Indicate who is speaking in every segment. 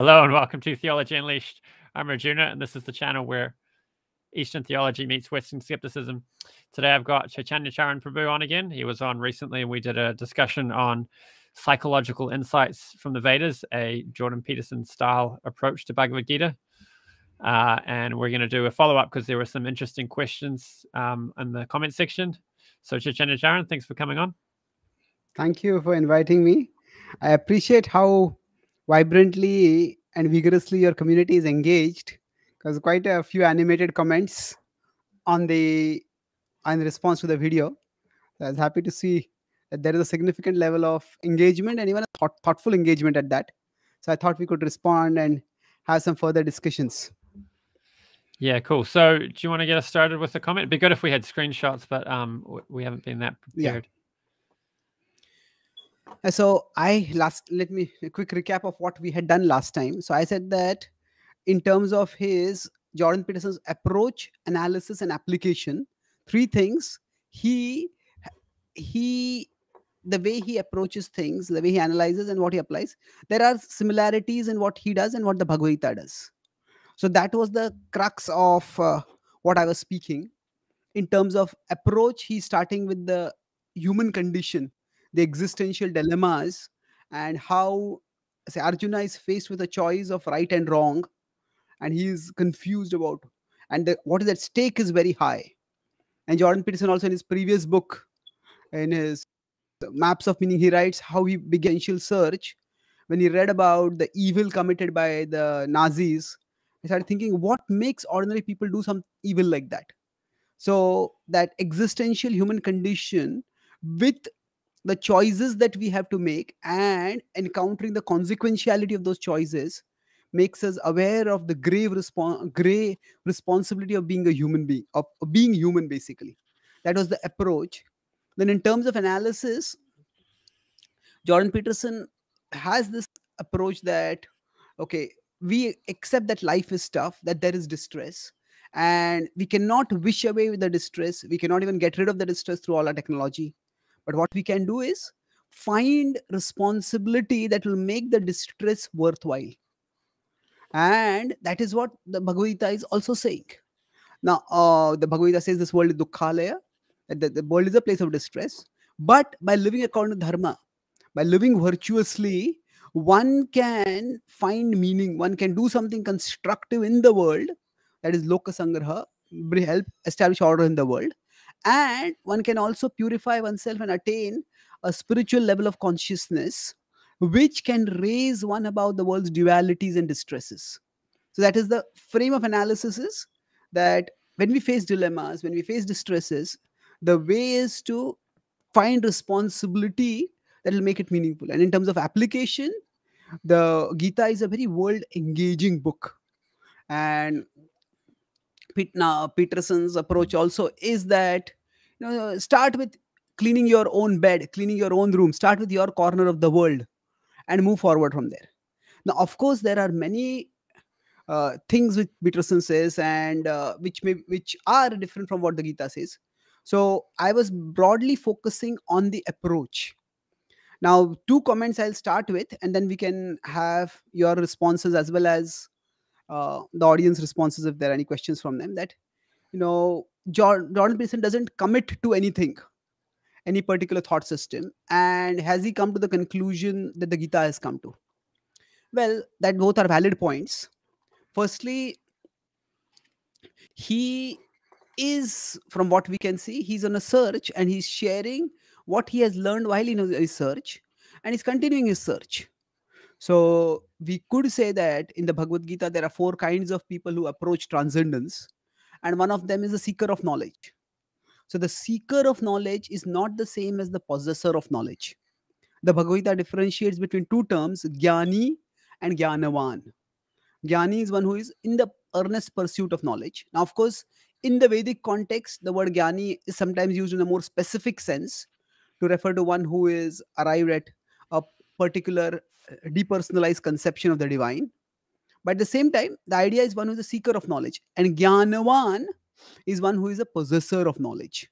Speaker 1: Hello and welcome to Theology Unleashed. I'm Arjuna, and this is the channel where Eastern theology meets Western skepticism. Today I've got Chaitanya Charan Prabhu on again. He was on recently, and we did a discussion on psychological insights from the Vedas, a Jordan Peterson style approach to Bhagavad Gita. Uh, and we're going to do a follow up because there were some interesting questions um, in the comment section. So, Chaitanya Charan, thanks for coming on.
Speaker 2: Thank you for inviting me. I appreciate how vibrantly and vigorously your community is engaged because quite a few animated comments on the on response to the video. So i was happy to see that there is a significant level of engagement and even a thought, thoughtful engagement at that. So i thought we could respond and have some further discussions.
Speaker 1: Yeah cool. So do you want to get us started with the comment? It'd be good if we had screenshots but um we haven't been that prepared
Speaker 2: so i last let me a quick recap of what we had done last time. So i said that in terms of his jordan peterson's approach analysis and application three things he he the way he approaches things the way he analyzes and what he applies there are similarities in what he does and what the bhagavad gita does. So that was the crux of uh, what i was speaking. In terms of approach he's starting with the human condition the existential dilemmas and how say arjuna is faced with a choice of right and wrong and he is confused about and the, what is at stake is very high. And jordan peterson also in his previous book in his maps of meaning he writes how he began initial search when he read about the evil committed by the nazis. I started thinking what makes ordinary people do some evil like that? So that existential human condition with the choices that we have to make and encountering the consequentiality of those choices makes us aware of the grave respon- gray responsibility of being a human being of, of being human basically. That was the approach. Then in terms of analysis jordan peterson has this approach that okay we accept that life is tough that there is distress and we cannot wish away with the distress. We cannot even get rid of the distress through all our technology but what we can do is find responsibility that will make the distress worthwhile. And that is what the Bhagavad Gita is also saying. Now, uh, the Bhagavad Gita says this world is dukkhalaya, that the, the world is a place of distress. But by living according to dharma, by living virtuously, one can find meaning, one can do something constructive in the world, that is loka sangraha, help establish order in the world and one can also purify oneself and attain a spiritual level of consciousness which can raise one above the world's dualities and distresses. So that is the frame of analysis is that when we face dilemmas when we face distresses the way is to find responsibility that will make it meaningful. And in terms of application the gita is a very world engaging book. And now peterson's approach also is that you know start with cleaning your own bed cleaning your own room. Start with your corner of the world and move forward from there. Now of course there are many uh, things which peterson says and uh, which may which are different from what the gita says. So i was broadly focusing on the approach. Now two comments i'll start with and then we can have your responses as well as uh, the audience responses if there are any questions from them that you know jordan, jordan peterson doesn't commit to anything any particular thought system and has he come to the conclusion that the gita has come to? Well that both are valid points. Firstly he is from what we can see he's on a search and he's sharing what he has learned while in his search and he's continuing his search so we could say that in the Bhagavad Gita, there are four kinds of people who approach transcendence, and one of them is the seeker of knowledge. So the seeker of knowledge is not the same as the possessor of knowledge. The Bhagavad Gita differentiates between two terms, Jnani and Jnanavan. Jnani is one who is in the earnest pursuit of knowledge. Now, of course, in the Vedic context, the word Jnani is sometimes used in a more specific sense to refer to one who is arrived at a particular depersonalized conception of the divine. But at the same time, the idea is one who is a seeker of knowledge, and Jnanavan is one who is a possessor of knowledge.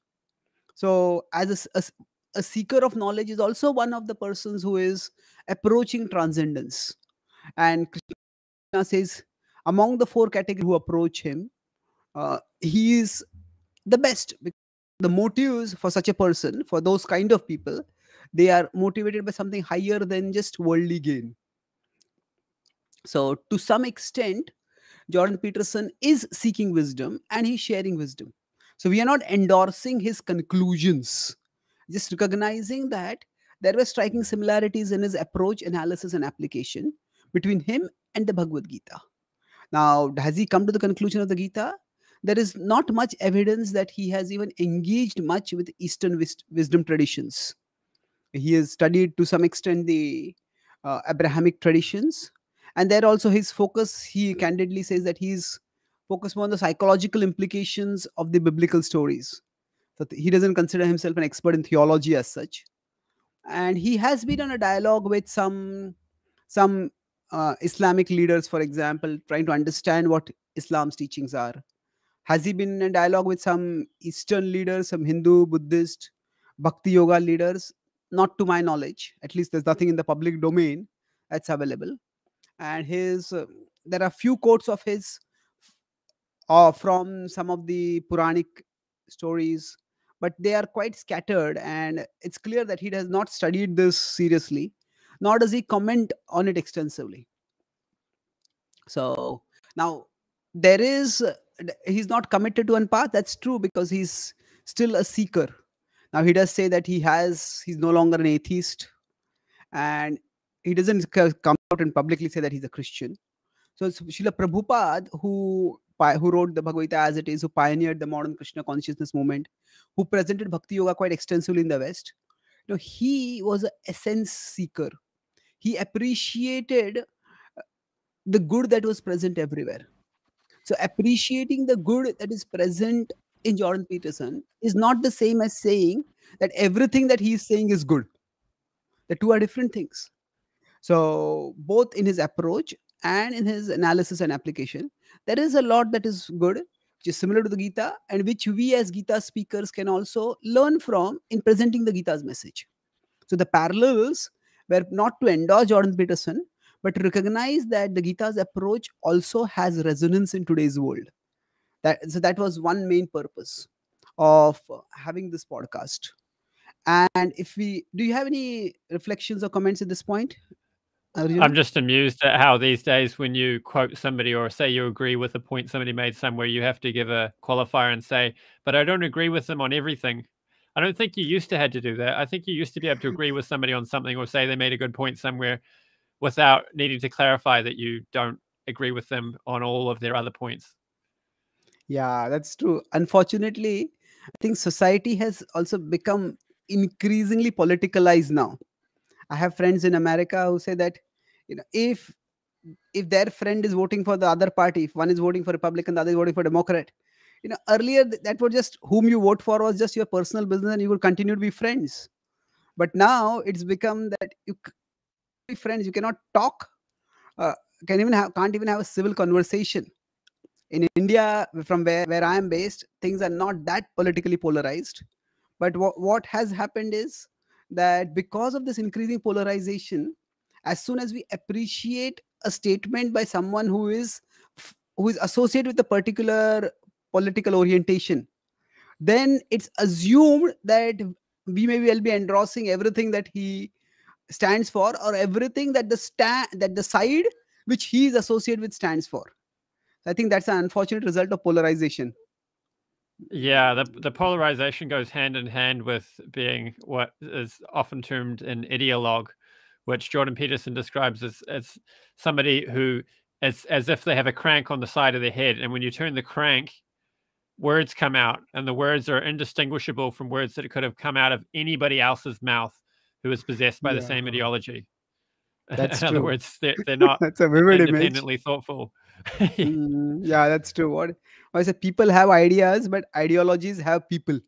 Speaker 2: So, as a, a, a seeker of knowledge is also one of the persons who is approaching transcendence. And Krishna says among the four categories who approach him, uh, he is the best. The motives for such a person, for those kind of people, they are motivated by something higher than just worldly gain. So, to some extent, Jordan Peterson is seeking wisdom and he's sharing wisdom. So, we are not endorsing his conclusions, just recognizing that there were striking similarities in his approach, analysis, and application between him and the Bhagavad Gita. Now, has he come to the conclusion of the Gita? There is not much evidence that he has even engaged much with Eastern wisdom traditions. He has studied to some extent the uh, Abrahamic traditions, and there also his focus. He candidly says that he's focused more on the psychological implications of the biblical stories. So he doesn't consider himself an expert in theology as such, and he has been on a dialogue with some some uh, Islamic leaders, for example, trying to understand what Islam's teachings are. Has he been in a dialogue with some Eastern leaders, some Hindu, Buddhist, Bhakti Yoga leaders? Not to my knowledge. At least there's nothing in the public domain that's available. And his, uh, there are few quotes of his uh, from some of the Puranic stories, but they are quite scattered. And it's clear that he has not studied this seriously nor does he comment on it extensively. So now there is, he's not committed to one path. That's true because he's still a seeker. Now he does say that he has, he's no longer an atheist and he doesn't come out and publicly say that he's a Christian. So it's Srila Prabhupada who who wrote the Bhagavad Gita as it is, who pioneered the modern Krishna consciousness movement, who presented Bhakti Yoga quite extensively in the West. You know, he was an essence seeker he appreciated uh, the good that was present everywhere. So, appreciating the good that is present in Jordan Peterson is not the same as saying that everything that he is saying is good. The two are different things. So, both in his approach and in his analysis and application, there is a lot that is good, which is similar to the Gita, and which we as Gita speakers can also learn from in presenting the Gita's message. So, the parallels were not to endorse Jordan Peterson, but to recognize that the Gita's approach also has resonance in today's world. That so that was one main purpose of having this podcast. And if we do, you have any reflections or comments at this point?
Speaker 1: Arjuna? I'm just amused at how these days, when you quote somebody or say you agree with a point somebody made somewhere, you have to give a qualifier and say, "But I don't agree with them on everything." I don't think you used to had to do that. I think you used to be able to agree with somebody on something or say they made a good point somewhere without needing to clarify that you don't agree with them on all of their other points.
Speaker 2: Yeah, that's true. Unfortunately, I think society has also become increasingly politicalized now. I have friends in America who say that you know if if their friend is voting for the other party, if one is voting for Republican, the other is voting for Democrat, you know earlier that was just whom you vote for was just your personal business and you would continue to be friends but now it's become that you be friends you cannot talk uh, can even have can't even have a civil conversation in india from where, where i am based things are not that politically polarized but what, what has happened is that because of this increasing polarization as soon as we appreciate a statement by someone who is who is associated with a particular political orientation, then it's assumed that we may well be endorsing everything that he stands for or everything that the stand that the side which he is associated with stands for. I think that's an unfortunate result of polarization.
Speaker 1: Yeah, the the polarization goes hand in hand with being what is often termed an ideologue, which Jordan Peterson describes as as somebody who as as if they have a crank on the side of their head, and when you turn the crank, words come out and the words are indistinguishable from words that could have come out of anybody else's mouth who is possessed by yeah. the same ideology. That's in true. other words, they're, they're not that's a vivid independently image. thoughtful.
Speaker 2: mm, yeah, that's true. What I said, people have ideas, but ideologies have people.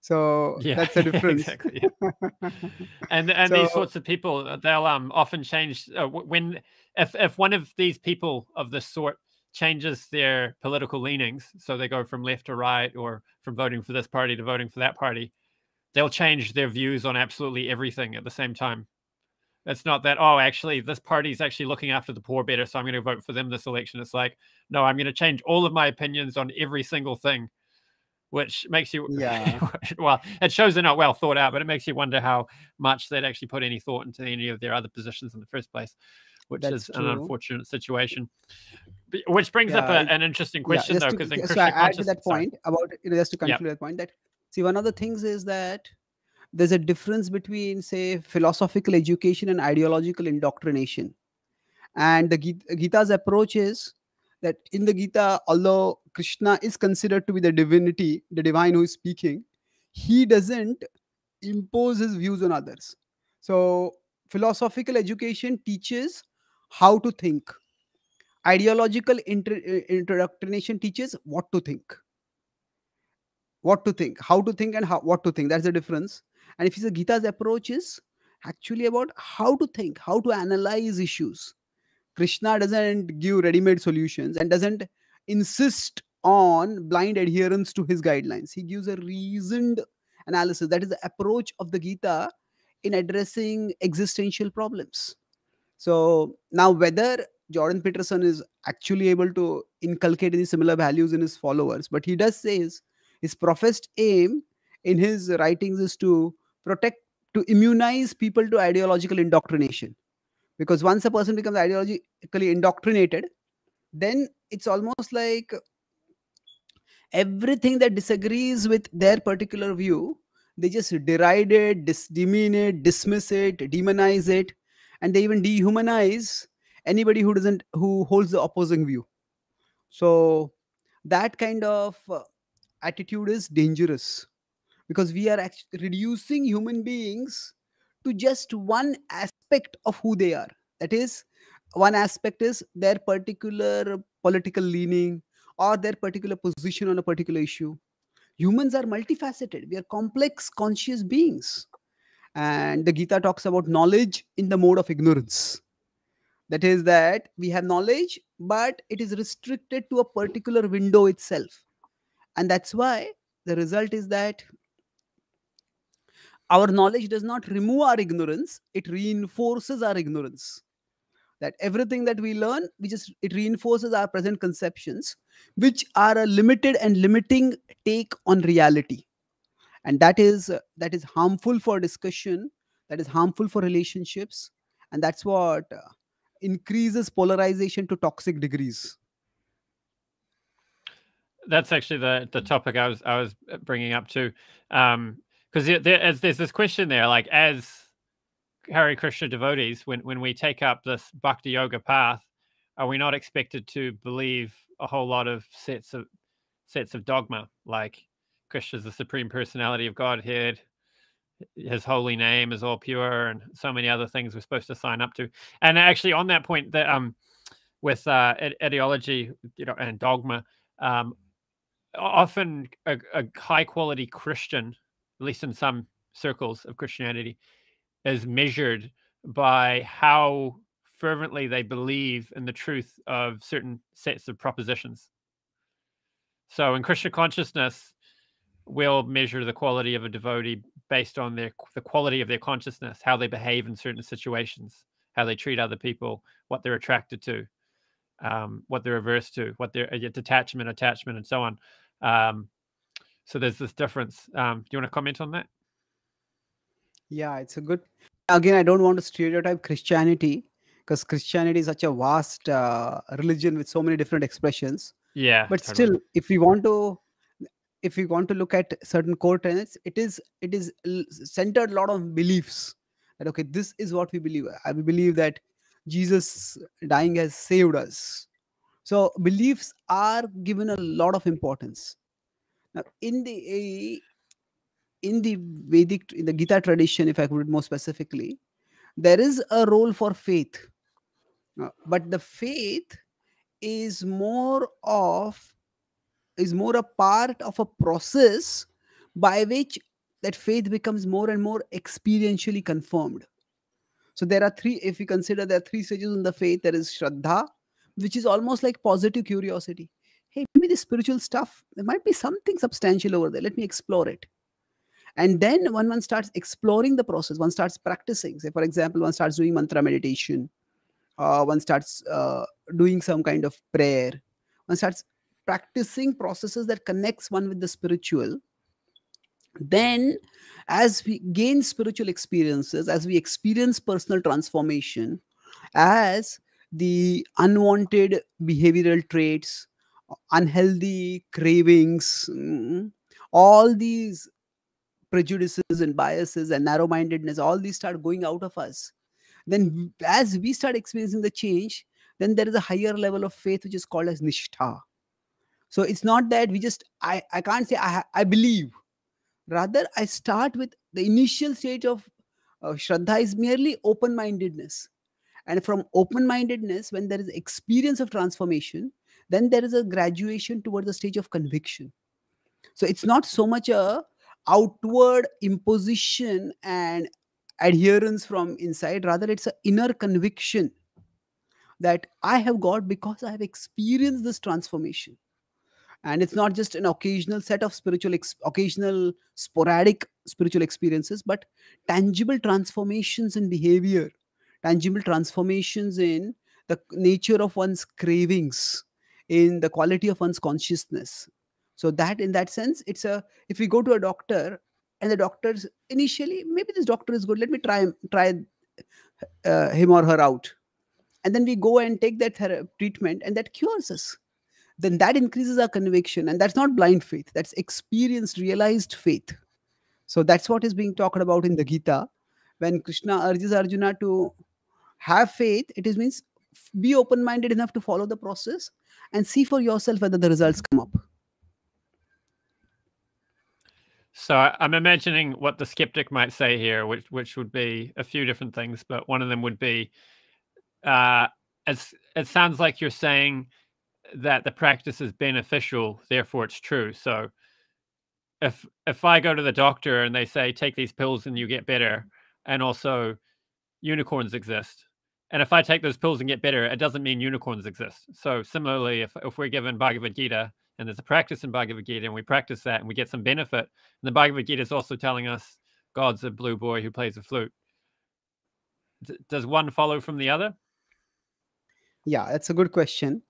Speaker 2: So yeah, that's the difference. exactly.
Speaker 1: Yeah. and and so, these sorts of people, they'll um often change uh, when if if one of these people of this sort changes their political leanings. So they go from left to right or from voting for this party to voting for that party. They'll change their views on absolutely everything at the same time. It's not that, oh, actually, this party is actually looking after the poor better, so I'm going to vote for them this election. It's like, no, I'm going to change all of my opinions on every single thing, which makes you,
Speaker 2: Yeah.
Speaker 1: well, it shows they're not well thought out, but it makes you wonder how much they'd actually put any thought into any of their other positions in the first place, which
Speaker 2: That's
Speaker 1: is an unfortunate situation. Which brings up a, an interesting question,
Speaker 2: just
Speaker 1: though, because in
Speaker 2: so
Speaker 1: Christian
Speaker 2: I add to that
Speaker 1: sorry.
Speaker 2: point about you know just to conclude that point that see one of the things is that there's a difference between say philosophical education and ideological indoctrination. And the gita's approach is that in the gita although krishna is considered to be the divinity the divine who is speaking he doesn't impose his views on others. So philosophical education teaches how to think. Ideological indoctrination teaches what to think. What to think how to think and how what to think. That's the difference and if you say gita's approach is actually about how to think how to analyze issues. Krishna doesn't give ready-made solutions and doesn't insist on blind adherence to his guidelines. He gives a reasoned analysis. That is the approach of the gita in addressing existential problems. So now whether jordan peterson is actually able to inculcate any similar values in his followers but he does say his, his professed aim in his writings is to protect to immunize people to ideological indoctrination. Because once a person becomes ideologically indoctrinated then it's almost like everything that disagrees with their particular view they just deride it dis- demean it dismiss it demonize it and they even dehumanize anybody who doesn't who holds the opposing view. So that kind of uh, attitude is dangerous because we are reducing human beings to just one aspect of who they are. That is one aspect is their particular political leaning or their particular position on a particular issue. Humans are multifaceted. We are complex conscious beings. And the gita talks about knowledge in the mode of ignorance. That is that we have knowledge but it is restricted to a particular window itself. And that's why the result is that our knowledge does not remove our ignorance it reinforces our ignorance. That everything that we learn we just it reinforces our present conceptions which are a limited and limiting take on reality. And that is uh, that is harmful for discussion that is harmful for relationships and that's what uh, increases polarization to toxic degrees.
Speaker 1: That's actually the the topic I was I was bringing up too, because there, there, as there's this question there, like as Hare Krishna devotees, when when we take up this Bhakti Yoga path, are we not expected to believe a whole lot of sets of sets of dogma, like Krishna's the supreme personality of Godhead, his holy name is all pure, and so many other things we're supposed to sign up to. And actually, on that point, that um, with uh, ideology, you know, and dogma, um, often a, a high quality Christian, at least in some circles of Christianity, is measured by how fervently they believe in the truth of certain sets of propositions. So in Krishna consciousness, we'll measure the quality of a devotee based on their the quality of their consciousness, how they behave in certain situations, how they treat other people, what they're attracted to, um, what they're averse to, what their uh, detachment, attachment, and so on. Um, so there's this difference. Um, do you want to comment on that?
Speaker 2: yeah it's a good again i don't want to stereotype christianity because christianity is such a vast uh, religion with so many different expressions
Speaker 1: Yeah,
Speaker 2: but
Speaker 1: totally.
Speaker 2: still if we want to if we want to look at certain core tenets it is it is centered a lot of beliefs that okay this is what we believe i believe that jesus dying has saved us so beliefs are given a lot of importance now in the in the vedic in the gita tradition if i could more specifically there is a role for faith. Uh, but the faith is more of is more a part of a process by which that faith becomes more and more experientially confirmed. So there are three if we consider there are three stages in the faith. There is shraddha which is almost like positive curiosity hey maybe the spiritual stuff. There might be something substantial over there. Let me explore it. And then when one starts exploring the process one starts practicing. Say for example one starts doing mantra meditation uh, one starts uh, doing some kind of prayer. One starts practicing processes that connects one with the spiritual. Then as we gain spiritual experiences as we experience personal transformation as the unwanted behavioral traits unhealthy cravings mm, all these prejudices and biases and narrow mindedness all these start going out of us. Then as we start experiencing the change then there is a higher level of faith which is called as nishtha. So it's not that we just i i can't say i i believe. Rather i start with the initial stage of uh, shraddha is merely open mindedness and from open mindedness when there is experience of transformation then there is a graduation towards the stage of conviction. So it's not so much a outward imposition and adherence from inside rather it's an inner conviction that i have got because i have experienced this transformation. And it's not just an occasional set of spiritual occasional sporadic spiritual experiences but tangible transformations in behavior tangible transformations in the nature of one's cravings in the quality of one's consciousness. So that in that sense it's a if we go to a doctor and the doctors initially maybe this doctor is good let me try try uh, him or her out. And then we go and take that treatment and that cures us. Then that increases our conviction and that's not blind faith that's experienced realized faith. So that's what is being talked about in the gita. When krishna urges arjuna to have faith it is means be open minded enough to follow the process and see for yourself whether the results come up
Speaker 1: So I'm imagining what the skeptic might say here, which which would be a few different things, but one of them would be, uh, it's, it sounds like you're saying that the practice is beneficial, therefore it's true. So if if I go to the doctor and they say take these pills and you get better, and also unicorns exist, and if I take those pills and get better, it doesn't mean unicorns exist. So similarly, if if we're given Bhagavad Gita and there's a practice in Bhagavad Gita, and we practice that, and we get some benefit. And the Bhagavad Gita is also telling us God's a blue boy who plays a flute. D- does one follow from the other?
Speaker 2: yeah that's a good question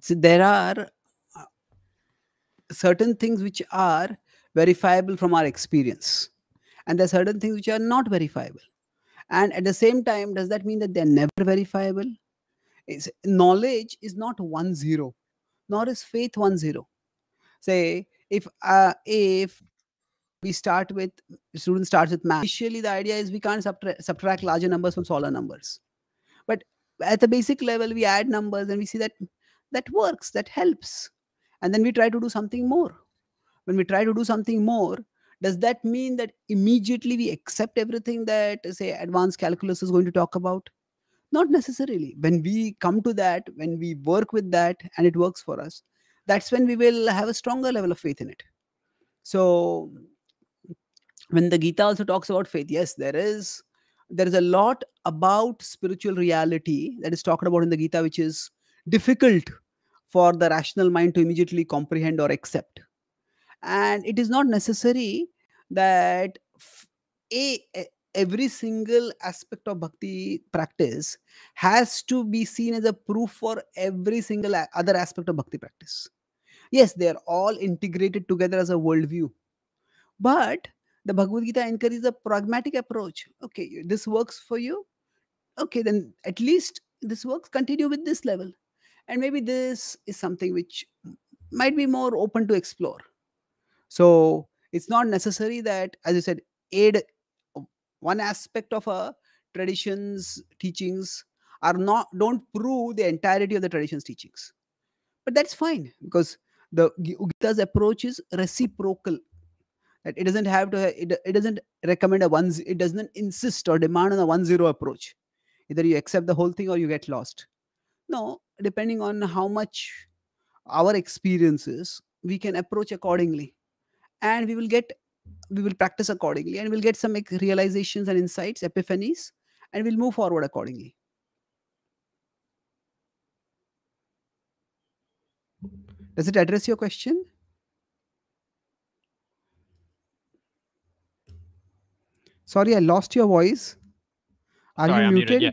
Speaker 2: so there are uh, certain things which are verifiable from our experience and there are certain things which are not verifiable and at the same time does that mean that they're never verifiable? Is knowledge is not one zero nor is faith one zero. Say if uh, if we start with student starts with math initially the idea is we can't subtract, subtract larger numbers from smaller numbers. But at the basic level we add numbers and we see that that works that helps. And then we try to do something more. When we try to do something more does that mean that immediately we accept everything that say advanced calculus is going to talk about? Not necessarily. When we come to that when we work with that and it works for us that's when we will have a stronger level of faith in it. So when the gita also talks about faith yes there is there is a lot about spiritual reality that is talked about in the gita which is difficult for the rational mind to immediately comprehend or accept and it is not necessary that a, every single aspect of bhakti practice has to be seen as a proof for every single other aspect of bhakti practice. Yes they are all integrated together as a worldview but the bhagavad gita encourages a pragmatic approach. Okay this works for you. Okay then at least this works continue with this level. And maybe this is something which might be more open to explore so it's not necessary that as you said aid uh, one aspect of a tradition's teachings are not don't prove the entirety of the tradition's teachings. But that's fine because the Gi- gita's approach is reciprocal. That it doesn't have to it, it doesn't recommend a one it doesn't insist or demand on a one zero approach. Either you accept the whole thing or you get lost. No depending on how much our experiences we can approach accordingly and we will get we will practice accordingly and we'll get some like, realizations and insights epiphanies and we'll move forward accordingly does it address your question Sorry, I lost your voice. Are
Speaker 1: Sorry,
Speaker 2: you
Speaker 1: I'm
Speaker 2: muted?
Speaker 1: Yeah.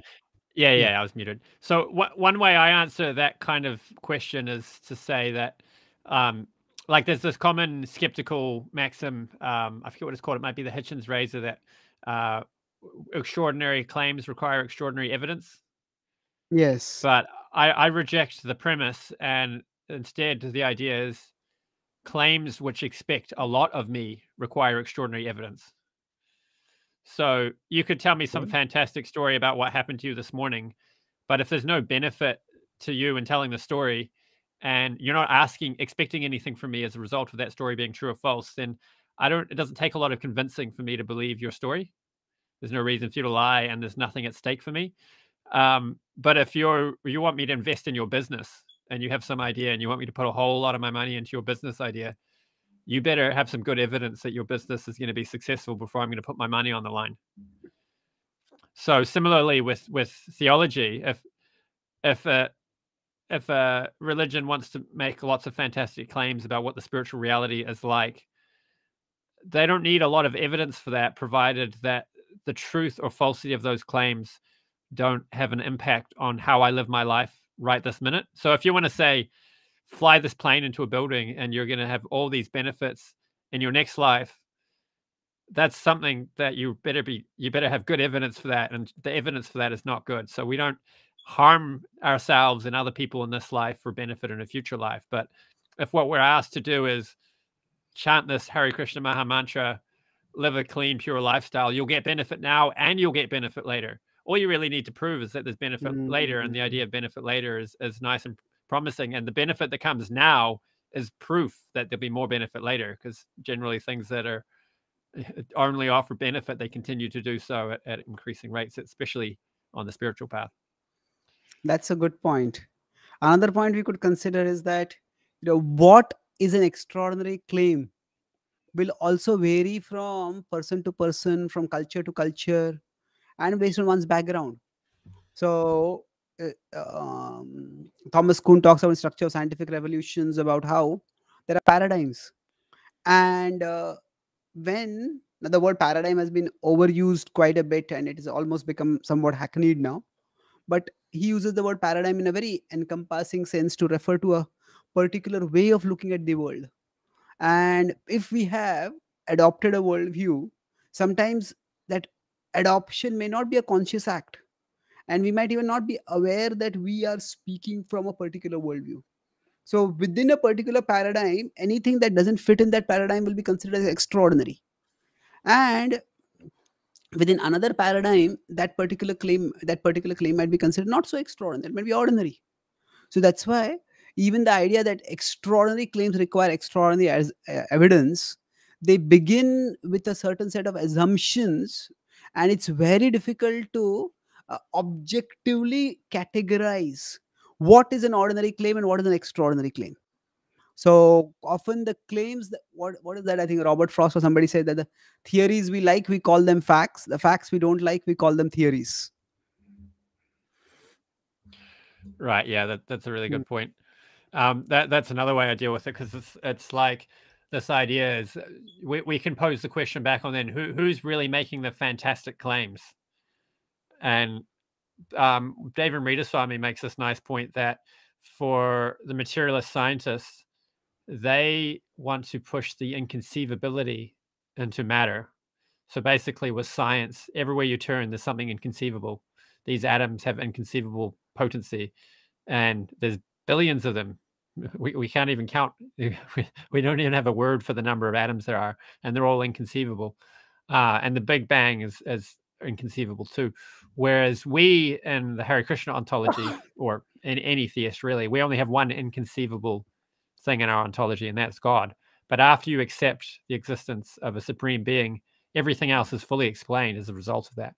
Speaker 1: Yeah,
Speaker 2: Yeah.
Speaker 1: yeah, I was muted. So one way I answer that kind of question is to say that, um, like, there's this common skeptical maxim. Um, I forget what it's called. It might be the Hitchens razor that uh, extraordinary claims require extraordinary evidence.
Speaker 2: Yes.
Speaker 1: But I, I reject the premise, and instead the idea is claims which expect a lot of me require extraordinary evidence. So you could tell me some fantastic story about what happened to you this morning, but if there's no benefit to you in telling the story and you're not asking expecting anything from me as a result of that story being true or false, then I don't it doesn't take a lot of convincing for me to believe your story. There's no reason for you to lie and there's nothing at stake for me. Um, but if you're you want me to invest in your business and you have some idea and you want me to put a whole lot of my money into your business idea, you better have some good evidence that your business is going to be successful before I'm going to put my money on the line. So similarly with with theology, if if a if a religion wants to make lots of fantastic claims about what the spiritual reality is like, they don't need a lot of evidence for that, provided that the truth or falsity of those claims don't have an impact on how I live my life right this minute. So if you want to say, fly this plane into a building and you're going to have all these benefits in your next life, that's something that you better be, you better have good evidence for that. And the evidence for that is not good. So we don't harm ourselves and other people in this life for benefit in a future life. But if what we're asked to do is chant this Hare Krishna Maha Mantra, live a clean, pure lifestyle, you'll get benefit now and you'll get benefit later. All you really need to prove is that there's benefit mm-hmm. later, and the idea of benefit later is, is nice and promising. And the benefit that comes now is proof that there'll be more benefit later, because generally things that are only offer benefit, they continue to do so at, at increasing rates, especially on the spiritual path.
Speaker 2: That's a good point. Another point we could consider is that you know what is an extraordinary claim will also vary from person to person, from culture to culture, and based on one's background. So uh, um, Thomas Kuhn talks about structure of scientific revolutions about how there are paradigms, and uh, when the word paradigm has been overused quite a bit and it has almost become somewhat hackneyed now, but he uses the word paradigm in a very encompassing sense to refer to a particular way of looking at the world. And if we have adopted a worldview, sometimes that adoption may not be a conscious act. And we might even not be aware that we are speaking from a particular worldview. So within a particular paradigm anything that doesn't fit in that paradigm will be considered as extraordinary. And within another paradigm that particular claim that particular claim might be considered not so extraordinary. It might be ordinary. So that's why even the idea that extraordinary claims require extraordinary as, uh, evidence they begin with a certain set of assumptions and it's very difficult to uh, objectively categorize what is an ordinary claim and what is an extraordinary claim so often the claims that what what is that? I think robert frost or somebody said that the theories we like we call them facts. The facts we don't like we call them theories.
Speaker 1: Right yeah that, that's a really good point. Um, that that's another way i deal with it because it's it's like this idea is uh, we, we can pose the question back on then who who's really making the fantastic claims? And um, Devamrita Swami makes this nice point that for the materialist scientists, they want to push the inconceivability into matter. So basically, with science, everywhere you turn, there's something inconceivable. These atoms have inconceivable potency, and there's billions of them. We, we can't even count. We, don't even have a word for the number of atoms there are, and they're all inconceivable. Uh, and the Big Bang is, is inconceivable too. Whereas we in the Hare Krishna ontology, or in any theist really, we only have one inconceivable thing in our ontology, and that's God. But after you accept the existence of a supreme being, everything else is fully explained as a result of that.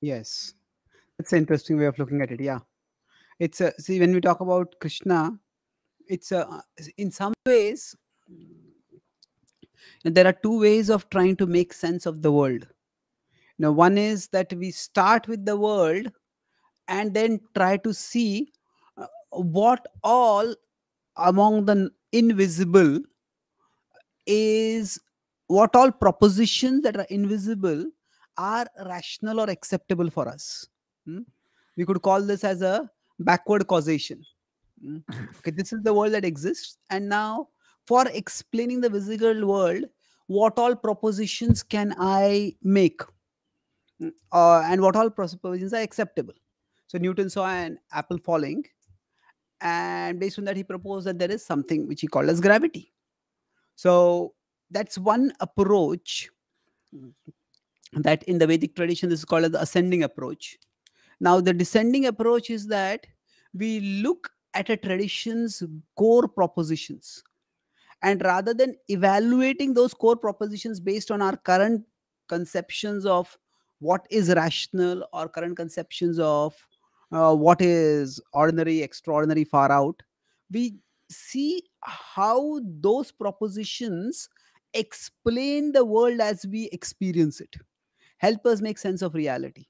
Speaker 2: Yes, that's an interesting way of looking at it. Yeah, it's a see when we talk about Krishna, it's a in some ways there are two ways of trying to make sense of the world now, one is that we start with the world and then try to see uh, what all among the invisible is what all propositions that are invisible are rational or acceptable for us. Hmm? We could call this as a backward causation. Hmm? Okay, this is the world that exists. And now, for explaining the physical world, what all propositions can I make? Hmm, Uh, and what all propositions are acceptable? So, Newton saw an apple falling, and based on that, he proposed that there is something which he called as gravity. So, that's one approach that in the Vedic tradition is called as the ascending approach. Now, the descending approach is that we look at a tradition's core propositions, and rather than evaluating those core propositions based on our current conceptions of what is rational or current conceptions of uh, what is ordinary, extraordinary, far out, we see how those propositions explain the world as we experience it. Help us make sense of reality.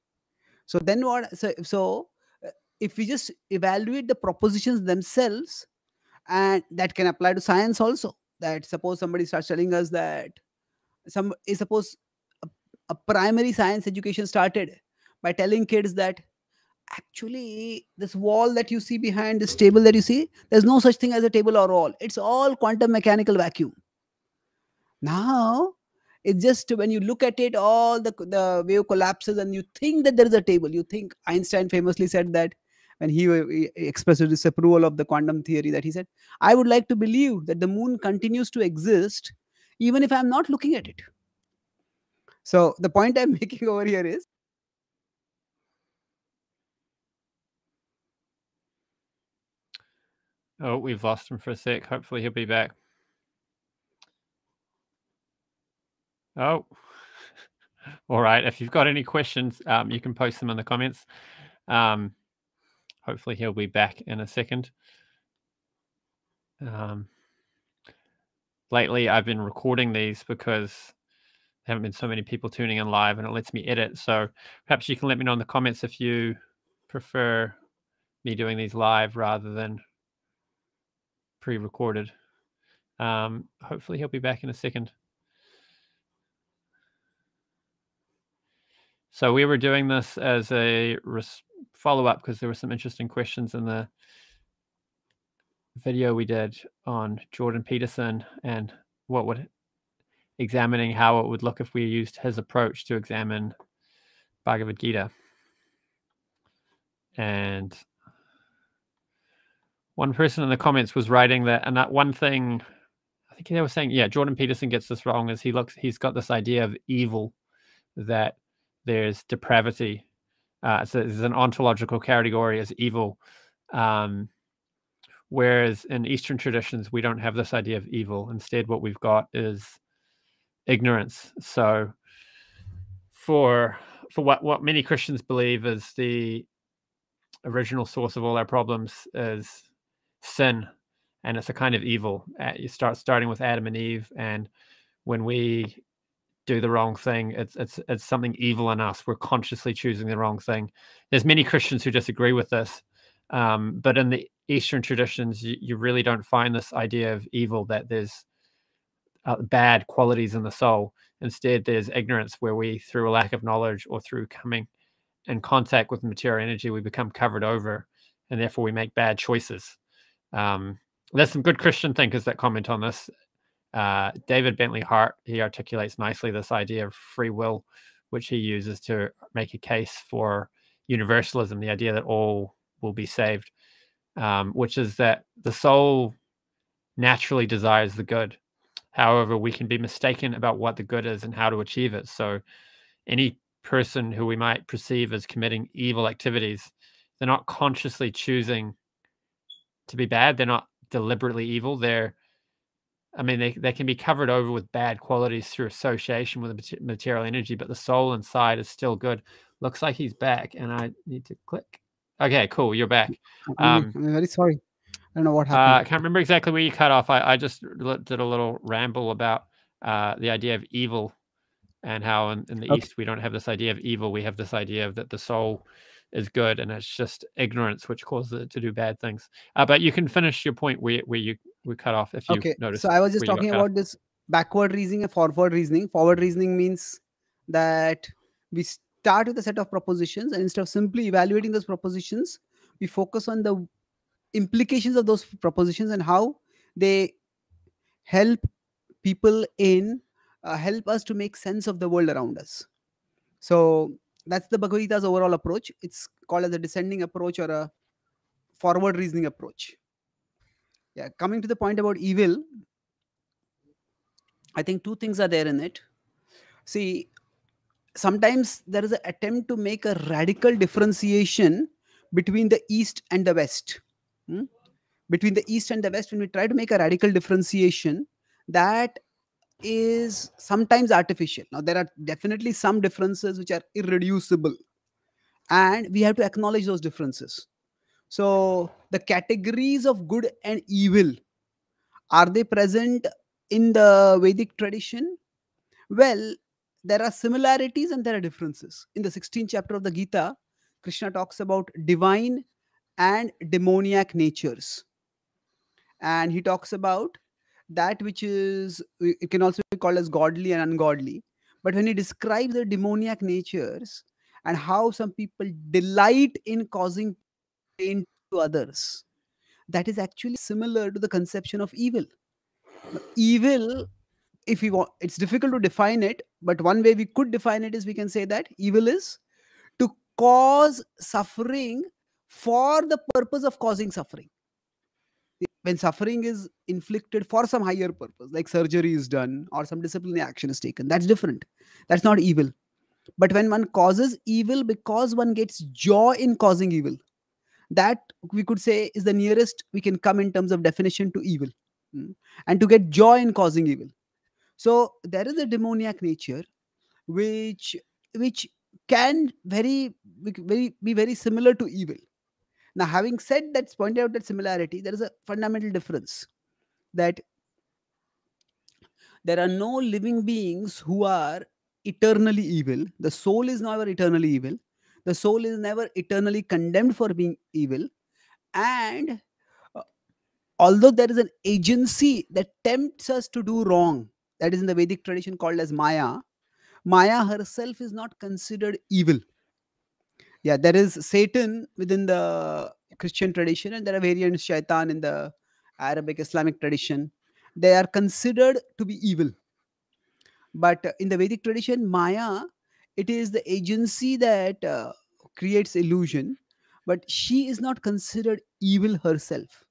Speaker 2: So then what so, so uh, if we just evaluate the propositions themselves and that can apply to science also that suppose somebody starts telling us that some suppose a, a primary science education started by telling kids that actually this wall that you see behind this table that you see there's no such thing as a table or wall. It's all quantum mechanical vacuum. Now it's just when you look at it all the the wave collapses and you think that there is a table. You think einstein famously said that when he, he expressed his disapproval of the quantum theory that he said i would like to believe that the moon continues to exist even if i'm not looking at it. So the point i'm making over here is
Speaker 1: Oh, we've lost him for a sec. Hopefully he'll be back. Oh, all right. If you've got any questions, um, you can post them in the comments. Um, hopefully he'll be back in a second. Um, lately, I've been recording these because there haven't been so many people tuning in live, and it lets me edit. So perhaps you can let me know in the comments if you prefer me doing these live rather than pre-recorded. Um, hopefully he'll be back in a second. So we were doing this as a res- follow-up because there were some interesting questions in the video we did on Jordan Peterson and what would examining how it would look if we used his approach to examine Bhagavad Gita. And one person in the comments was writing that, and that one thing I think they were saying, yeah, Jordan Peterson gets this wrong. Is he looks, he's got this idea of evil, that there's depravity. Uh, so there's an ontological category as evil, um, whereas in Eastern traditions we don't have this idea of evil. Instead, what we've got is ignorance. So for for what what many Christians believe is the original source of all our problems is sin and it's a kind of evil. You start starting with adam and eve and when we do the wrong thing it's it's it's something evil in us. We're consciously choosing the wrong thing. There's many christians who disagree with this um, but in the eastern traditions you, you really don't find this idea of evil that there's uh, bad qualities in the soul. Instead there's ignorance where we through a lack of knowledge or through coming in contact with material energy we become covered over and therefore we make bad choices um, there's some good Christian thinkers that comment on this. Uh, David Bentley Hart, he articulates nicely this idea of free will, which he uses to make a case for universalism, the idea that all will be saved, um, which is that the soul naturally desires the good. However, we can be mistaken about what the good is and how to achieve it. So, any person who we might perceive as committing evil activities, they're not consciously choosing to be bad. They're not deliberately evil. They're, I mean, they, they can be covered over with bad qualities through association with the material energy, but the soul inside is still good. Looks like he's back, and I need to click. Okay, cool. You're back.
Speaker 2: Um, I'm very sorry. I don't know what
Speaker 1: Uh, I
Speaker 2: happened.
Speaker 1: can't remember exactly where you cut off. I, I just did a little ramble about uh, the idea of evil and how in, in the
Speaker 2: Okay.
Speaker 1: East we don't have this idea of evil. We have this idea of that the soul is good and it's just ignorance which causes it to do bad things. Uh, but you can finish your point where, where you we cut off if you
Speaker 2: okay
Speaker 1: notice.
Speaker 2: so i was just
Speaker 1: where you got
Speaker 2: talking about this backward reasoning and forward reasoning. Forward reasoning means that we start with a set of propositions and instead of simply evaluating those propositions, we focus on the implications of those propositions and how they help people in uh, help us to make sense of the world around us. So that's the Bhagavad Gita's overall approach. It's called as a descending approach or a forward reasoning approach. Yeah, coming to the point about evil, I think two things are there in it. See, sometimes there is an attempt to make a radical differentiation between the East and the West. Hmm? Between the East and the West, when we try to make a radical differentiation, that is sometimes artificial. Now, there are definitely some differences which are irreducible, and we have to acknowledge those differences. So, the categories of good and evil are they present in the Vedic tradition? Well, there are similarities and there are differences. In the 16th chapter of the Gita, Krishna talks about divine and demoniac natures. And he talks about that which is, it can also be called as godly and ungodly. But when he describes the demoniac natures and how some people delight in causing pain to others, that is actually similar to the conception of evil. Evil, if we want, it's difficult to define it, but one way we could define it is we can say that evil is to cause suffering for the purpose of causing suffering when suffering is inflicted for some higher purpose like surgery is done or some disciplinary action is taken that's different. That's not evil. But when one causes evil because one gets joy in causing evil that we could say is the nearest we can come in terms of definition to evil mm, and to get joy in causing evil. So there is a demoniac nature which which can very very be very similar to evil now, having said that, pointed out that similarity, there is a fundamental difference that there are no living beings who are eternally evil. The soul is never eternally evil. The soul is never eternally condemned for being evil. And uh, although there is an agency that tempts us to do wrong, that is in the Vedic tradition called as Maya, Maya herself is not considered evil yeah there is satan within the christian tradition and there are variants shaitan in the arabic islamic tradition. They are considered to be evil. But in the vedic tradition maya it is the agency that uh, creates illusion but she is not considered evil herself.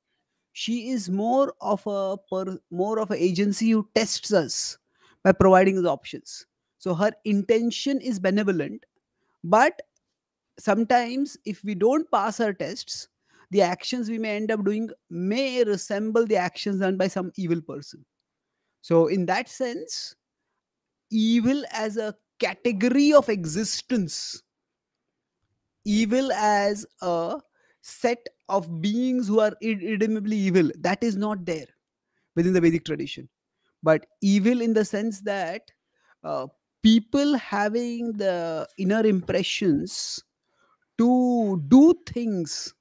Speaker 2: She is more of a per, more of an agency who tests us by providing the options. So her intention is benevolent but sometimes if we don't pass our tests the actions we may end up doing may resemble the actions done by some evil person. So in that sense evil as a category of existence evil as a set of beings who are irredeemably evil that is not there within the vedic tradition. But evil in the sense that uh, people having the inner impressions to do things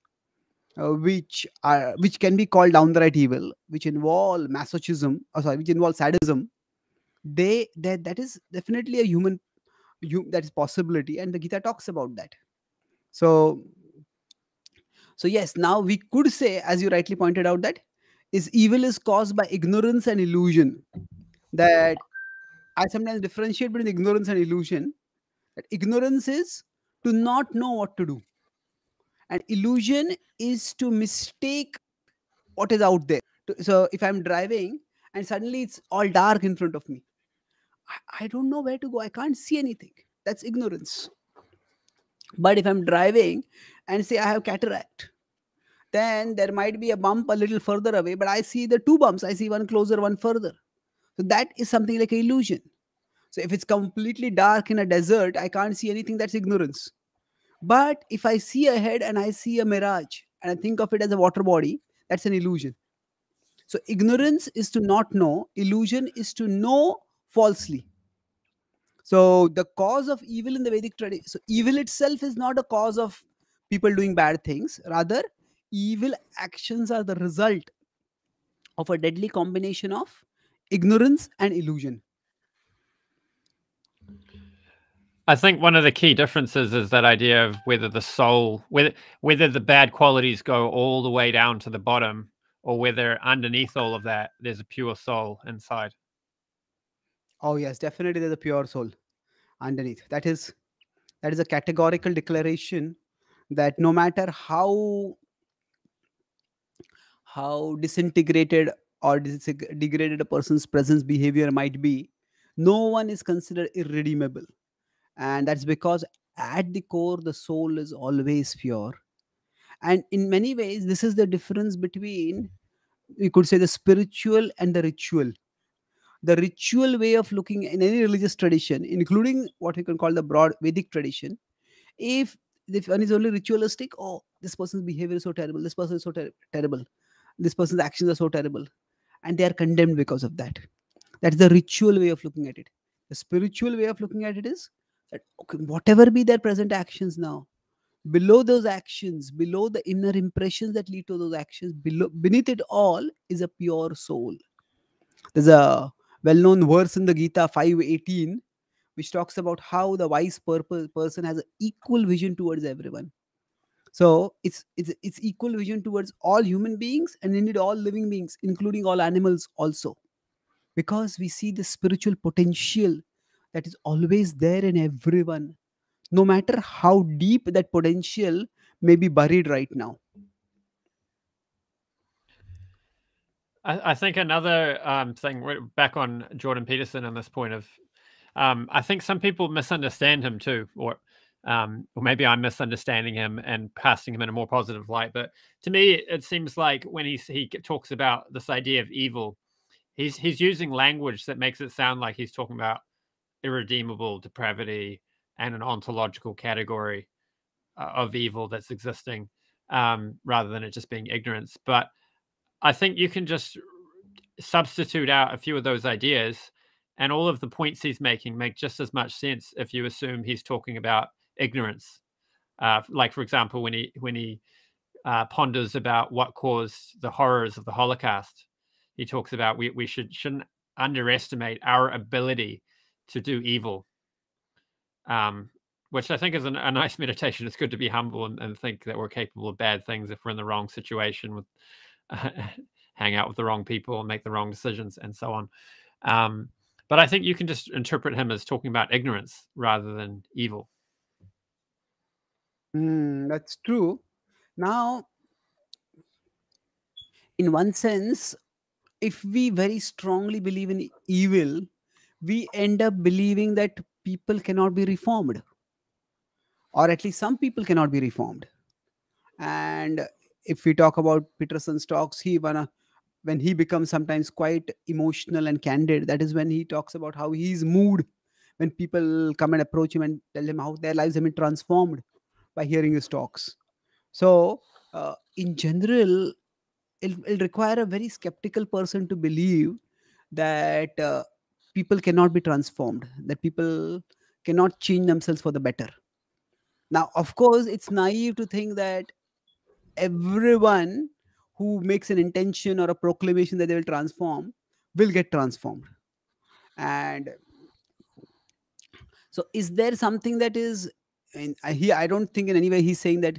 Speaker 2: uh, which are which can be called downright evil, which involve masochism, or sorry, which involve sadism, they that that is definitely a human you, that is possibility, and the Gita talks about that. So, so yes, now we could say, as you rightly pointed out, that is evil is caused by ignorance and illusion. That I sometimes differentiate between ignorance and illusion. That ignorance is to not know what to do. And illusion is to mistake what is out there. So if I'm driving and suddenly it's all dark in front of me, I, I don't know where to go. I can't see anything. That's ignorance. But if I'm driving and say I have cataract, then there might be a bump a little further away, but I see the two bumps. I see one closer, one further. So that is something like an illusion. So if it's completely dark in a desert, I can't see anything. That's ignorance. But if I see ahead and I see a mirage and I think of it as a water body, that's an illusion. So ignorance is to not know, illusion is to know falsely. So the cause of evil in the Vedic tradition, so evil itself is not a cause of people doing bad things. Rather, evil actions are the result of a deadly combination of ignorance and illusion
Speaker 1: I think one of the key differences is that idea of whether the soul, whether whether the bad qualities go all the way down to the bottom, or whether underneath all of that there's a pure soul inside.
Speaker 2: oh yes definitely there's a pure soul underneath that is that is a categorical declaration that no matter how how disintegrated or degraded a person's presence behavior might be no one is considered irredeemable and that's because at the core the soul is always pure. And in many ways this is the difference between we could say the spiritual and the ritual. The ritual way of looking in any religious tradition including what we can call the broad vedic tradition if if one is only ritualistic oh this person's behavior is so terrible this person is so ter- terrible this person's actions are so terrible and they are condemned because of that. That's the ritual way of looking at it. The spiritual way of looking at it is that okay, whatever be their present actions now below those actions below the inner impressions that lead to those actions below beneath it all is a pure soul. There's a well-known verse in the gita 518 which talks about how the wise purpose person has an equal vision towards everyone. So it's it's it's equal vision towards all human beings and indeed all living beings including all animals also. Because we see the spiritual potential that is always there in everyone no matter how deep that potential may be buried right now
Speaker 1: I, I think another um, thing back on Jordan Peterson on this point of, um, I think some people misunderstand him too, or um, or maybe I'm misunderstanding him and passing him in a more positive light. But to me, it seems like when he he talks about this idea of evil, he's he's using language that makes it sound like he's talking about irredeemable depravity and an ontological category uh, of evil that's existing, um, rather than it just being ignorance. But I think you can just substitute out a few of those ideas, and all of the points he's making make just as much sense if you assume he's talking about ignorance. Uh, like, for example, when he when he uh, ponders about what caused the horrors of the Holocaust, he talks about we we should shouldn't underestimate our ability to do evil. Um, which I think is an, a nice meditation. It's good to be humble and, and think that we're capable of bad things if we're in the wrong situation with hang out with the wrong people and make the wrong decisions and so on. Um, but I think you can just interpret him as talking about ignorance rather than evil.
Speaker 2: Mm, that's true. Now, in one sense, if we very strongly believe in evil, we end up believing that people cannot be reformed, or at least some people cannot be reformed. And if we talk about Peterson's talks, he wanna when he becomes sometimes quite emotional and candid, that is when he talks about how he's moved when people come and approach him and tell him how their lives have been transformed by hearing his talks. So, uh, in general, it'll, require a very skeptical person to believe that uh, people cannot be transformed, that people cannot change themselves for the better. Now, of course, it's naive to think that everyone who makes an intention or a proclamation that they will transform will get transformed and so is there something that is and I- he i don't think in any way he's saying that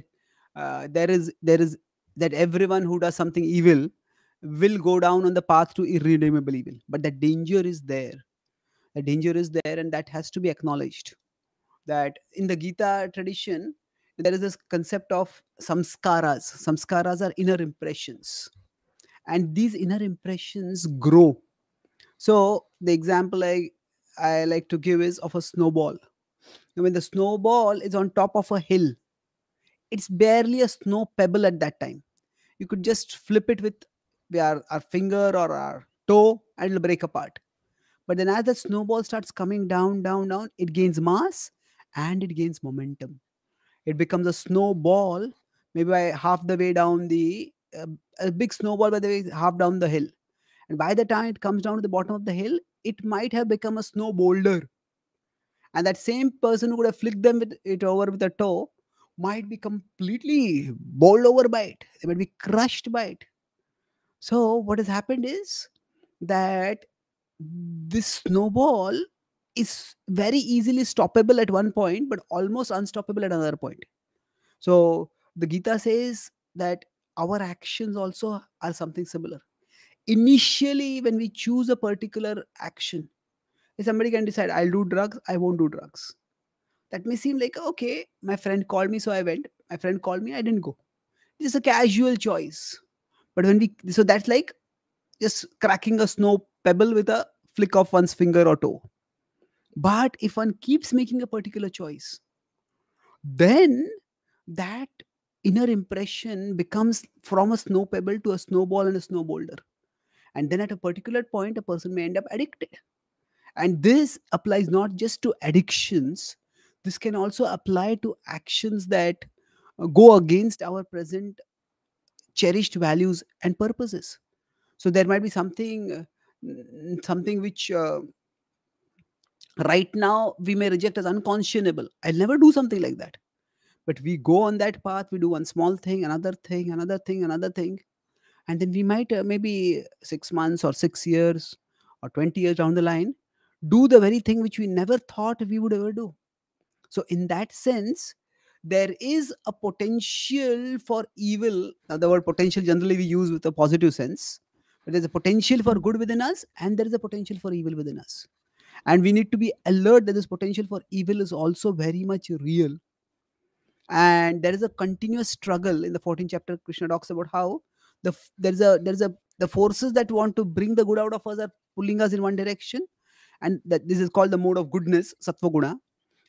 Speaker 2: uh, there is there is that everyone who does something evil will go down on the path to irredeemable evil but the danger is there the danger is there and that has to be acknowledged. That in the gita tradition there is this concept of samskaras. Samskaras are inner impressions. And these inner impressions grow. So the example i i like to give is of a snowball. Now, when the snowball is on top of a hill it's barely a snow pebble at that time. You could just flip it with our, our finger or our toe and it'll break apart but then as the snowball starts coming down down down it gains mass and it gains momentum. It becomes a snowball maybe by half the way down the uh, a big snowball by the way half down the hill. And by the time it comes down to the bottom of the hill it might have become a snow boulder. And that same person who would have flicked them with it over with a toe might be completely bowled over by it. They might be crushed by it. So what has happened is that this snowball is very easily stoppable at one point, but almost unstoppable at another point. So the Gita says that our actions also are something similar. Initially, when we choose a particular action, somebody can decide, I'll do drugs, I won't do drugs. That may seem like, okay, my friend called me, so I went. My friend called me, I didn't go. It's a casual choice. But when we, so that's like just cracking a snow pebble with a flick of one's finger or toe. But if one keeps making a particular choice, then that inner impression becomes from a snow pebble to a snowball and a snow boulder. And then at a particular point, a person may end up addicted. And this applies not just to addictions, this can also apply to actions that uh, go against our present cherished values and purposes. So there might be something, uh, something which uh, right now we may reject as unconscionable. I'll never do something like that. But we go on that path we do one small thing another thing another thing another thing and then we might uh, maybe 6 months or 6 years or 20 years down the line do the very thing which we never thought we would ever do. So in that sense there is a potential for evil. Now the word potential generally we use with a positive sense but there's a potential for good within us and there is a potential for evil within us. And we need to be alert that this potential for evil is also very much real. And there is a continuous struggle in the 14th chapter krishna talks about how the there's a there's a the forces that want to bring the good out of us are pulling us in one direction. And that this is called the mode of goodness sattva guna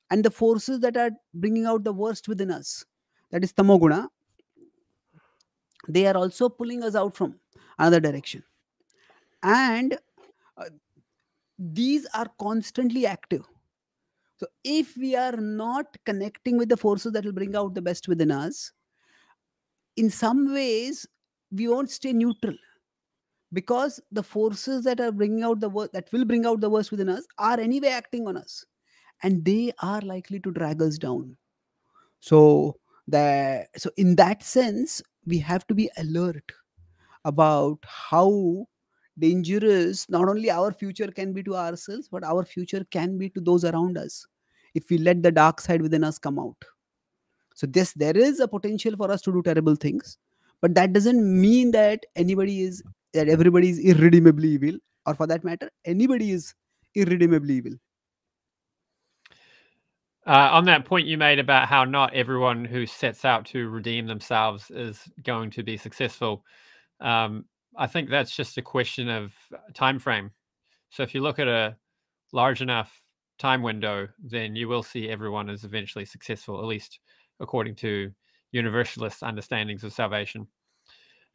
Speaker 2: and the forces that are bringing out the worst within us that is tamoguna they are also pulling us out from another direction and uh, these are constantly active. So if we are not connecting with the forces that will bring out the best within us in some ways we won't stay neutral. Because the forces that are bringing out the worst that will bring out the worst within us are anyway acting on us. And they are likely to drag us down. So that so in that sense we have to be alert about how dangerous not only our future can be to ourselves but our future can be to those around us if we let the dark side within us come out. So this there is a potential for us to do terrible things but that doesn't mean that anybody is that everybody is irredeemably evil or for that matter anybody is irredeemably evil.
Speaker 1: Uh, on that point you made about how not everyone who sets out to redeem themselves is going to be successful um, I think that's just a question of uh, time frame. So if you look at a large enough time window, then you will see everyone is eventually successful, at least according to universalist understandings of salvation.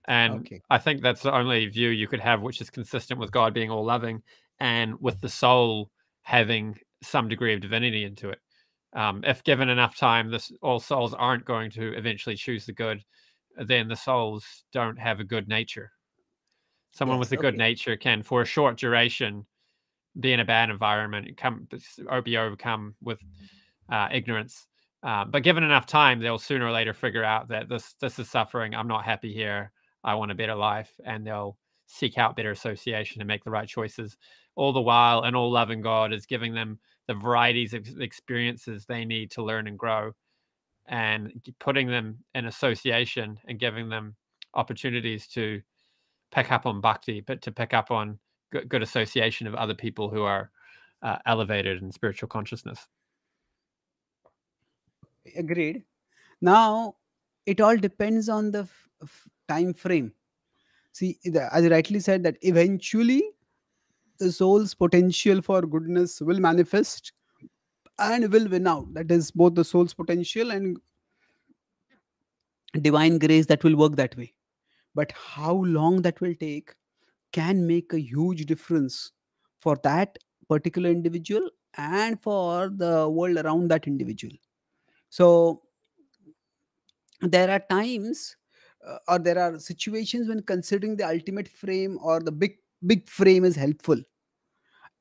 Speaker 1: And okay. I think that's the only view you could have which is consistent with God being all loving and with the soul having some degree of divinity into it. Um, if given enough time, this all souls aren't going to eventually choose the good, then the souls don't have a good nature someone yes, with a good nature can for a short duration be in a bad environment come or be overcome with uh, ignorance. Uh, but given enough time they'll sooner or later figure out that this this is suffering i'm not happy here i want a better life and they'll seek out better association and make the right choices. All the while and all loving god is giving them the varieties of experiences they need to learn and grow and putting them in association and giving them opportunities to pick up on bhakti, but to pick up on good, good association of other people who are uh, elevated in spiritual consciousness.
Speaker 2: Agreed. Now, it all depends on the f- f- time frame. See, the, as rightly said, that eventually the soul's potential for goodness will manifest and will win out. That is both the soul's potential and divine grace that will work that way but how long that will take can make a huge difference for that particular individual and for the world around that individual. So there are times uh, or there are situations when considering the ultimate frame or the big big frame is helpful.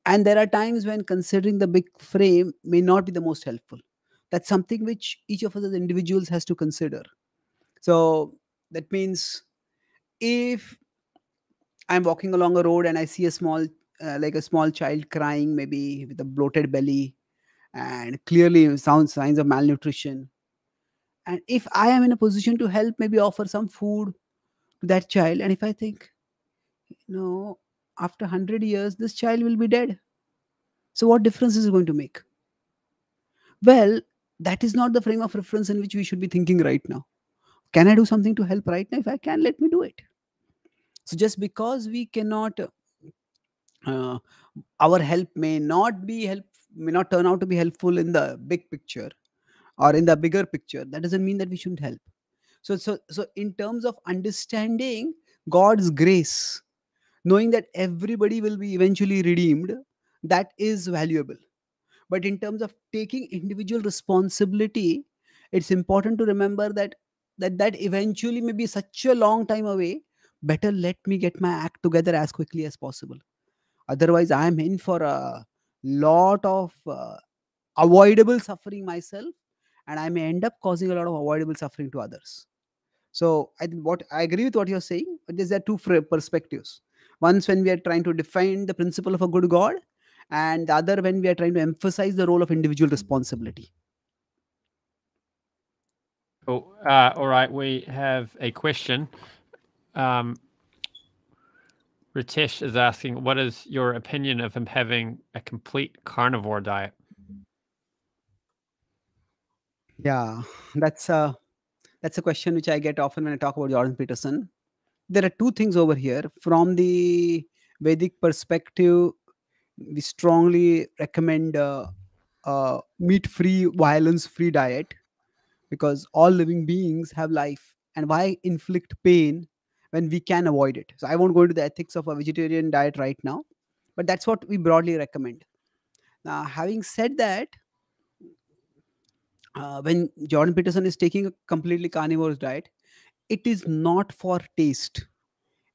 Speaker 2: And there are times when considering the big frame may not be the most helpful. That's something which each of us as individuals has to consider. So that means if i'm walking along a road and i see a small uh, like a small child crying maybe with a bloated belly and clearly sounds signs of malnutrition and if i am in a position to help maybe offer some food to that child and if i think no after 100 years this child will be dead. So what difference is it going to make? Well that is not the frame of reference in which we should be thinking right now. Can i do something to help right now? If i can let me do it so just because we cannot uh, our help may not be help may not turn out to be helpful in the big picture or in the bigger picture that doesn't mean that we shouldn't help. So so so in terms of understanding god's grace knowing that everybody will be eventually redeemed that is valuable. But in terms of taking individual responsibility it's important to remember that that that eventually may be such a long time away better let me get my act together as quickly as possible otherwise i am in for a lot of uh, avoidable suffering myself and i may end up causing a lot of avoidable suffering to others so i what i agree with what you're saying but there's there two perspectives once when we are trying to define the principle of a good god and the other when we are trying to emphasize the role of individual responsibility
Speaker 1: Cool. Uh, all right, we have a question. Um, Ritesh is asking, what is your opinion of him having a complete carnivore diet?
Speaker 2: yeah that's a that's a question which i get often when i talk about jordan peterson. There are two things over here. From the vedic perspective we strongly recommend uh, uh, meat free violence free diet because all living beings have life. And why inflict pain when we can avoid it. So i won't go into the ethics of a vegetarian diet right now but that's what we broadly recommend. Now having said that uh, when jordan peterson is taking a completely carnivorous diet it is not for taste.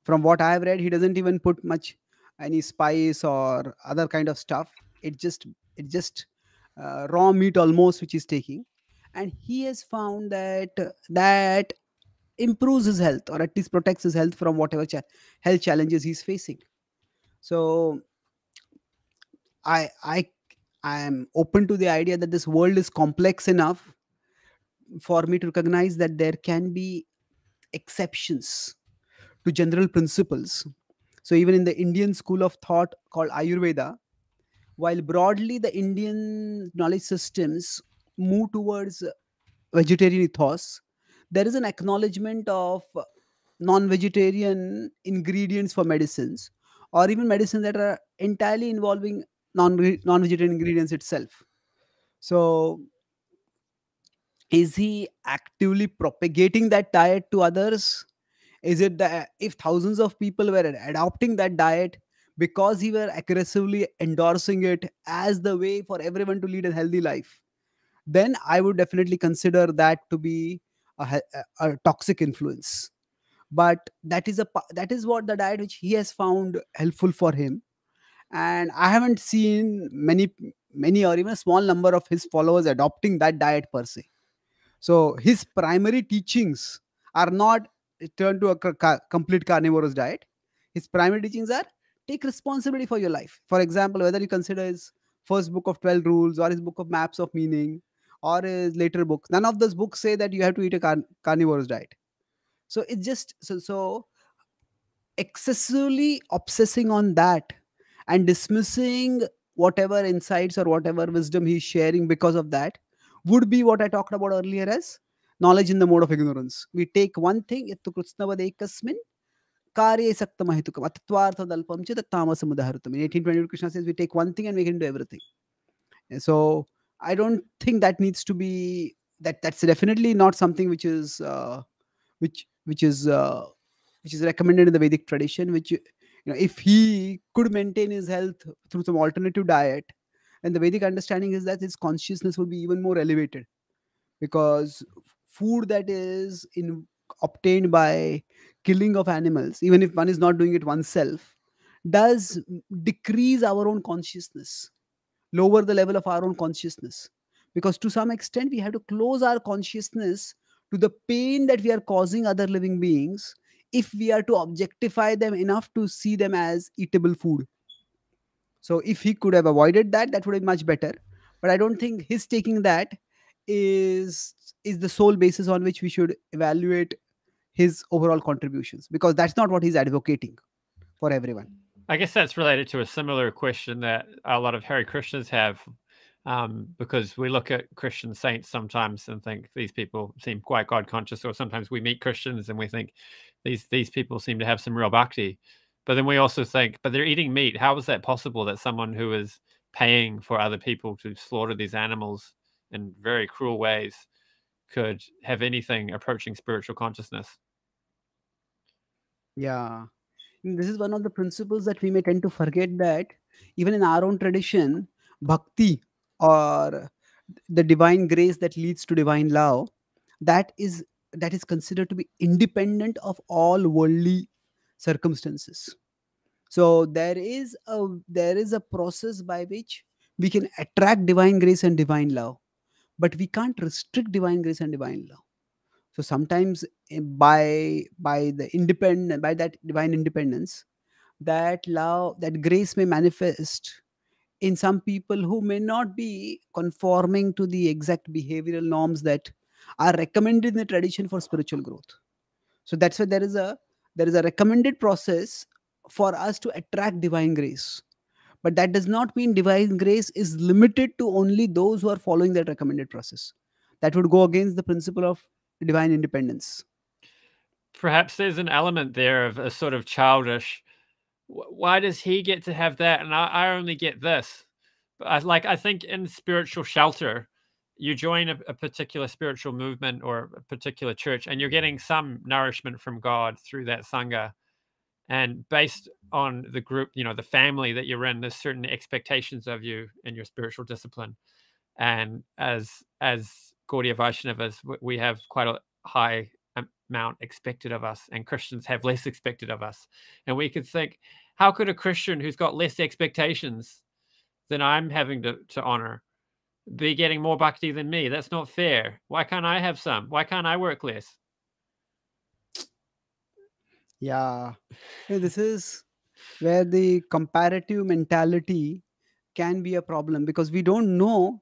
Speaker 2: From what i have read he doesn't even put much any spice or other kind of stuff. It just it just uh, raw meat almost which he's taking. And he has found that that improves his health or at least protects his health from whatever cha- health challenges he's facing. So i i i am open to the idea that this world is complex enough for me to recognize that there can be exceptions to general principles. So even in the indian school of thought called ayurveda while broadly the indian knowledge systems move towards vegetarian ethos there is an acknowledgement of non-vegetarian ingredients for medicines or even medicines that are entirely involving non non-vegetarian ingredients itself. So is he actively propagating that diet to others? Is it that if thousands of people were adopting that diet because he were aggressively endorsing it as the way for everyone to lead a healthy life then i would definitely consider that to be a, a- toxic influence. But that is a that is what the diet which he has found helpful for him. And i haven't seen many many or even a small number of his followers adopting that diet per se. So his primary teachings are not turn to a complete carnivorous diet. His primary teachings are take responsibility for your life. For example whether you consider his first book of 12 rules or his book of maps of meaning or his later book. None of those books say that you have to eat a car- carnivorous diet. So it's just so so excessively obsessing on that and dismissing whatever insights or whatever wisdom he's sharing because of that would be what i talked about earlier as knowledge in the mode of ignorance. We take one thing yattu krutznavad ekasmin karye saktamahitukam atvatvarthadalpam cha tattamasamudaharitam in 1822 krishna says we take one thing and make it into everything. And so i don't think that needs to be that that's definitely not something which is uh, which which is uh, which is recommended in the Vedic tradition. Which you know, if he could maintain his health through some alternative diet, and the Vedic understanding is that his consciousness will be even more elevated because food that is in obtained by killing of animals, even if one is not doing it oneself, does decrease our own consciousness, lower the level of our own consciousness. Because to some extent, we have to close our consciousness to the pain that we are causing other living beings if we are to objectify them enough to see them as eatable food So if he could have avoided that, that would be much better. But I don't think his taking that is is the sole basis on which we should evaluate his overall contributions because that's not what he's advocating for everyone.
Speaker 1: I guess that's related to a similar question that a lot of Hare Krishnas have, um, because we look at Christian saints sometimes and think these people seem quite God conscious, or sometimes we meet Christians and we think these these people seem to have some real bhakti, but then we also think, but they're eating meat. How is that possible that someone who is paying for other people to slaughter these animals in very cruel ways could have anything approaching spiritual consciousness?
Speaker 2: Yeah. This is one of the principles that we may tend to forget that even in our own tradition, bhakti or the divine grace that leads to divine love, that is that is considered to be independent of all worldly circumstances. So there is a there is a process by which we can attract divine grace and divine love, but we can't restrict divine grace and divine love so sometimes eh, by by the independent by that divine independence that love that grace may manifest in some people who may not be conforming to the exact behavioral norms that are recommended in the tradition for spiritual growth. So that's why there is a there is a recommended process for us to attract divine grace. But that does not mean divine grace is limited to only those who are following that recommended process. That would go against the principle of divine independence.
Speaker 1: Perhaps there's an element there of a sort of childish. Why does he get to have that and I, I only get this? But I, like I think in spiritual shelter, you join a, a, particular spiritual movement or a particular church, and you're getting some nourishment from God through that sangha. And based on the group, you know, the family that you're in, there's certain expectations of you in your spiritual discipline. And as as Gaudiya Vaishnavas, we have quite a high amount expected of us, and Christians have less expected of us. And we could think, how could a Christian who's got less expectations than I'm having to, to honor be getting more bhakti than me? That's not fair. Why can't I have some? Why can't I work less?
Speaker 2: Yeah. This is where the comparative mentality can be a problem because we don't know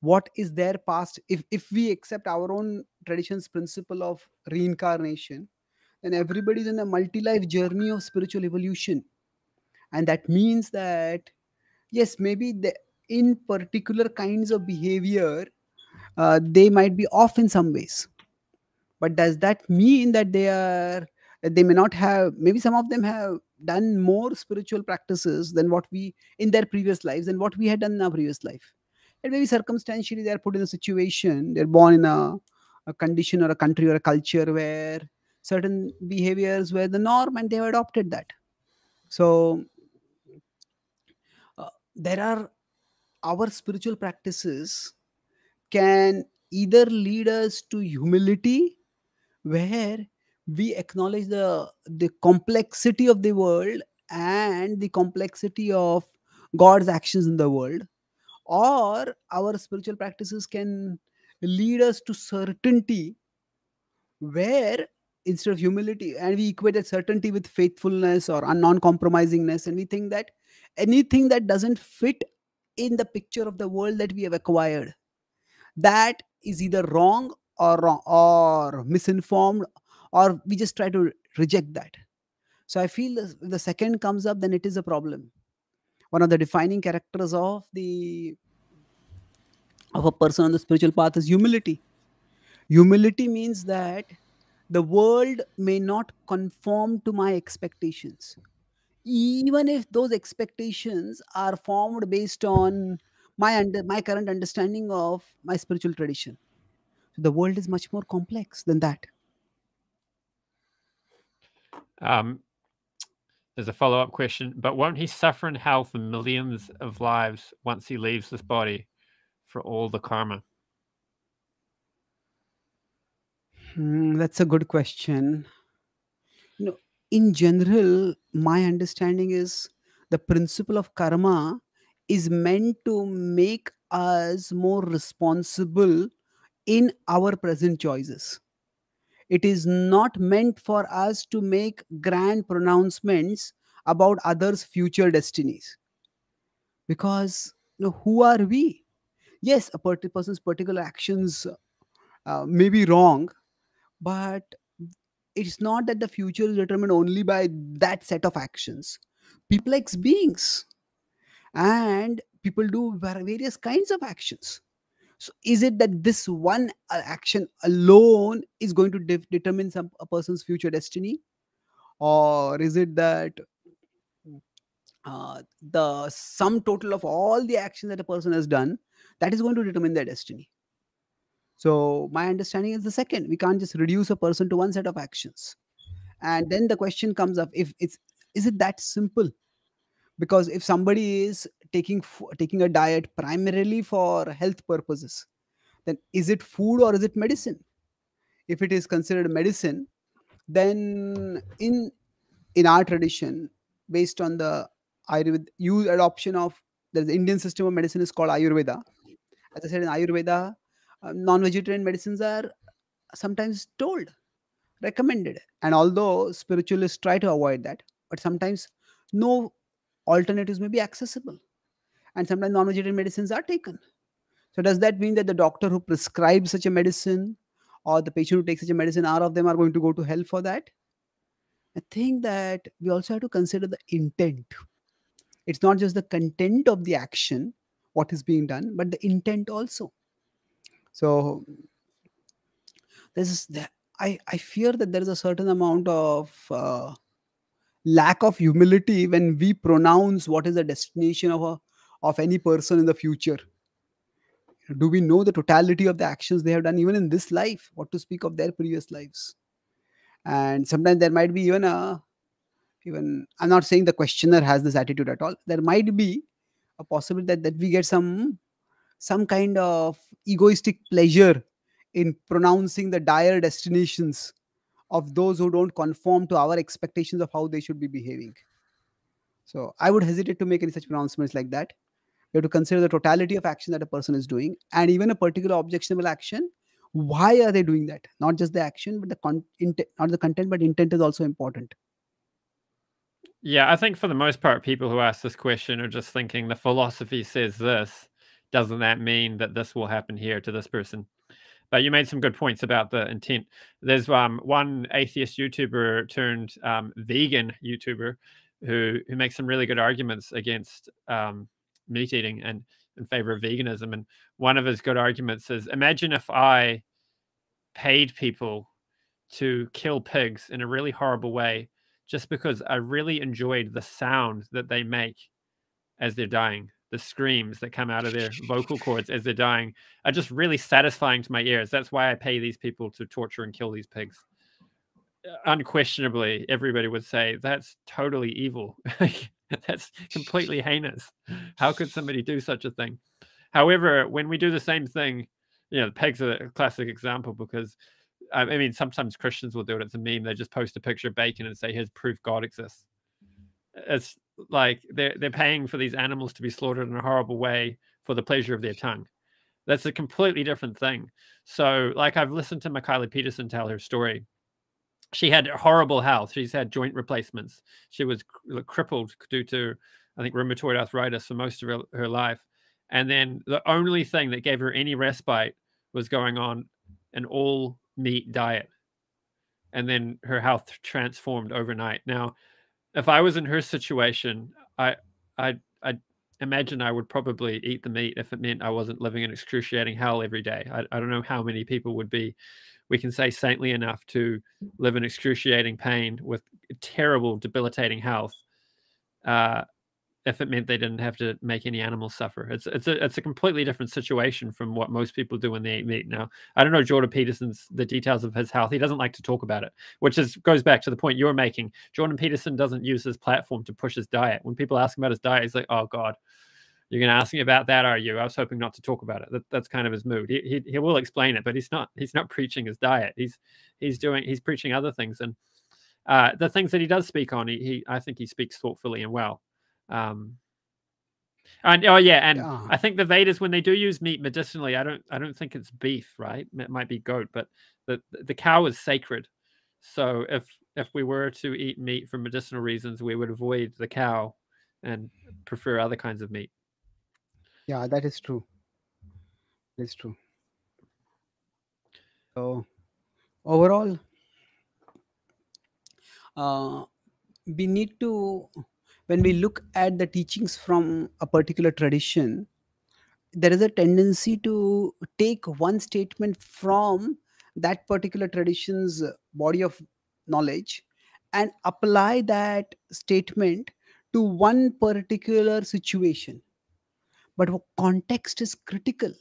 Speaker 2: what is their past? If if we accept our own tradition's principle of reincarnation then everybody's in a multi-life journey of spiritual evolution. And that means that yes maybe the in particular kinds of behavior uh, they might be off in some ways. But does that mean that they are they may not have maybe some of them have done more spiritual practices than what we in their previous lives than what we had done in our previous life and maybe circumstantially they're put in a situation they're born in a, a condition or a country or a culture where certain behaviors were the norm and they have adopted that. So uh, there are our spiritual practices can either lead us to humility where we acknowledge the the complexity of the world and the complexity of god's actions in the world or our spiritual practices can lead us to certainty where instead of humility and we equate that certainty with faithfulness or non-compromisingness and we think that anything that doesn't fit in the picture of the world that we have acquired that is either wrong or wrong or misinformed or we just try to reject that. So i feel the second comes up then it is a problem one of the defining characters of the of a person on the spiritual path is humility. Humility means that the world may not conform to my expectations. Even if those expectations are formed based on my under my current understanding of my spiritual tradition the world is much more complex than that.
Speaker 1: Um there's a follow up question, but won't he suffer in hell for millions of lives once he leaves this body for all the karma?
Speaker 2: Hmm, that's a good question. You know, in general, my understanding is the principle of karma is meant to make us more responsible in our present choices it is not meant for us to make grand pronouncements about others future destinies. Because you know who are we? Yes a person's particular actions uh, may be wrong but it's not that the future is determined only by that set of actions. People ex beings and people do various kinds of actions so is it that this one uh, action alone is going to de- determine some a person's future destiny? Or is it that uh, the sum total of all the actions that a person has done that is going to determine their destiny? So my understanding is the second. We can't just reduce a person to one set of actions. And then the question comes up if it's is it that simple because if somebody is taking taking a diet primarily for health purposes then is it food or is it medicine? If it is considered medicine then in in our tradition based on the ayurveda you adoption of the indian system of medicine is called ayurveda. As i said in ayurveda uh, non-vegetarian medicines are sometimes told recommended. And although spiritualists try to avoid that but sometimes no alternatives may be accessible. And sometimes non-vegetarian medicines are taken. So does that mean that the doctor who prescribes such a medicine or the patient who takes such a medicine are of them are going to go to hell for that? I think that we also have to consider the intent. It's not just the content of the action what is being done but the intent also. So this is the, I, I fear that there is a certain amount of uh, lack of humility when we pronounce what is the destination of a of any person in the future. Do we know the totality of the actions they have done even in this life what to speak of their previous lives? And sometimes there might be even a even i'm not saying the questioner has this attitude at all. There might be a possibility that, that we get some some kind of egoistic pleasure in pronouncing the dire destinations of those who don't conform to our expectations of how they should be behaving. So i would hesitate to make any such pronouncements like that. You have to consider the totality of action that a person is doing and even a particular objectionable action. Why are they doing that? Not just the action but the con- int- not the content but intent is also important.
Speaker 1: Yeah, I think for the most part, people who ask this question are just thinking the philosophy says this. Doesn't that mean that this will happen here to this person? But you made some good points about the intent. There's um, one atheist YouTuber turned um, vegan YouTuber who who makes some really good arguments against um, meat eating and in favor of veganism. And one of his good arguments is: imagine if I paid people to kill pigs in a really horrible way just because I really enjoyed the sound that they make as they're dying. The screams that come out of their vocal cords as they're dying are just really satisfying to my ears. That's why I pay these people to torture and kill these pigs. Uh, Unquestionably, everybody would say that's totally evil. that's completely heinous. How could somebody do such a thing? However, when we do the same thing, you know, the pigs are a classic example because I mean, sometimes Christians will do it. It's a meme. They just post a picture of bacon and say, "Here's proof God exists." It's like they're they're paying for these animals to be slaughtered in a horrible way for the pleasure of their tongue. That's a completely different thing. So, like, I've listened to Mikhaila Peterson tell her story. She had horrible health. She's had joint replacements. She was crippled due to, I think, rheumatoid arthritis for most of her, her life. And then the only thing that gave her any respite was going on an all meat diet. And then her health transformed overnight. Now, if I was in her situation, I I I imagine I would probably eat the meat if it meant I wasn't living in excruciating hell every day. I, I don't know how many people would be, we can say, saintly enough to live in excruciating pain with terrible, debilitating health. Uh, if it meant they didn't have to make any animals suffer. It's it's a it's a completely different situation from what most people do when they eat meat. Now, I don't know Jordan Peterson's the details of his health. He doesn't like to talk about it, which is goes back to the point you're making. Jordan Peterson doesn't use his platform to push his diet. When people ask him about his diet, he's like, "Oh God, you're going to ask me about that, are you?" I was hoping not to talk about it. That, that's kind of his mood. He, he he will explain it, but he's not he's not preaching his diet. He's he's doing he's preaching other things and. Uh, the things that he does speak on, he, he I think he speaks thoughtfully and well. Um, and oh yeah, and
Speaker 2: Yeah.
Speaker 1: I think the Vedas when they do use meat medicinally, I don't I don't think it's beef, right? It might be goat, but the the cow is sacred. So if if we were to eat meat for medicinal reasons, we would avoid the cow and prefer other kinds of meat.
Speaker 2: Yeah, that is true. That's true. So overall, uh, we need to when we look at the teachings from a particular tradition there is a tendency to take one statement from that particular tradition's body of knowledge and apply that statement to one particular situation. But context is critical.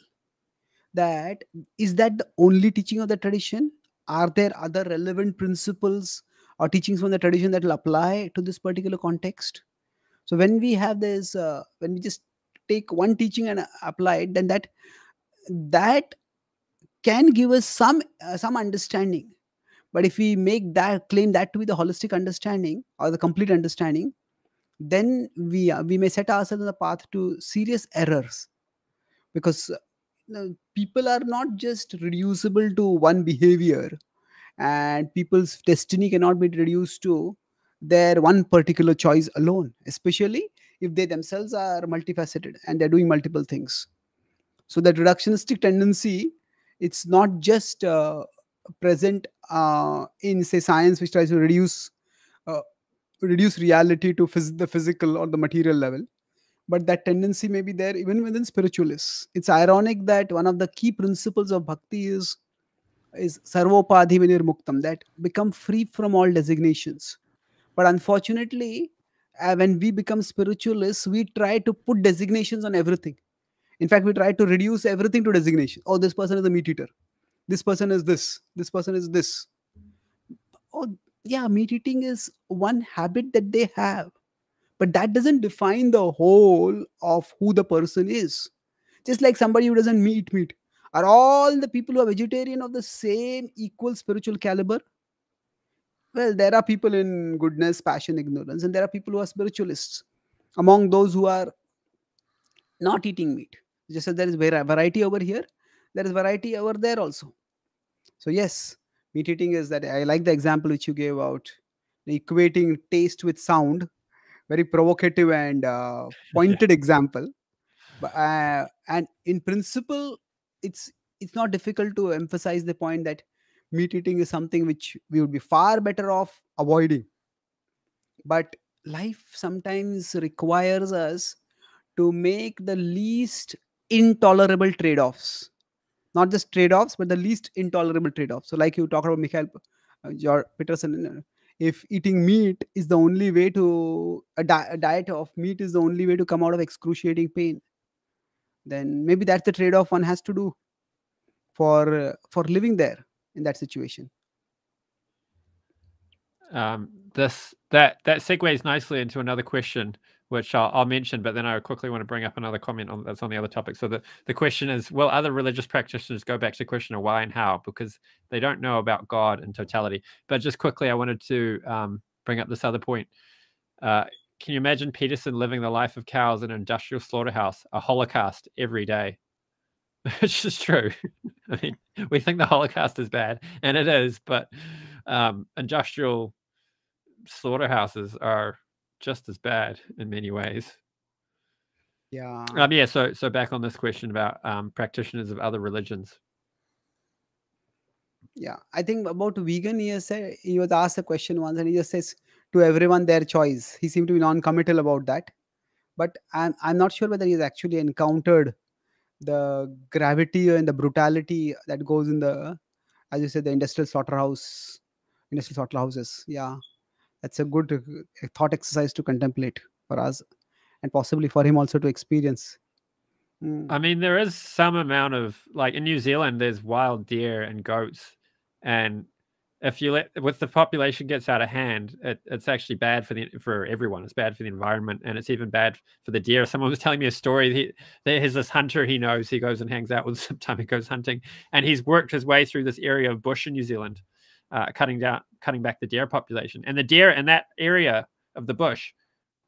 Speaker 2: That is that the only teaching of the tradition? Are there other relevant principles or teachings from the tradition that will apply to this particular context so when we have this uh, when we just take one teaching and apply it then that that can give us some uh, some understanding. But if we make that claim that to be the holistic understanding or the complete understanding then we uh, we may set ourselves on the path to serious errors. Because uh, you know, people are not just reducible to one behavior and people's destiny cannot be reduced to their one particular choice alone especially if they themselves are multifaceted and they're doing multiple things. So that reductionistic tendency it's not just uh, present uh, in say science which tries to reduce uh, reduce reality to phys- the physical or the material level but that tendency may be there even within spiritualists. It's ironic that one of the key principles of bhakti is is sarvopadhi muktam that become free from all designations but unfortunately uh, when we become spiritualists we try to put designations on everything. In fact we try to reduce everything to designation. Oh this person is a meat eater. This person is this. This person is this. Oh yeah meat eating is one habit that they have. But that doesn't define the whole of who the person is. Just like somebody who doesn't eat meat. Are all the people who are vegetarian of the same equal spiritual caliber well there are people in goodness passion ignorance and there are people who are spiritualists. Among those who are not eating meat. Just as there is variety over here there is variety over there also. So yes meat eating is that i like the example which you gave out. Equating taste with sound very provocative and uh, pointed example. But, uh, and in principle it's it's not difficult to emphasize the point that meat eating is something which we would be far better off avoiding. But life sometimes requires us to make the least intolerable trade-offs. Not just trade-offs but the least intolerable trade-offs. So like you talked about Mikhaila uh, Peterson if eating meat is the only way to a, di- a diet of meat is the only way to come out of excruciating pain then maybe that's the trade-off one has to do for uh, for living there in that situation
Speaker 1: um, this that that segues nicely into another question which I'll, I'll, mention, but then I quickly want to bring up another comment on that's on the other topic. So the, the question is, will other religious practitioners go back to of why and how? Because they don't know about God in totality. But just quickly, I wanted to um, bring up this other point. Uh, can you imagine Peterson living the life of cows in an industrial slaughterhouse, a holocaust every day? Which is true. I mean, we think the Holocaust is bad, and it is, but um, industrial slaughterhouses are just as bad in many ways.
Speaker 2: Yeah.
Speaker 1: Um, yeah. So, so back on this question about um, practitioners of other religions.
Speaker 2: Yeah, I think about vegan. He said he was asked a question once, and he just says to everyone their choice. He seemed to be non-committal about that, but I'm I'm not sure whether he's actually encountered the gravity and the brutality that goes in the, as you said, the industrial slaughterhouse, industrial slaughterhouses. Yeah, that's a good uh, thought exercise to contemplate for us and possibly for him also to experience
Speaker 1: mm. i mean there is some amount of like in new zealand there's wild deer and goats and if you let with the population gets out of hand it, it's actually bad for the for everyone it's bad for the environment and it's even bad for the deer someone was telling me a story he there's this hunter he knows he goes and hangs out with sometimes he goes hunting and he's worked his way through this area of bush in new zealand uh, cutting down, cutting back the deer population. And the deer in that area of the bush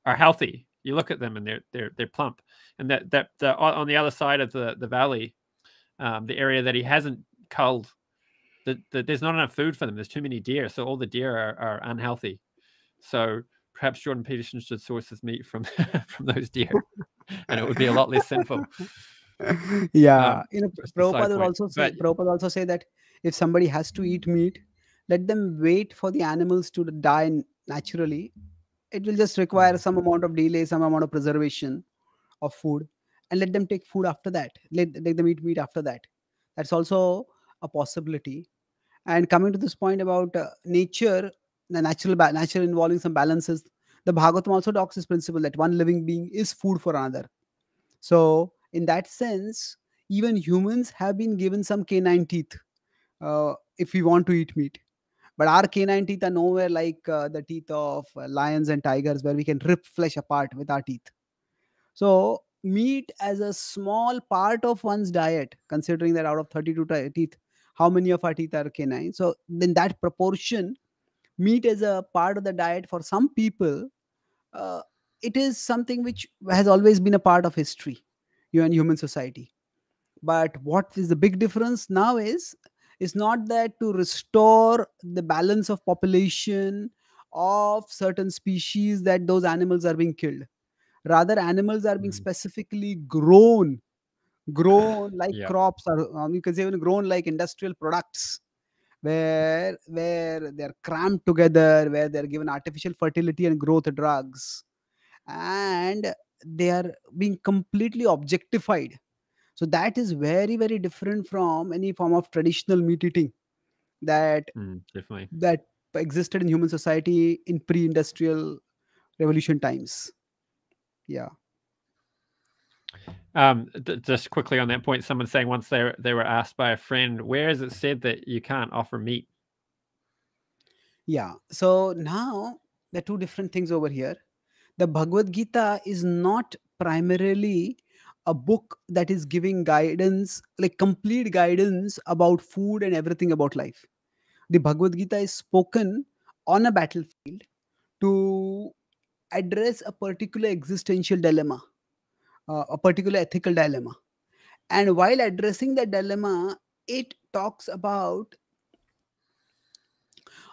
Speaker 1: are healthy. You look at them and they're they're they're plump. And that that the, on the other side of the the valley, um, the area that he hasn't culled, the, the, there's not enough food for them. There's too many deer, so all the deer are, are unhealthy. So perhaps Jordan Peterson should source his meat from from those deer, and it would be a lot less sinful.
Speaker 2: yeah, um, you know,
Speaker 1: Prabhupada
Speaker 2: would also say, but, Prabhupada also say that if somebody has to eat meat, let them wait for the animals to die naturally. It will just require some amount of delay, some amount of preservation of food, and let them take food after that. Let, let them eat meat after that. That's also a possibility. And coming to this point about uh, nature, the natural ba- nature involving some balances, the Bhagavatam also talks this principle that one living being is food for another. So, in that sense, even humans have been given some canine teeth uh, if we want to eat meat. But our canine teeth are nowhere like uh, the teeth of uh, lions and tigers, where we can rip flesh apart with our teeth. So, meat as a small part of one's diet, considering that out of 32 t- teeth, how many of our teeth are canine? So, then that proportion, meat as a part of the diet for some people, uh, it is something which has always been a part of history, you and human society. But what is the big difference now is is not that to restore the balance of population of certain species that those animals are being killed rather animals are being mm. specifically grown grown like yeah. crops or um, you can say even grown like industrial products where where they're crammed together where they're given artificial fertility and growth drugs. And they are being completely objectified. So that is very very different from any form of traditional meat eating that
Speaker 1: mm, definitely.
Speaker 2: that existed in human society in pre-industrial revolution times. Yeah
Speaker 1: um just quickly on that point someone saying once they they were asked by a friend where is it said that you can't offer meat?
Speaker 2: Yeah so now there are two different things over here. The bhagavad gita is not primarily a book that is giving guidance like complete guidance about food and everything about life. The bhagavad gita is spoken on a battlefield to address a particular existential dilemma, uh, a particular ethical dilemma. And while addressing that dilemma, it talks about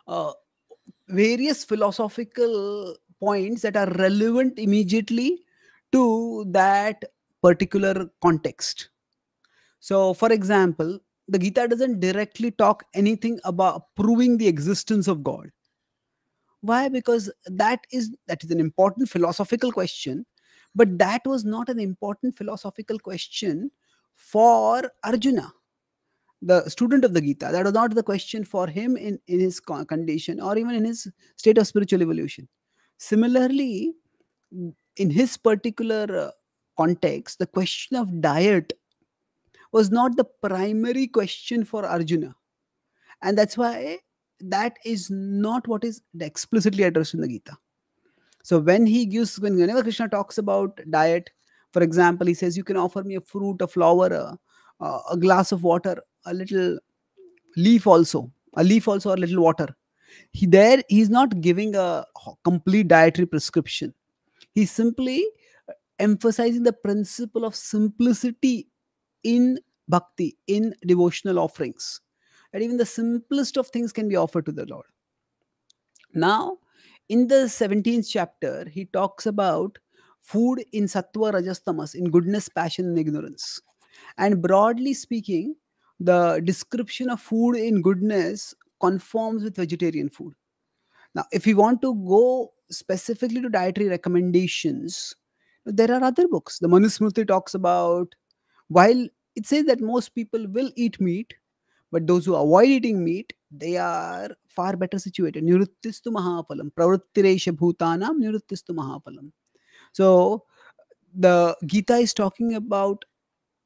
Speaker 2: uh, various philosophical points that are relevant immediately to that particular context. So, for example, the Gita doesn't directly talk anything about proving the existence of God why because that is that is an important philosophical question but that was not an important philosophical question for arjuna the student of the gita. That was not the question for him in, in his condition or even in his state of spiritual evolution. Similarly in his particular uh, context the question of diet was not the primary question for arjuna. And that's why that is not what is explicitly addressed in the Gita. So when he gives, when whenever Krishna talks about diet, for example, he says, "You can offer me a fruit, a flower, a, a glass of water, a little leaf also, a leaf also, a little water." He there he's not giving a complete dietary prescription. He's simply emphasizing the principle of simplicity in bhakti, in devotional offerings that even the simplest of things can be offered to the Lord. Now, in the 17th chapter, he talks about food in sattva, rajas, tamas, in goodness, passion, and ignorance. And broadly speaking, the description of food in goodness conforms with vegetarian food. Now, if we want to go specifically to dietary recommendations, there are other books. The Manusmriti talks about, while it says that most people will eat meat, but those who avoid eating meat, they are far better situated. Niruttistu mahapalam. Pravrittiresha bhutanam niruttistu mahapalam. So the Gita is talking about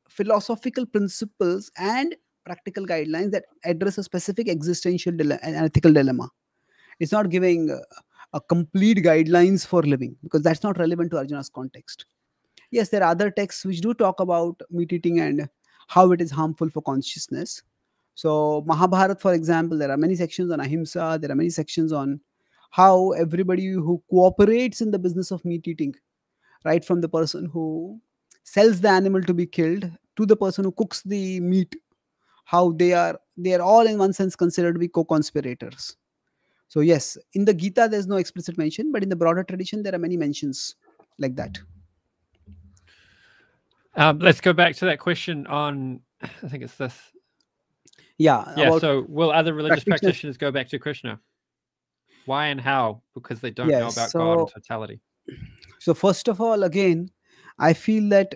Speaker 2: philosophical principles and practical guidelines that address a specific existential and ethical dilemma. It's not giving a complete guidelines for living because that's not relevant to Arjuna's context. Yes, there are other texts which do talk about meat eating and how it is harmful for consciousness. So, Mahabharat, for example, there are many sections on ahimsa, there are many sections on how everybody who cooperates in the business of meat eating, right from the person who sells the animal to be killed to the person who cooks the meat, how they are they are all in one sense considered to be co-conspirators. So yes, in the Gita there's no explicit mention, but in the broader tradition there are many mentions like that.
Speaker 1: Um, let's go back to that question on. I think it's this.
Speaker 2: Yeah.
Speaker 1: Yeah. So, will other religious
Speaker 2: practitioners-
Speaker 1: practitioners go back to Krishna? Why and how? Because they don't know
Speaker 2: Yes,
Speaker 1: about God in
Speaker 2: so-
Speaker 1: totality.
Speaker 2: So first of all, again, I feel that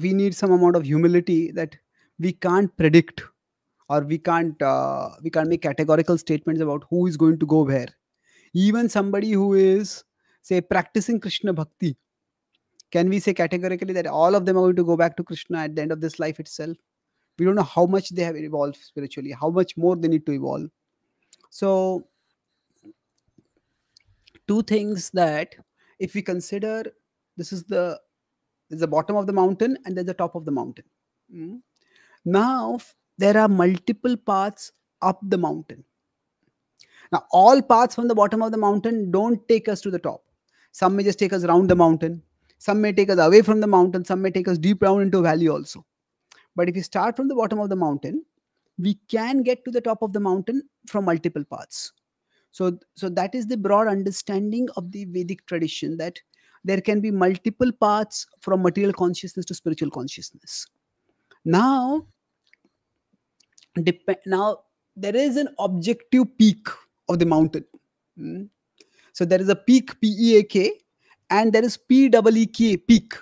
Speaker 2: we need some amount of humility that we can't predict or we can't uh, we can't make categorical statements about who is going to go where. Even somebody who is say practicing Krishna bhakti, can we say categorically that all of them are going to go back to Krishna at the end of this life itself? We don't know how much they have evolved spiritually, how much more they need to evolve. So two things that if we consider this is the there's the bottom of the mountain and there's the top of the mountain. Mm. now there are multiple paths up the mountain. Now all paths from the bottom of the mountain don't take us to the top. Some may just take us around the mountain. Some may take us away from the mountain. Some may take us deep down into a valley also but if you start from the bottom of the mountain we can get to the top of the mountain from multiple paths. So so that is the broad understanding of the vedic tradition that there can be multiple paths from material consciousness to spiritual consciousness. Now now there is an objective peak of the mountain. Mm. so there is a peak p-e-a-k and there is p-e-e-k peak.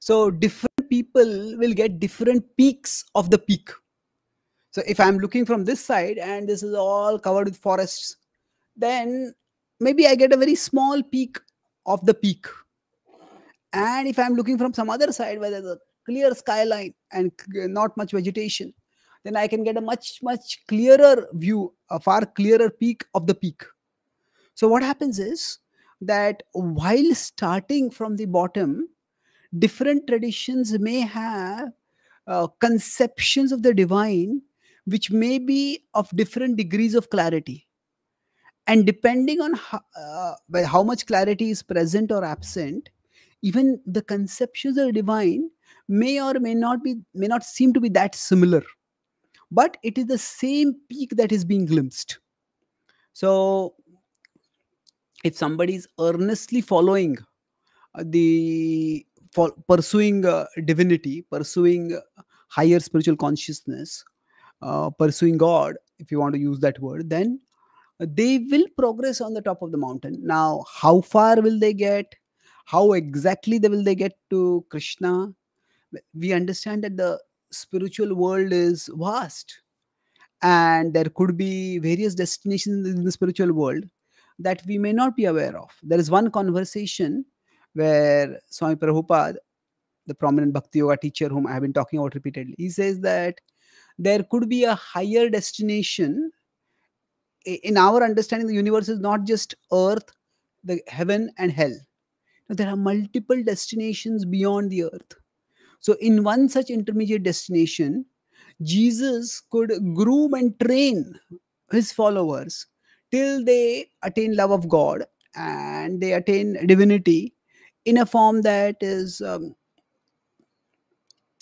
Speaker 2: So different people will get different peaks of the peak. So if i'm looking from this side and this is all covered with forests then maybe i get a very small peak of the peak. And if i'm looking from some other side where there's a clear skyline and not much vegetation then i can get a much much clearer view a far clearer peak of the peak. So what happens is that while starting from the bottom different traditions may have uh, conceptions of the divine which may be of different degrees of clarity. And depending on how, uh, how much clarity is present or absent even the conceptions of the divine may or may not be may not seem to be that similar. But it is the same peak that is being glimpsed. So if somebody is earnestly following uh, the for pursuing uh, divinity pursuing uh, higher spiritual consciousness uh, pursuing god if you want to use that word then they will progress on the top of the mountain. Now how far will they get? How exactly will they get to krishna? We understand that the spiritual world is vast and there could be various destinations in the spiritual world that we may not be aware of. There is one conversation where swami prabhupada the prominent bhakti yoga teacher whom i have been talking about repeatedly he says that there could be a higher destination in our understanding the universe is not just earth the heaven and hell. There are multiple destinations beyond the earth. So in one such intermediate destination jesus could groom and train his followers till they attain love of god and they attain divinity in a form that is um,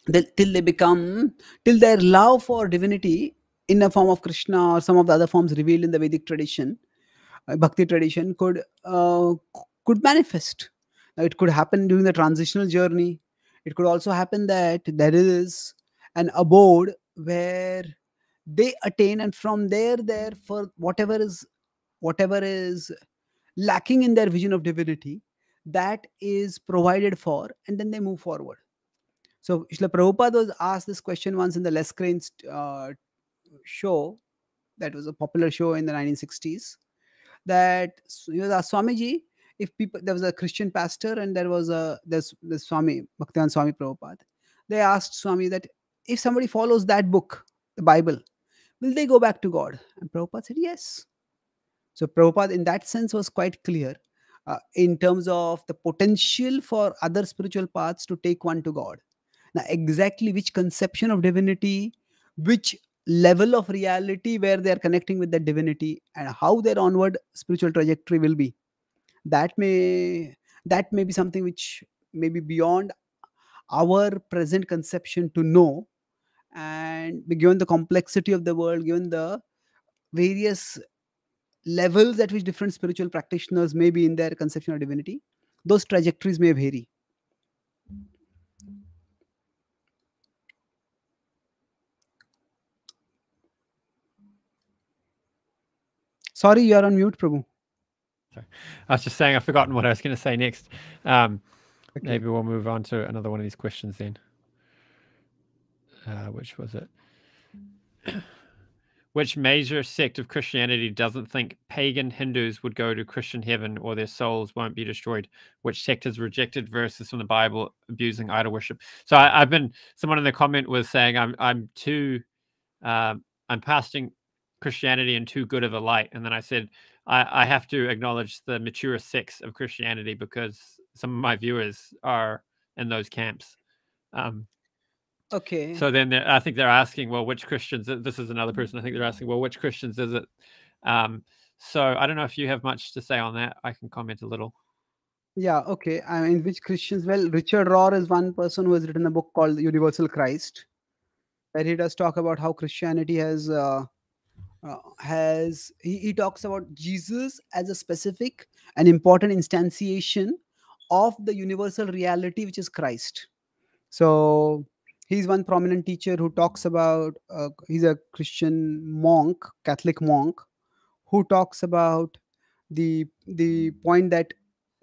Speaker 2: they- till they become till their love for divinity in a form of krishna or some of the other forms revealed in the vedic tradition uh, bhakti tradition could uh, could manifest. It could happen during the transitional journey. It could also happen that there is an abode where they attain and from there there for whatever is whatever is lacking in their vision of divinity that is provided for and then they move forward. So Srila Prabhupada was asked this question once in the Les Crane's uh, show that was a popular show in the 1960s that he was asked Swamiji if people there was a Christian pastor and there was a there's the Swami Bhaktivedanta Swami Prabhupada they asked Swami that if somebody follows that book the Bible will they go back to God? And Prabhupada said yes. So Prabhupada in that sense was quite clear uh, in terms of the potential for other spiritual paths to take one to God. Now exactly which conception of divinity which level of reality where they are connecting with that divinity and how their onward spiritual trajectory will be. That may that may be something which may be beyond our present conception to know. And given the complexity of the world given the various levels at which different spiritual practitioners may be in their conception of divinity, those trajectories may vary. Sorry, you are on mute, Prabhu.
Speaker 1: Sorry. I was just saying I've forgotten what I was going to say next. Um, okay. Maybe we'll move on to another one of these questions then. Uh, which was it? Which major sect of Christianity doesn't think pagan Hindus would go to Christian heaven or their souls won't be destroyed? Which sect has rejected verses from the Bible abusing idol worship? So I, have been someone in the comment was saying I'm I'm too uh, I'm casting Christianity in too good of a light, and then I said I, I have to acknowledge the mature sects of Christianity because some of my viewers are in those camps. Um,
Speaker 2: Okay.
Speaker 1: So then I think they're asking, well, which Christians? This is another person. I think they're asking, well, which Christians is it? Um, so I don't know if you have much to say on that. I can comment a little.
Speaker 2: Yeah. Okay. I mean, which Christians? Well, Richard Rohr is one person who has written a book called Universal Christ, where he does talk about how Christianity has uh, uh, has he, he talks about Jesus as a specific and important instantiation of the universal reality, which is Christ. So he's one prominent teacher who talks about uh, he's a christian monk catholic monk who talks about the the point that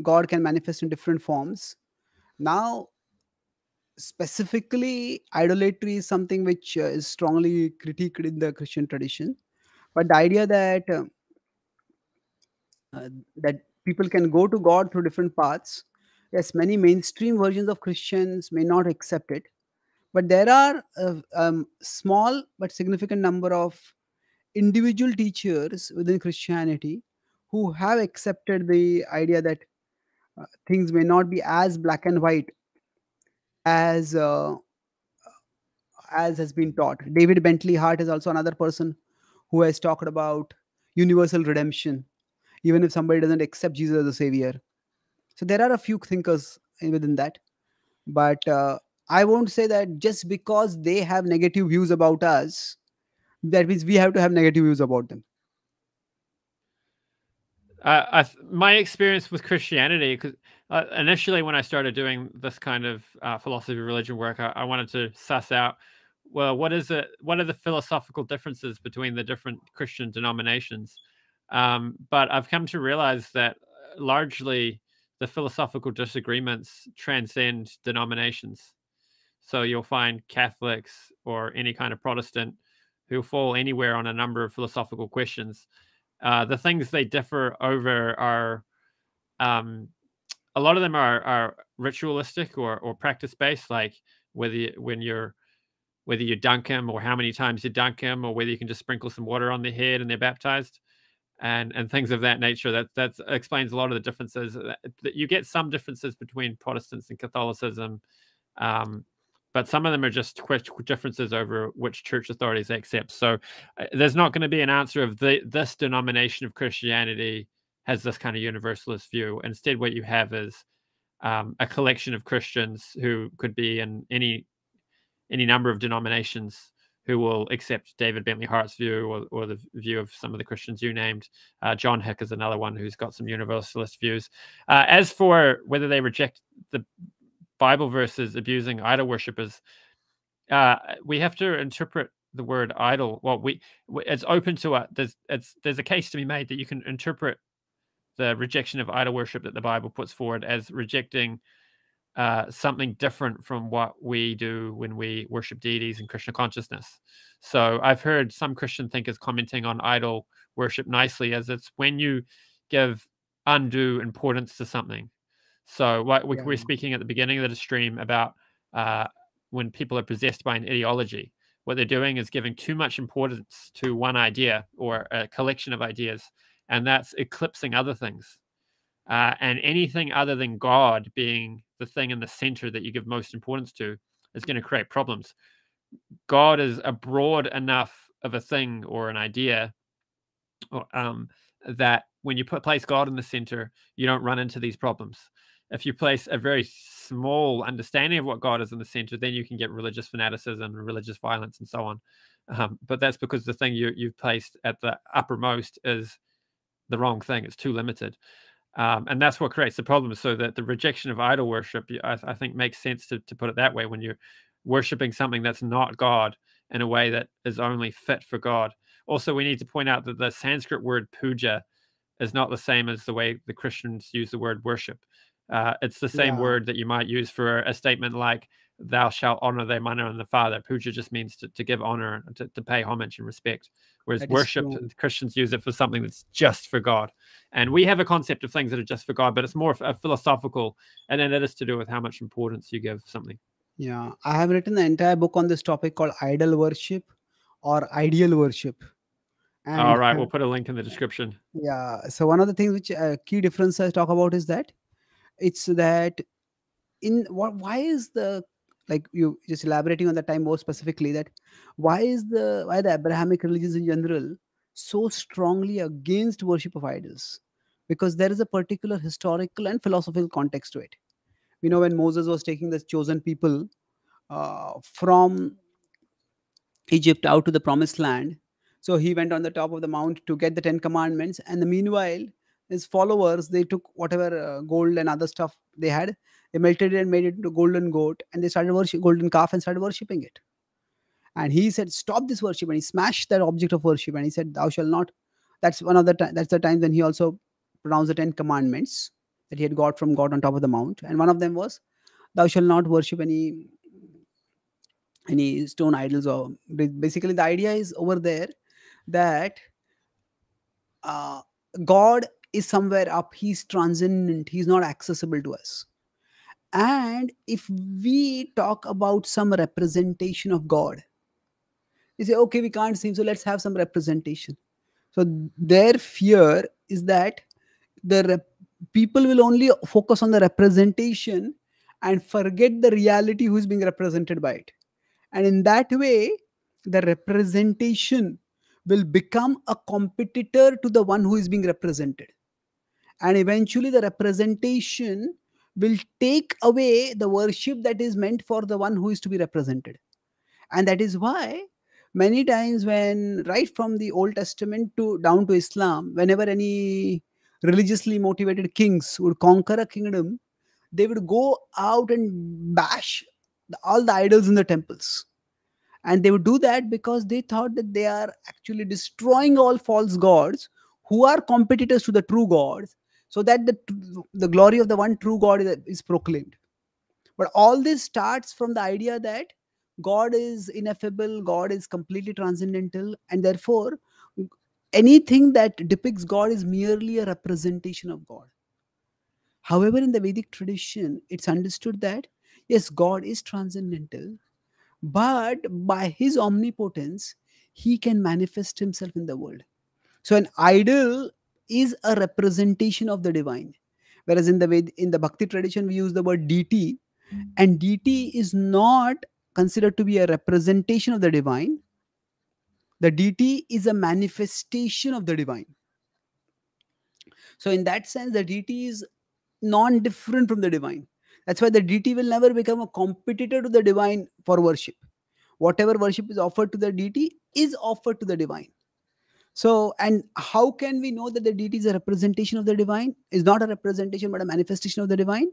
Speaker 2: god can manifest in different forms. Now specifically idolatry is something which uh, is strongly critiqued in the christian tradition. But the idea that uh, uh, that people can go to god through different paths yes many mainstream versions of christians may not accept it but there are a um, small but significant number of individual teachers within christianity who have accepted the idea that uh, things may not be as black and white as uh, as has been taught. David bentley hart is also another person who has talked about universal redemption even if somebody doesn't accept jesus as a savior. So there are a few thinkers within that. But uh, I won't say that just because they have negative views about us, that means we have to have negative views about them.
Speaker 1: Uh, I, my experience with Christianity, because uh, initially when I started doing this kind of uh, philosophy of religion work, I, I, wanted to suss out, well, what is it? What are the philosophical differences between the different Christian denominations? Um, but I've come to realize that largely the philosophical disagreements transcend denominations. So you'll find Catholics or any kind of Protestant who fall anywhere on a number of philosophical questions. Uh, the things they differ over are um, a lot of them are, are ritualistic or, or practice based, like whether you, when you're whether you dunk them or how many times you dunk them or whether you can just sprinkle some water on their head and they're baptized and and things of that nature that that explains a lot of the differences uh, that you get some differences between protestants and catholicism um, but some of them are just differences over which church authorities accept. So uh, there's not going to be an answer of the this denomination of Christianity has this kind of universalist view. Instead, what you have is um, a collection of Christians who could be in any any number of denominations who will accept David Bentley Hart's view or, or the view of some of the Christians you named. Uh, John Hick is another one who's got some universalist views. Uh, as for whether they reject the Bible verses abusing idol worshippers, uh, we have to interpret the word idol. Well, we it's open to us. There's it's there's a case to be made that you can interpret the rejection of idol worship that the Bible puts forward as rejecting uh, something different from what we do when we worship deities in Krishna consciousness. So I've heard some Christian thinkers commenting on idol worship nicely as it's when you give undue importance to something. So what we, yeah. we're speaking at the beginning of the stream about uh, when people are possessed by an ideology, what they're doing is giving too much importance to one idea or a collection of ideas, and that's eclipsing other things. Uh, and anything other than God being the thing in the center that you give most importance to is going to create problems. God is a broad enough of a thing or an idea or, um, that when you put place God in the center, you don't run into these problems if you place a very small understanding of what God is in the center, then you can get religious fanaticism and religious violence and so on. Um, but that's because the thing you you've placed at the uppermost is the wrong thing. It's too limited. Um, and that's what creates the problem. So that the rejection of idol worship, I, I, think, makes sense to, to put it that way. When you're worshiping something that's not God in a way that is only fit for God. Also, we need to point out that the Sanskrit word puja is not the same as the way the Christians use the word worship. Uh, it's the same yeah. word that you might use for a statement like "Thou shalt honor thy mother and the father." Puja just means to, to give honor, to, to pay homage and respect. Whereas worship, Christians use it for something that's just for God. And we have a concept of things that are just for God, but it's more a philosophical, and then that is to do with how much importance you give something.
Speaker 2: Yeah, I have written the entire book on this topic called idol worship or ideal worship.
Speaker 1: And, All right, we'll put a link in the description.
Speaker 2: Yeah. So one of the things which uh, key difference I talk about is that it's that in what why is the like you just elaborating on the time more specifically that why is the why the abrahamic religions in general so strongly against worship of idols? Because there is a particular historical and philosophical context to it. We know when moses was taking the chosen people uh, from egypt out to the promised land so he went on the top of the mount to get the ten commandments and the meanwhile his followers they took whatever uh, gold and other stuff they had they melted it and made it into golden goat and they started worship golden calf and started worshipping it. And he said stop this worship and he smashed that object of worship and he said thou shall not that's one of the that's the time when he also pronounced the ten commandments that he had got from god on top of the mount and one of them was thou shall not worship any any stone idols or basically the idea is over there that uh, god is somewhere up. He's transcendent. He's not accessible to us. And if we talk about some representation of god we say okay we can't see him so let's have some representation. So their fear is that the people will only focus on the representation and forget the reality who's being represented by it. And in that way the representation will become a competitor to the one who is being represented and eventually the representation will take away the worship that is meant for the one who is to be represented. And that is why many times when right from the old testament to down to islam whenever any religiously motivated kings would conquer a kingdom they would go out and bash all the idols in the temples. And they would do that because they thought that they are actually destroying all false gods who are competitors to the true gods so that the, the glory of the one true God is, is proclaimed. But all this starts from the idea that God is ineffable, God is completely transcendental, and therefore anything that depicts God is merely a representation of God. However, in the Vedic tradition, it's understood that yes, God is transcendental, but by his omnipotence, he can manifest himself in the world. So, an idol is a representation of the divine. Whereas in the way in the bhakti tradition we use the word deity hmm. and deity is not considered to be a representation of the divine. The deity is a manifestation of the divine. So in that sense the deity is non-different from the divine. That's why the deity will never become a competitor to the divine for worship. Whatever worship is offered to the deity is offered to the divine so, and how can we know that the deity is a representation of the divine? Is not a representation but a manifestation of the divine?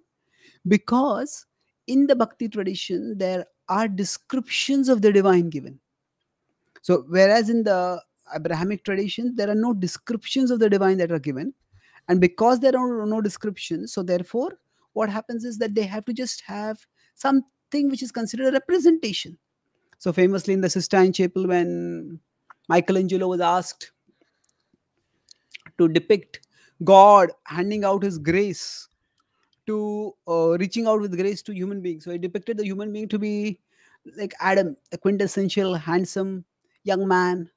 Speaker 2: Because in the bhakti tradition, there are descriptions of the divine given. So, whereas in the Abrahamic tradition, there are no descriptions of the divine that are given. And because there are no descriptions, so therefore, what happens is that they have to just have something which is considered a representation. So, famously in the Sistine Chapel, when Michelangelo was asked to depict God handing out his grace to uh, reaching out with grace to human beings. So he depicted the human being to be like Adam, a quintessential handsome young man.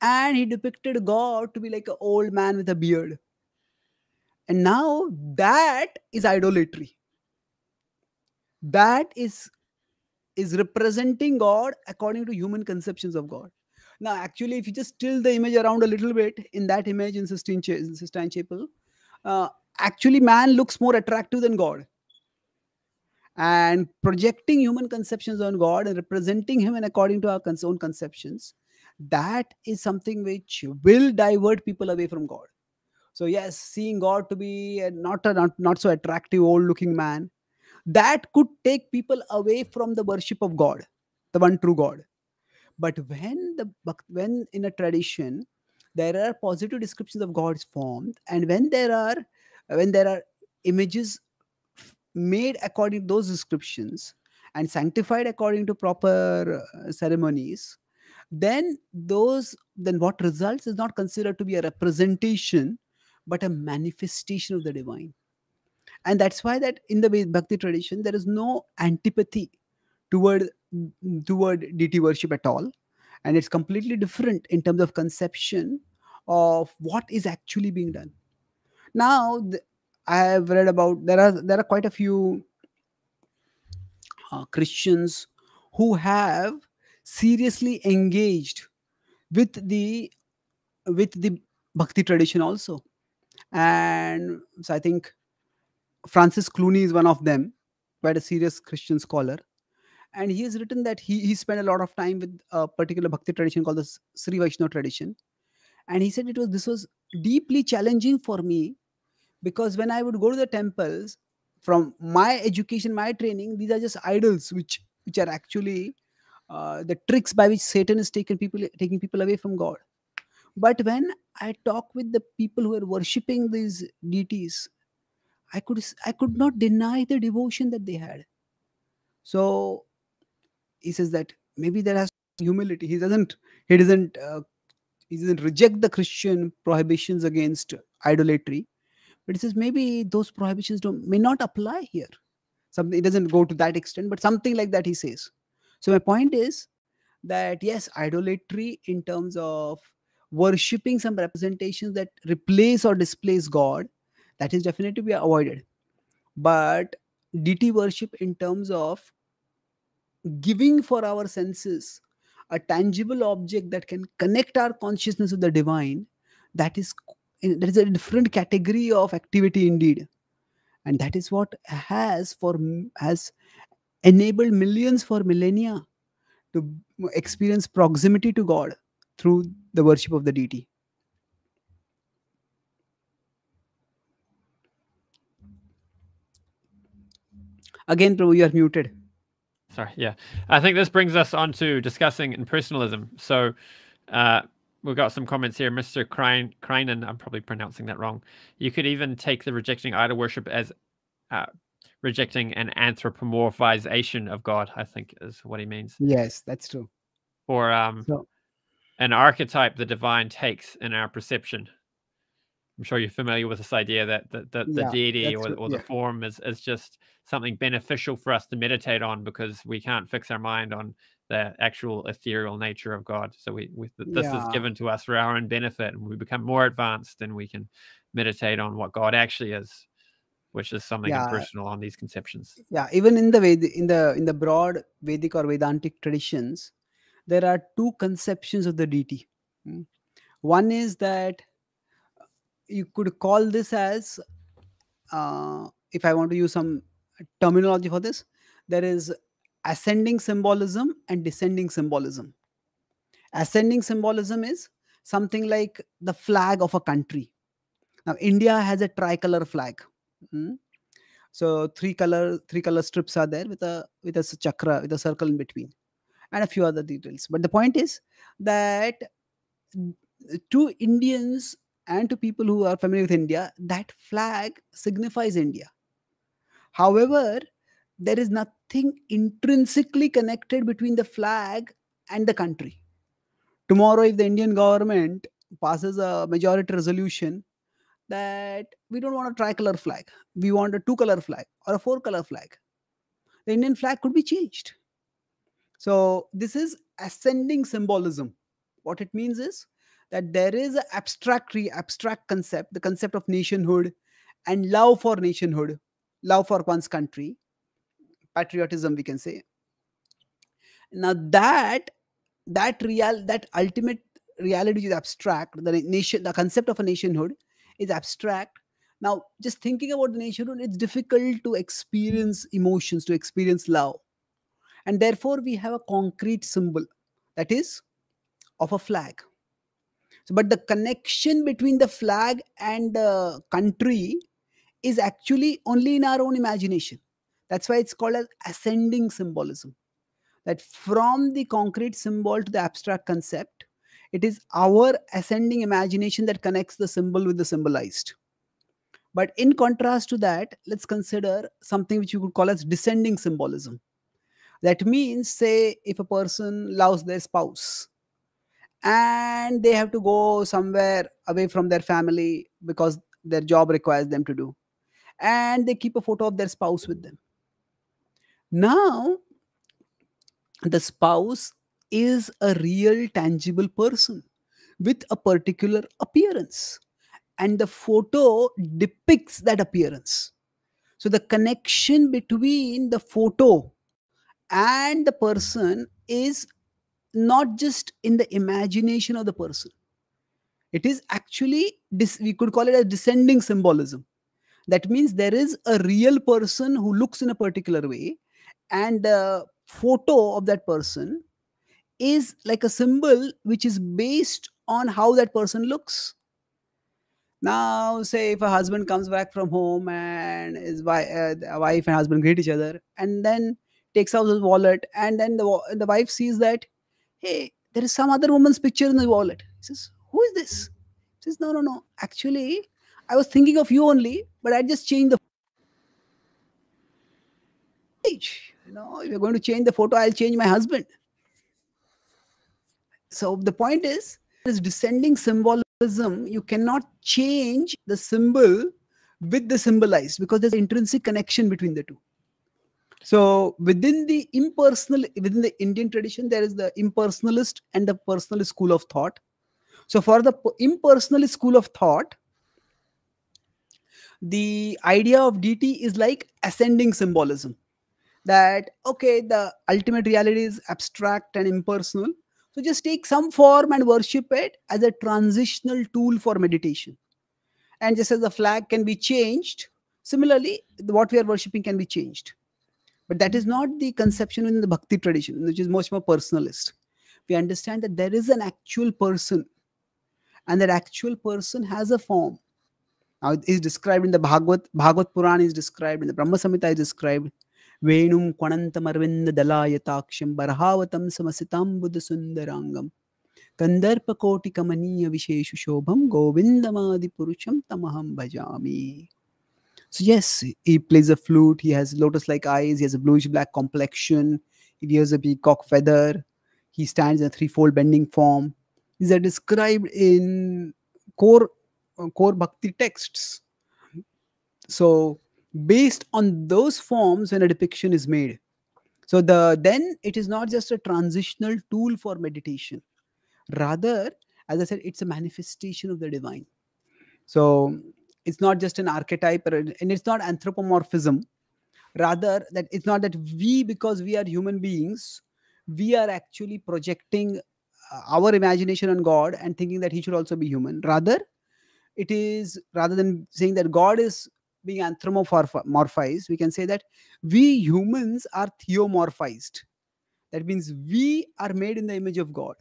Speaker 2: And he depicted God to be like an old man with a beard. And now that is idolatry. That is is representing God according to human conceptions of God. Now, actually, if you just tilt the image around a little bit in that image in Sistine, Ch- Sistine Chapel, uh, actually man looks more attractive than God. And projecting human conceptions on God and representing Him and according to our own conceptions, that is something which will divert people away from God. So yes, seeing God to be a, not a not, not so attractive old looking man, that could take people away from the worship of God, the one true God. But when the when in a tradition there are positive descriptions of gods formed, and when there are when there are images made according to those descriptions and sanctified according to proper uh, ceremonies then those then what results is not considered to be a representation but a manifestation of the divine. And that's why that in the bhakti tradition there is no antipathy toward toward deity worship at all. And it's completely different in terms of conception of what is actually being done. Now i have read about there are there are quite a few uh, christians who have seriously engaged with the with the bhakti tradition also. And so i think francis clooney is one of them quite a serious christian scholar and he has written that he, he spent a lot of time with a particular bhakti tradition called the sri vaishnava tradition and he said it was this was deeply challenging for me because when i would go to the temples from my education my training these are just idols which which are actually uh, the tricks by which Satan is taking people taking people away from God. But when I talk with the people who are worshipping these deities, I could I could not deny the devotion that they had. So he says that maybe there has humility. He doesn't he doesn't uh, he doesn't reject the Christian prohibitions against idolatry, but he says maybe those prohibitions don't may not apply here. Something it doesn't go to that extent, but something like that he says. So my point is that yes, idolatry in terms of worshipping some representations that replace or displace God, that is definitely be avoided. But deity worship in terms of giving for our senses a tangible object that can connect our consciousness with the divine, that is that is a different category of activity indeed and that is what has for has enabled millions for millennia to experience proximity to God through the worship of the deity. Again, Prabhu, you are muted.
Speaker 1: Sorry, yeah. I think this brings us on to discussing impersonalism. So uh, we've got some comments here. Mr. Kreinen, I'm probably pronouncing that wrong. You could even take the rejecting idol worship as uh, rejecting an anthropomorphization of God, I think is what he means.
Speaker 2: Yes, that's true.
Speaker 1: Or um, so, an archetype the divine takes in our perception. I'm sure you're familiar with this idea that the, the, the yeah, deity or, or the yeah. form is, is just something beneficial for us to meditate on because we can't fix our mind on the actual ethereal nature of God. So we, we this yeah. is given to us for our own benefit, and we become more advanced, and we can meditate on what God actually is which is something impersonal on these conceptions.
Speaker 2: Yeah, even in the Ved- in the in the broad Vedic or Vedantic traditions, there are two conceptions of the deity. Hmm. One is that you could call this as, uh, if I want to use some terminology for this, there is ascending symbolism and descending symbolism. Ascending symbolism is something like the flag of a country. Now, India has a tricolor flag Mm. So three color three color strips are there with a with a chakra with a circle in between, and a few other details. But the point is that to Indians and to people who are familiar with India, that flag signifies India. However, there is nothing intrinsically connected between the flag and the country. Tomorrow, if the Indian government passes a majority resolution that we don't want a tricolor flag. We want a two color flag or a four color flag. The Indian flag could be changed. So this is ascending symbolism. What it means is that there is an abstract, abstract concept, the concept of nationhood and love for nationhood, love for one's country, patriotism, we can say. Now that that real that ultimate reality is abstract, the nation, the concept of a nationhood is abstract. Now just thinking about the nationhood it's difficult to experience emotions to experience love. And therefore we have a concrete symbol that is of a flag So, but the connection between the flag and the country is actually only in our own imagination. That's why it's called as ascending symbolism. That from the concrete symbol to the abstract concept, it is our ascending imagination that connects the symbol with the symbolized. But in contrast to that, let's consider something which you could call as descending symbolism. That means, say, if a person loves their spouse and they have to go somewhere away from their family because their job requires them to do, and they keep a photo of their spouse with them. Now, the spouse is a real, tangible person with a particular appearance and the photo depicts that appearance. So the connection between the photo and the person is not just in the imagination of the person. It is actually, this, we could call it a descending symbolism. That means there is a real person who looks in a particular way, and the photo of that person is like a symbol which is based on how that person looks. Now, say if a husband comes back from home and his wife, uh, wife and husband greet each other, and then takes out his wallet, and then the the wife sees that, hey, there is some other woman's picture in the wallet. He says, "Who is this?" He says, "No, no, no. Actually, I was thinking of you only, but I just changed the page. You know, if you're going to change the photo, I'll change my husband." So the point is, this descending symbolism, you cannot change the symbol with the symbolized because there's an intrinsic connection between the two. So within the impersonal, within the Indian tradition, there is the impersonalist and the personal school of thought. So for the impersonal school of thought, the idea of deity is like ascending symbolism. That okay, the ultimate reality is abstract and impersonal, so just take some form and worship it as a transitional tool for meditation. And just as the flag can be changed, similarly, what we are worshipping can be changed. But that is not the conception in the Bhakti tradition, which is much more personalist. We understand that there is an actual person, and that actual person has a form. Now, it is described in the Bhagavad, Bhagavad Puran is described, in the Brahma Samhita is described. Venum Kwanantamarvinda Dalayatakshyam Barhavatam Samasitam Buddha Sundarangam Kandarpa Koti Kamaniya Visheshu Shobham Govindamadi Purusham Tamaham Bhajami. So yes, he plays a flute. He has lotus-like eyes. He has a bluish-black complexion. He wears a peacock feather. He stands in a threefold bending form. These are described in core uh, core bhakti texts. So based on those forms when a depiction is made so the then it is not just a transitional tool for meditation rather as i said it's a manifestation of the divine so it's not just an archetype and it's not anthropomorphism rather that it's not that we because we are human beings we are actually projecting uh, our imagination on god and thinking that he should also be human rather it is rather than saying that god is being anthropomorphized, we can say that we humans are theomorphized. That means we are made in the image of God.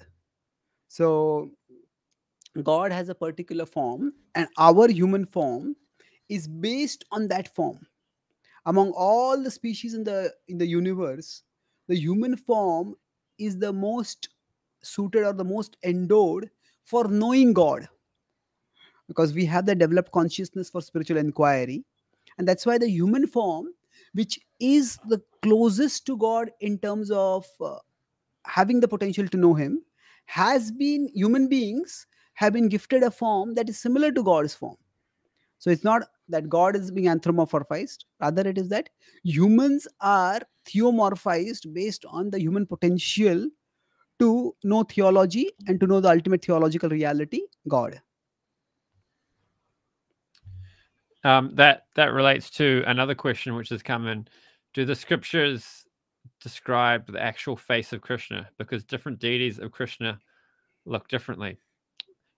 Speaker 2: So God has a particular form, and our human form is based on that form. Among all the species in the in the universe, the human form is the most suited or the most endowed for knowing God because we have the developed consciousness for spiritual inquiry and that's why the human form which is the closest to god in terms of uh, having the potential to know him has been human beings have been gifted a form that is similar to god's form so it's not that god is being anthropomorphized rather it is that humans are theomorphized based on the human potential to know theology and to know the ultimate theological reality god
Speaker 1: Um, that that relates to another question which has come in: Do the scriptures describe the actual face of Krishna? Because different deities of Krishna look differently.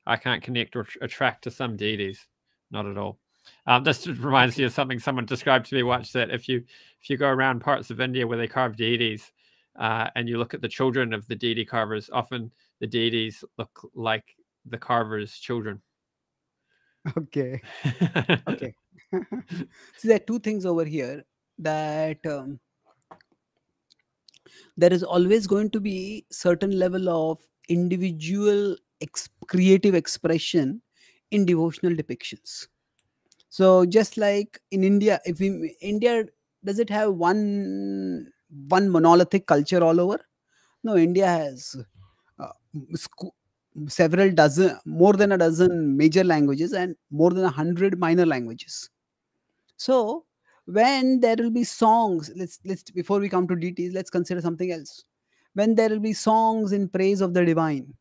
Speaker 1: I can't connect or attract to some deities, not at all. Um, this reminds me of something someone described to me once that if you if you go around parts of India where they carve deities, uh, and you look at the children of the deity carvers, often the deities look like the carver's children.
Speaker 2: Okay. Okay. so there are two things over here that um, there is always going to be certain level of individual ex- creative expression in devotional depictions. So just like in india if we india does it have one one monolithic culture all over? No india has uh, sco- several dozen more than a dozen major languages and more than a hundred minor languages. So when there will be songs let's let's before we come to deities let's consider something else. When there will be songs in praise of the divine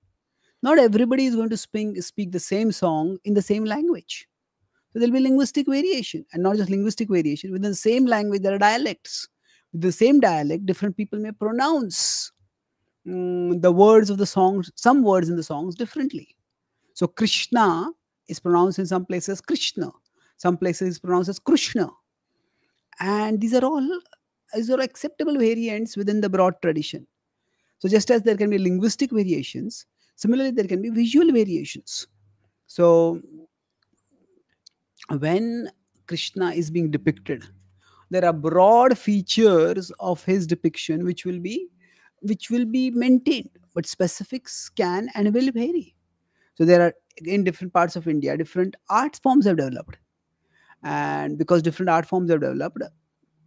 Speaker 2: not everybody is going to speak, speak the same song in the same language. So there'll be linguistic variation and not just linguistic variation within the same language there are dialects. With the same dialect different people may pronounce mm, the words of the songs some words in the songs differently. So krishna is pronounced in some places krishna some places is pronounced as krishna and these are all these are acceptable variants within the broad tradition. So just as there can be linguistic variations similarly there can be visual variations. So when krishna is being depicted there are broad features of his depiction which will be which will be maintained but specifics can and will vary. So there are in different parts of india different art forms have developed. And because different art forms have developed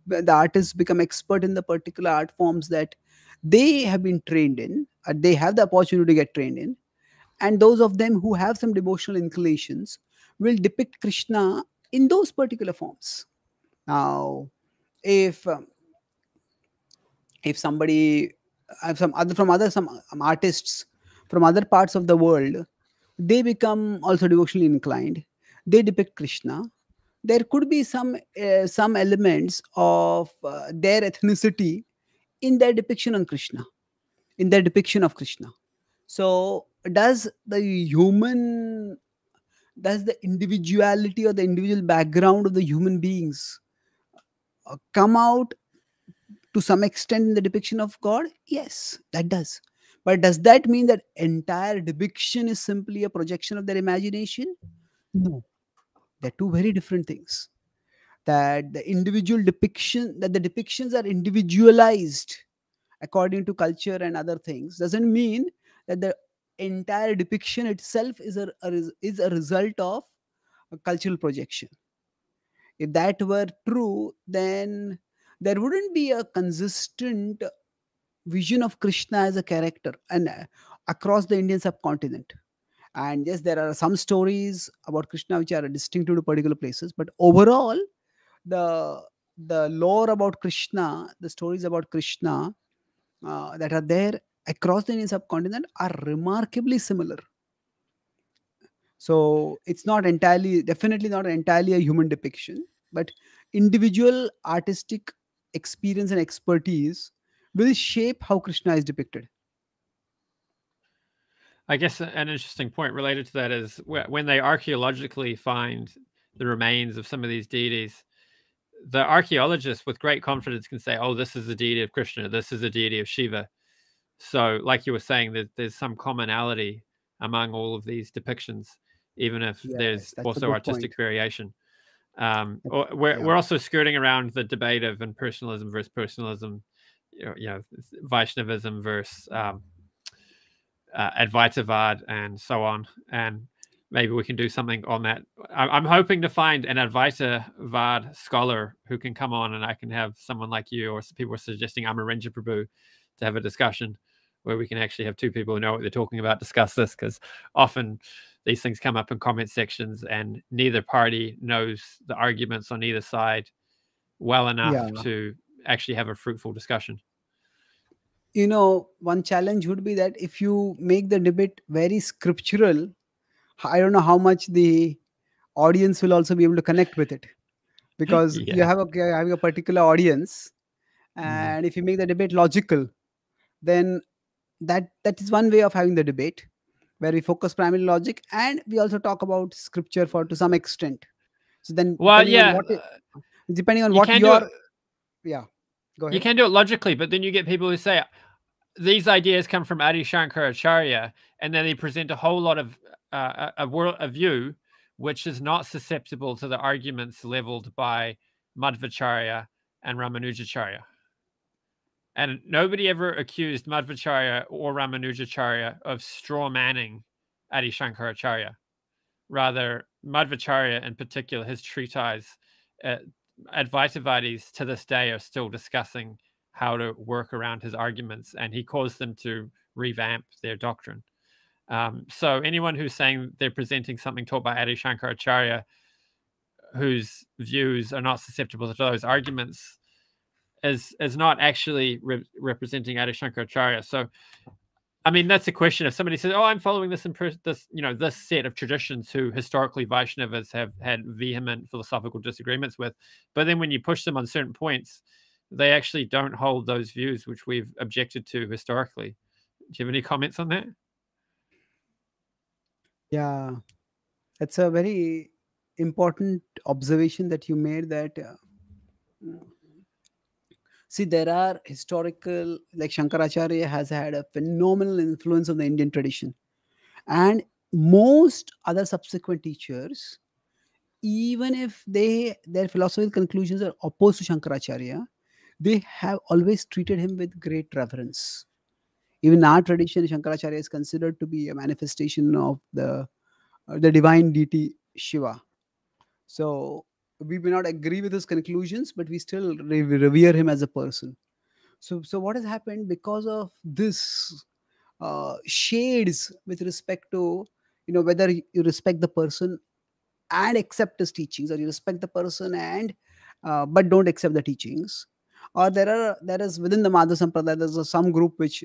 Speaker 2: the artists become expert in the particular art forms that they have been trained in uh, they have the opportunity to get trained in and those of them who have some devotional inclinations will depict krishna in those particular forms. Now if um, if somebody uh, some other from other some um, artists from other parts of the world they become also devotionally inclined they depict krishna there could be some uh, some elements of uh, their ethnicity in their depiction on krishna in their depiction of krishna. So does the human does the individuality or the individual background of the human beings uh, come out to some extent in the depiction of god? Yes that does. But does that mean that entire depiction is simply a projection of their imagination? No. They're two very different things that the individual depiction that the depictions are individualized according to culture and other things doesn't mean that the entire depiction itself is a, a is a result of a cultural projection. If that were true then there wouldn't be a consistent vision of krishna as a character and uh, across the indian subcontinent. And yes there are some stories about krishna which are distinctive to particular places but overall the the lore about krishna the stories about krishna uh, that are there across the indian subcontinent are remarkably similar. So it's not entirely definitely not entirely a human depiction but individual artistic experience and expertise will shape how krishna is depicted.
Speaker 1: I guess an interesting point related to that is when they archaeologically find the remains of some of these deities, the archaeologists with great confidence can say, "Oh, this is the deity of Krishna. This is the deity of Shiva." So, like you were saying, there's, there's some commonality among all of these depictions, even if there's also artistic
Speaker 2: point.
Speaker 1: variation. Um, or we're
Speaker 2: yeah.
Speaker 1: we're also skirting around the debate of impersonalism versus personalism, you know, you know Vaishnavism versus um, uh, Advaitavad and so on. And maybe we can do something on that. I- I'm hoping to find an Advaitavad scholar who can come on and I can have someone like you or some people are suggesting Amarinja Prabhu to have a discussion where we can actually have two people who know what they're talking about discuss this because often these things come up in comment sections and neither party knows the arguments on either side well enough
Speaker 2: Yeah.
Speaker 1: to actually have a fruitful discussion.
Speaker 2: you know one challenge would be that if you make the debate very scriptural i don't know how much the audience will also be able to connect with it because you have a having a particular audience
Speaker 1: Mhm.
Speaker 2: and if you make the debate logical then that that is one way of having the debate where we focus primarily logic and we also talk about scripture for to some extent so then
Speaker 1: Well,
Speaker 2: on
Speaker 1: yeah,
Speaker 2: what it-
Speaker 1: uh,
Speaker 2: depending on
Speaker 1: you
Speaker 2: what your yeah go ahead.
Speaker 1: You can do it logically, but then you get people who say these ideas come from Adi Shankaracharya, and then they present a whole lot of uh, a, world a view which is not susceptible to the arguments leveled by Madhvacharya and Ramanujacharya. And nobody ever accused Madhvacharya or Ramanujacharya of straw manning Adi Shankaracharya. Rather, Madhvacharya in particular, his treatise, uh, Advaitavadis to this day are still discussing how to work around his arguments, and he caused them to revamp their doctrine. Um, so anyone who's saying they're presenting something taught by Adi Shankaracharya, whose views are not susceptible to those arguments, is is not actually re- representing Adi Shankaracharya. So, I mean, that's a question. If somebody says, "Oh, I'm following this imp- this you know this set of traditions who historically Vaishnavas have had vehement philosophical disagreements with," but then when you push them on certain points, they actually don't hold those views which we've objected to historically. Do you have any comments on that?
Speaker 2: Yeah, that's a very important observation that you made. That uh, see, there are historical like Shankaracharya has had a phenomenal influence on the Indian tradition, and most other subsequent teachers, even if they their philosophical conclusions are opposed to Shankaracharya, they have always treated him with great reverence even in our tradition shankaracharya is considered to be a manifestation of the uh, the divine deity shiva. So we may not agree with his conclusions but we still re- revere him as a person. So so what has happened because of this uh, shades with respect to you know whether you respect the person and accept his teachings or you respect the person and uh, but don't accept the teachings or there are there is within the Madhva Sampradaya there's some group which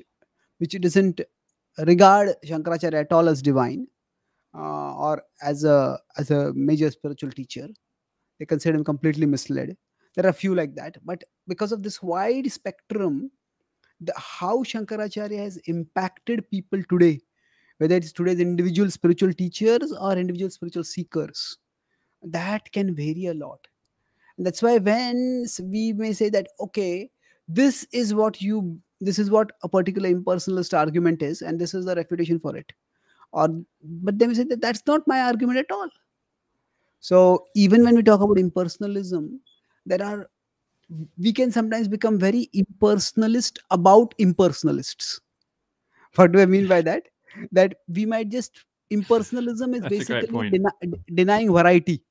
Speaker 2: which doesn't regard Shankaracharya at all as divine uh, or as a as a major spiritual teacher. They consider him completely misled. There are a few like that, but because of this wide spectrum, the, how Shankaracharya has impacted people today, whether it's today's individual spiritual teachers or individual spiritual seekers, that can vary a lot. And that's why when we may say that okay, this is what you this is what a particular impersonalist argument is and this is the refutation for it. Or but they may say that that's not my argument at all. So even when we talk about impersonalism there are we can sometimes become very impersonalist about impersonalists. What do i mean by that? That we might just impersonalism is
Speaker 1: That's
Speaker 2: basically deni- denying variety.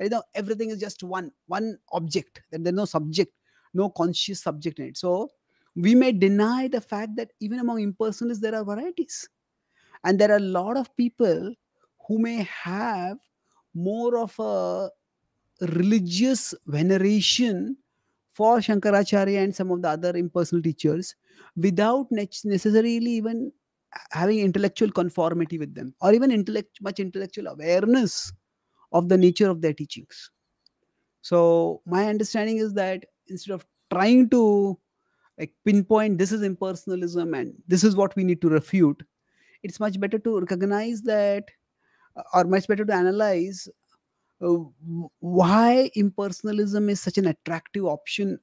Speaker 2: You know everything is just one one object. There's no subject no conscious subject in it. So we may deny the fact that even among impersonalists there are varieties. And there are a lot of people who may have more of a religious veneration for shankaracharya and some of the other impersonal teachers without nec- necessarily even having intellectual conformity with them or even intellect much intellectual awareness of the nature of their teachings. So my understanding is that instead of trying to like pinpoint this is impersonalism and this is what we need to refute. It's much better to recognize that uh, or much better to analyze uh, why impersonalism is such an attractive option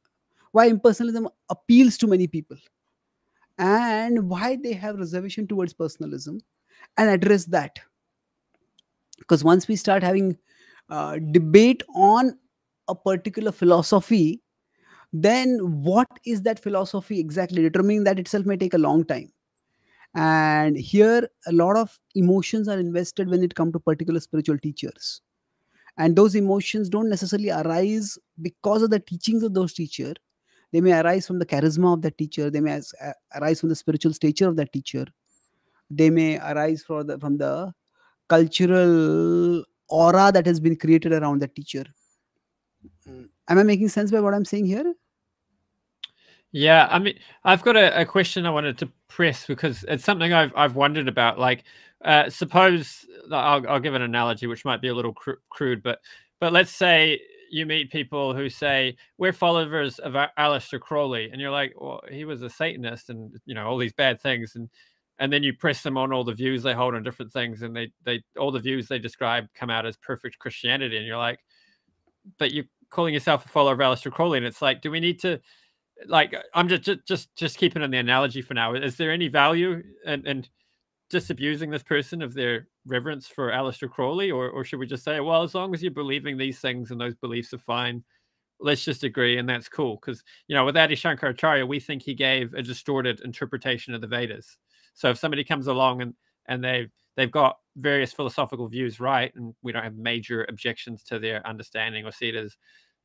Speaker 2: why impersonalism appeals to many people and why they have reservation towards personalism and address that. Because once we start having uh, debate on a particular philosophy then what is that philosophy exactly? Determining that itself may take a long time. And here a lot of emotions are invested when it comes to particular spiritual teachers. And those emotions don't necessarily arise because of the teachings of those teacher. They may arise from the charisma of that teacher. They may arise from the spiritual stature of that teacher. They may arise from the from the cultural aura that has been created around that teacher. Mm. am i making sense by what i'm saying here
Speaker 1: Yeah, I mean, I've got a, a question I wanted to press because it's something I've I've wondered about. Like, uh, suppose I'll I'll give an analogy which might be a little cru- crude, but but let's say you meet people who say we're followers of Al- Aleister Crowley, and you're like, well, he was a Satanist, and you know all these bad things, and and then you press them on all the views they hold on different things, and they they all the views they describe come out as perfect Christianity, and you're like, but you're calling yourself a follower of Aleister Crowley, and it's like, do we need to like I'm just just just keeping on the analogy for now. Is there any value in, in disabusing this person of their reverence for Aleister Crowley, or or should we just say, well, as long as you're believing these things and those beliefs are fine, let's just agree and that's cool. Because you know with adi shankaracharya we think he gave a distorted interpretation of the vedas. So if somebody comes along and and they've they've got various philosophical views right and we don't have major objections to their understanding or see it as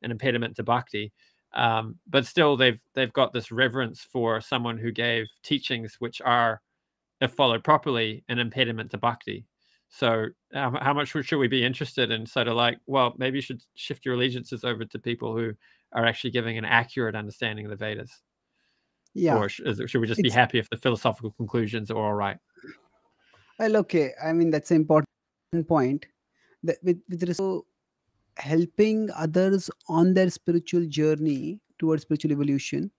Speaker 1: an impediment to bhakti um, but still they've they've got this reverence for someone who gave teachings which are if followed properly an impediment to bhakti so um, how much should we be interested in sort of like, well, maybe you should shift your allegiances over to people who are actually giving an accurate understanding of the Vedas?
Speaker 2: Yeah.
Speaker 1: Or should we just it's, be happy if the philosophical conclusions are all right?
Speaker 2: Well, okay. I mean, that's an important point. That with, with respect to helping others on their spiritual journey towards spiritual evolution,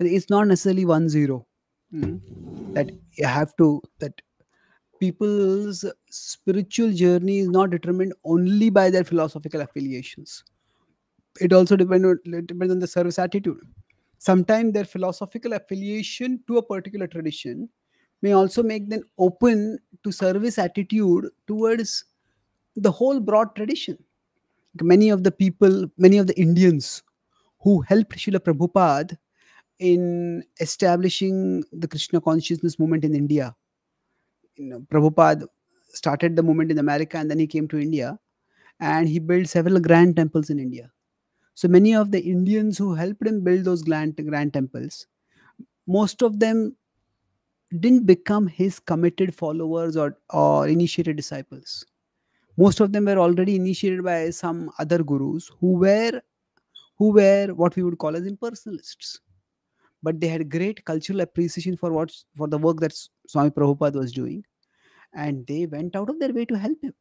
Speaker 2: it's not necessarily one zero. Mm, that you have to that people's spiritual journey is not determined only by their philosophical affiliations. It also depend on, it depends on the service attitude. Sometimes their philosophical affiliation to a particular tradition may also make them open to service attitude towards the whole broad tradition. Many of the people, many of the Indians who helped Srila Prabhupada in establishing the Krishna consciousness movement in India you know, Prabhupada started the movement in America and then he came to India and he built several grand temples in India. So many of the Indians who helped him build those grand, grand temples, most of them didn't become his committed followers or, or initiated disciples. Most of them were already initiated by some other gurus who were who were what we would call as impersonalists. But they had great cultural appreciation for what for the work that Swami Prabhupada was doing and they went out of their way to help him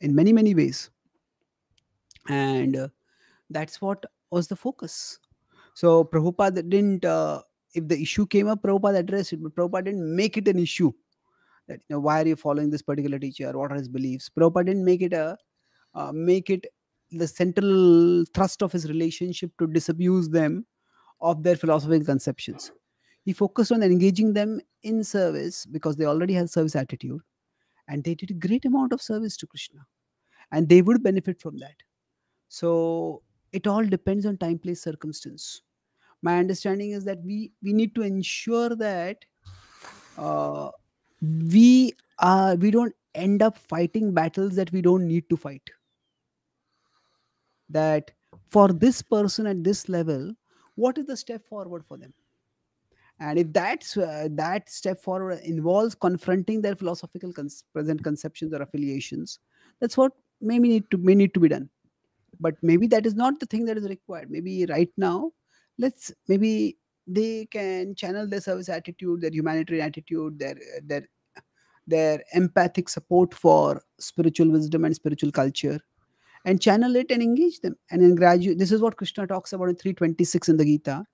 Speaker 2: in many many ways. And uh, that's what was the focus. So prabhupada didn't uh, if the issue came up prabhupada addressed it but prabhupada didn't make it an issue that you know why are you following this particular teacher? What are his beliefs? Prabhupada didn't make it a uh, make it the central thrust of his relationship to disabuse them of their philosophical conceptions. He focused on engaging them in service because they already had service attitude and they did a great amount of service to krishna and they would benefit from that. So it all depends on time place circumstance. My understanding is that we we need to ensure that uh, we are we don't end up fighting battles that we don't need to fight. That for this person at this level what is the step forward for them? And if that's uh, that step forward involves confronting their philosophical cons- present conceptions or affiliations that's what maybe need to may need to be done. But maybe that is not the thing that is required. Maybe right now let's maybe they can channel their service attitude their humanitarian attitude their their their empathic support for spiritual wisdom and spiritual culture and channel it and engage them. And then graduate this is what krishna talks about in 326 in the gita.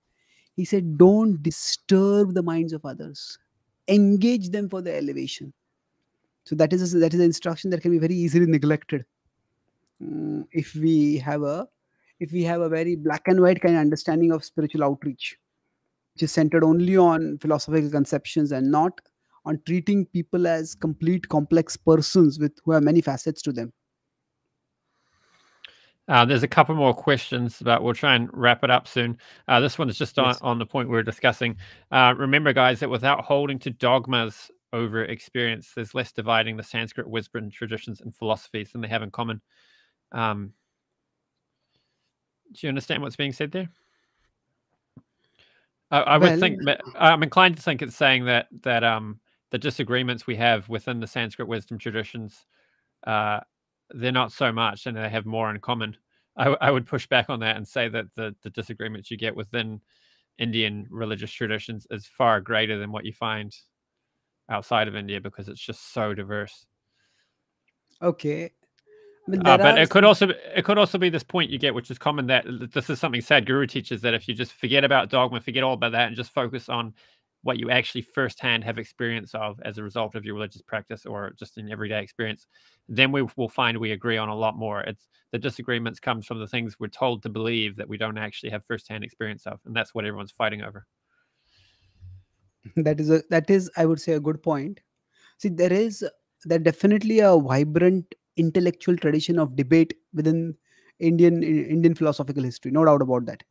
Speaker 2: He said don't disturb the minds of others. Engage them for the elevation. So that is a, that is an instruction that can be very easily neglected. Um, if we have a if we have a very black and white kind of understanding of spiritual outreach which is centered only on philosophical conceptions and not on treating people as complete complex persons with who have many facets to them
Speaker 1: uh, there's a couple more questions, but we'll try and wrap it up soon. Uh, this one is just yes. on, on the point we are discussing. Uh, remember, guys, that without holding to dogmas over experience, there's less dividing the Sanskrit wisdom traditions and philosophies than they have in common. Um, do you understand what's being said there? I, I well, would think. I'm inclined to think it's saying that that um, the disagreements we have within the Sanskrit wisdom traditions uh, they're not so much and they have more in common. I, I would push back on that and say that the, the disagreements you get within Indian religious traditions is far greater than what you find outside of India because it's just so diverse.
Speaker 2: Okay.
Speaker 1: But, uh, but it could also it could also be this point you get, which is common that this is something Sadhguru teaches that if you just forget about dogma, forget all about that, and just focus on what you actually firsthand have experience of as a result of your religious practice or just in everyday experience, then we will find we agree on a lot more. It's the disagreements comes from the things we're told to believe that we don't actually have firsthand experience of, and that's what everyone's fighting over.
Speaker 2: That is a that is I would say a good point. See, there is there definitely a vibrant intellectual tradition of debate within Indian Indian philosophical history. No doubt about that.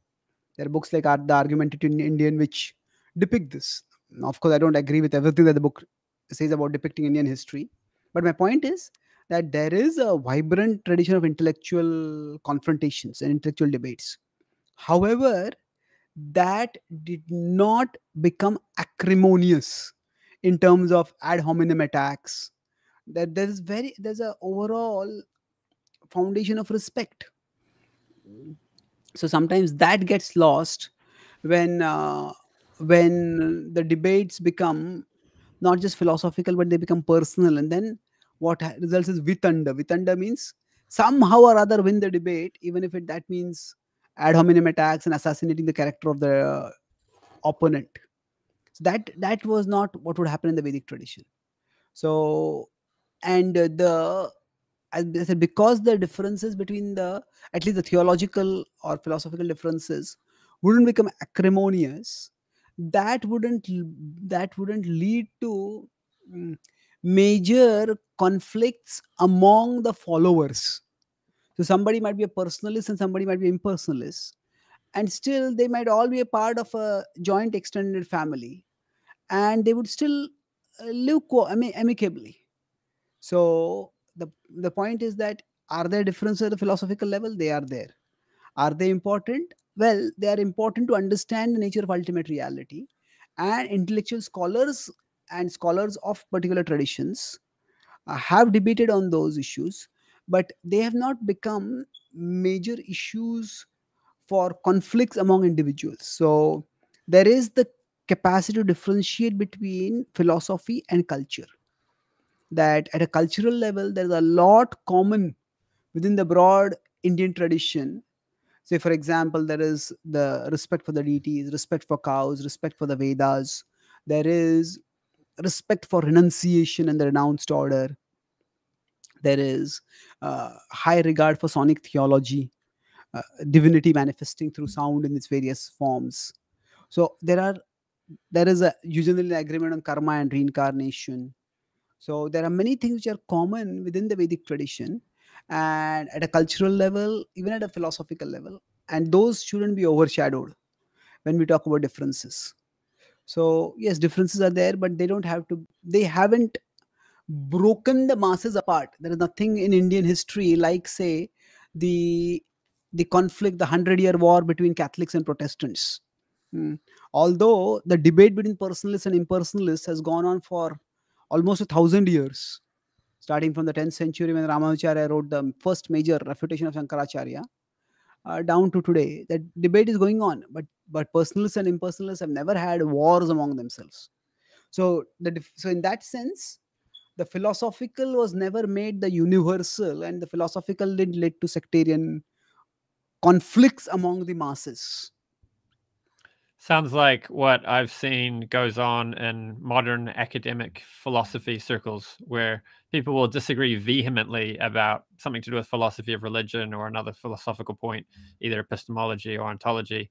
Speaker 2: There are books like The Argumentative Indian which depict this. Of course, I don't agree with everything that the book says about depicting Indian history, but my point is that there is a vibrant tradition of intellectual confrontations and intellectual debates. However, that did not become acrimonious in terms of ad hominem attacks. That there is very there's a overall foundation of respect. So sometimes that gets lost when uh, when the debates become not just philosophical but they become personal and then what results is vitanda. Vitanda means somehow or other win the debate, even if it that means ad hominem attacks and assassinating the character of the uh, opponent. So that that was not what would happen in the Vedic tradition. So, and uh, the as I said, because the differences between the at least the theological or philosophical differences wouldn't become acrimonious, that wouldn't that wouldn't lead to mm, major conflicts among the followers. So somebody might be a personalist and somebody might be impersonalist, and still they might all be a part of a joint extended family, and they would still uh, live co- amicably. So the the point is that are there differences at the philosophical level? They are there. Are they important? Well, they are important to understand the nature of ultimate reality, and intellectual scholars and scholars of particular traditions uh, have debated on those issues but they have not become major issues for conflicts among individuals. So there is the capacity to differentiate between philosophy and culture. That at a cultural level there's a lot common within the broad indian tradition say for example there is the respect for the deities respect for cows respect for the vedas there is respect for renunciation and the renounced order. There is uh, high regard for sonic theology, uh, divinity manifesting through sound in its various forms. So there are there is a usually agreement on karma and reincarnation. So there are many things which are common within the Vedic tradition, and at a cultural level, even at a philosophical level, and those shouldn't be overshadowed when we talk about differences. So yes differences are there but they don't have to they haven't broken the masses apart. There is nothing in indian history like say the the conflict the 100 year war between catholics and protestants. Hmm. although the debate between personalists and impersonalists has gone on for almost a thousand years starting from the 10th century when ramanujacharya wrote the first major refutation of shankaracharya uh, down to today. That debate is going on, but but personalists and impersonalists have never had wars among themselves. So the so in that sense, the philosophical was never made the universal, and the philosophical did lead to sectarian conflicts among the masses.
Speaker 1: Sounds like what I've seen goes on in modern academic philosophy circles, where people will disagree vehemently about something to do with philosophy of religion or another philosophical point, either epistemology or ontology,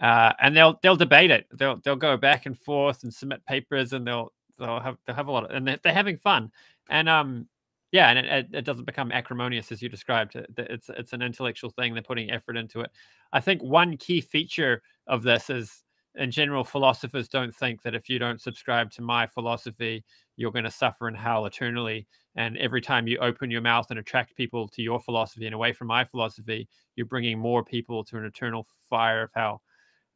Speaker 1: uh, and they'll they'll debate it. They'll they'll go back and forth and submit papers, and they'll they'll have they'll have a lot of, and they're, they're having fun, and um yeah, and it, it, doesn't become acrimonious as you described. It's it's an intellectual thing. They're putting effort into it. I think one key feature of this is, in general, philosophers don't think that if you don't subscribe to my philosophy, you're going to suffer in hell eternally. And every time you open your mouth and attract people to your philosophy and away from my philosophy, you're bringing more people to an eternal fire of hell.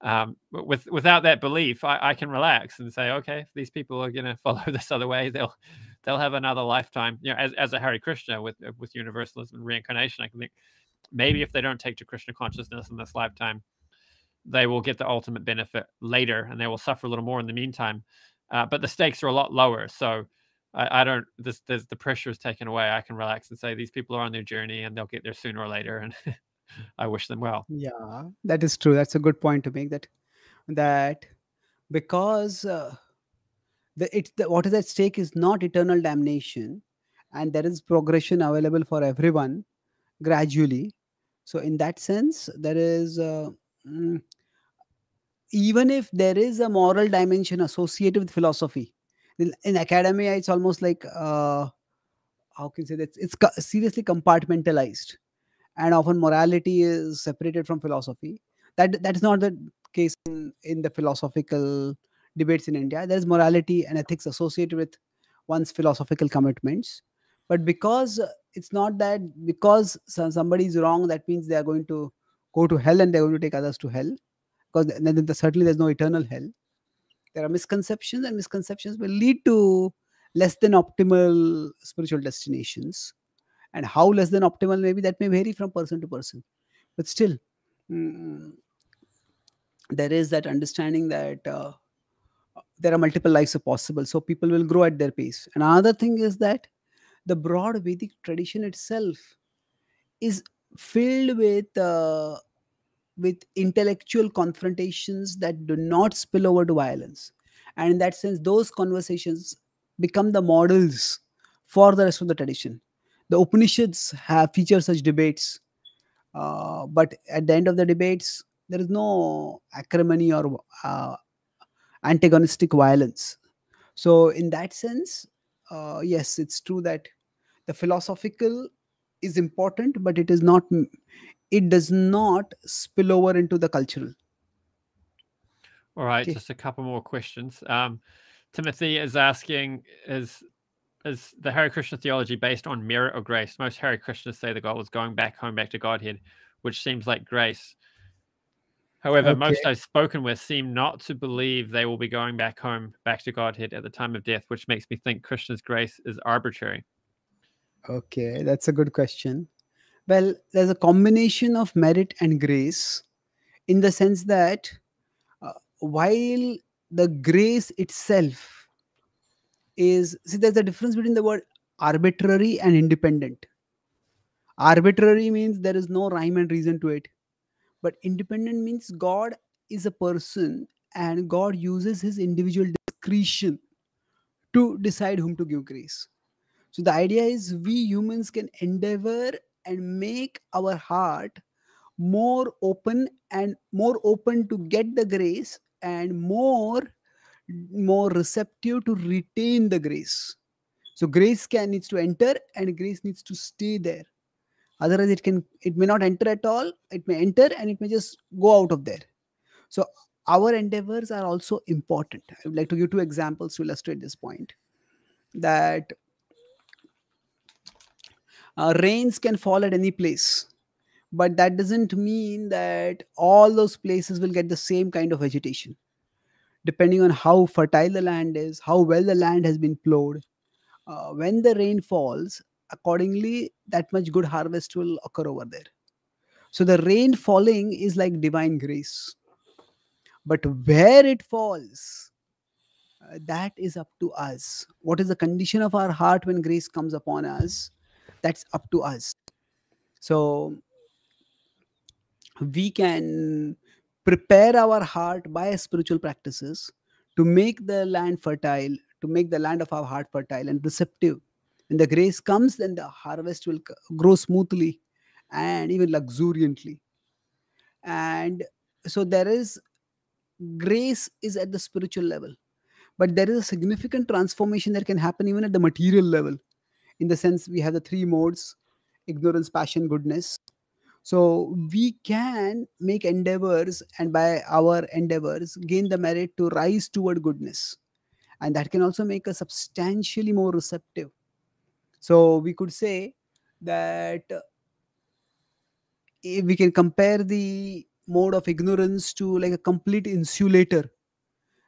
Speaker 1: Um, with without that belief, I, I can relax and say, okay, if these people are going to follow this other way, they'll they'll have another lifetime. You know, as, as a Hare Krishna with uh, with universalism and reincarnation, I can think maybe if they don't take to Krishna consciousness in this lifetime, they will get the ultimate benefit later, and they will suffer a little more in the meantime. Uh, but the stakes are a lot lower, so I, I don't. This, this the pressure is taken away. I can relax and say these people are on their journey, and they'll get there sooner or later, and I wish them well.
Speaker 2: Yeah, that is true. That's a good point to make. That that because. Uh the it's the what is at stake is not eternal damnation and there is progression available for everyone gradually. So in that sense there is uh, even if there is a moral dimension associated with philosophy in, in academia it's almost like uh, how can you say that? It's seriously compartmentalized and often morality is separated from philosophy. That that is not the case in, in the philosophical debates in india. There is morality and ethics associated with one's philosophical commitments. But because it's not that because so- somebody is wrong that means they are going to go to hell and they're going to take others to hell. Because then certainly there's no eternal hell. There are misconceptions and misconceptions will lead to less than optimal spiritual destinations. And how less than optimal maybe that may vary from person to person. But still mm, there is that understanding that uh, there are multiple lives possible so people will grow at their pace. And another thing is that the broad vedic tradition itself is filled with uh, with intellectual confrontations that do not spill over to violence. And in that sense those conversations become the models for the rest of the tradition. The upanishads have featured such debates uh, but at the end of the debates there is no acrimony or uh, antagonistic violence so in that sense uh, yes it's true that the philosophical is important but it is not it does not spill over into the cultural
Speaker 1: All right,
Speaker 2: Okay.
Speaker 1: just a couple more questions. Um, Timothy is asking: Is is the Hare Krishna theology based on merit or grace? Most Hare Krishnas say the goal is going back home, back to Godhead, which seems like grace. However, most I've spoken with seem not to believe they will be going back home, back to Godhead at the time of death, which makes me think Krishna's grace is arbitrary.
Speaker 2: Okay, that's a good question. Well, there's a combination of merit and grace in the sense that uh, while the grace itself is, see, there's a difference between the word arbitrary and independent. Arbitrary means there is no rhyme and reason to it, but independent means God is a person and God uses his individual discretion to decide whom to give grace. So the idea is we humans can endeavor and make our heart more open and more open to get the grace and more more receptive to retain the grace. So grace can needs to enter and grace needs to stay there. Otherwise, it can it may not enter at all. It may enter and it may just go out of there. So our endeavors are also important. I would like to give two examples to illustrate this point. That uh, rains can fall at any place but that doesn't mean that all those places will get the same kind of vegetation depending on how fertile the land is how well the land has been plowed uh, when the rain falls accordingly that much good harvest will occur over there. So the rain falling is like divine grace. But where it falls uh, that is up to us. What is the condition of our heart when grace comes upon us? That's up to us. So we can prepare our heart by spiritual practices to make the land fertile to make the land of our heart fertile and receptive when the grace comes then the harvest will grow smoothly and even luxuriantly. And so there is grace is at the spiritual level but there is a significant transformation that can happen even at the material level in the sense we have the three modes ignorance passion goodness. So we can make endeavors and by our endeavors gain the merit to rise toward goodness. And that can also make us substantially more receptive so we could say that uh, we can compare the mode of ignorance to like a complete insulator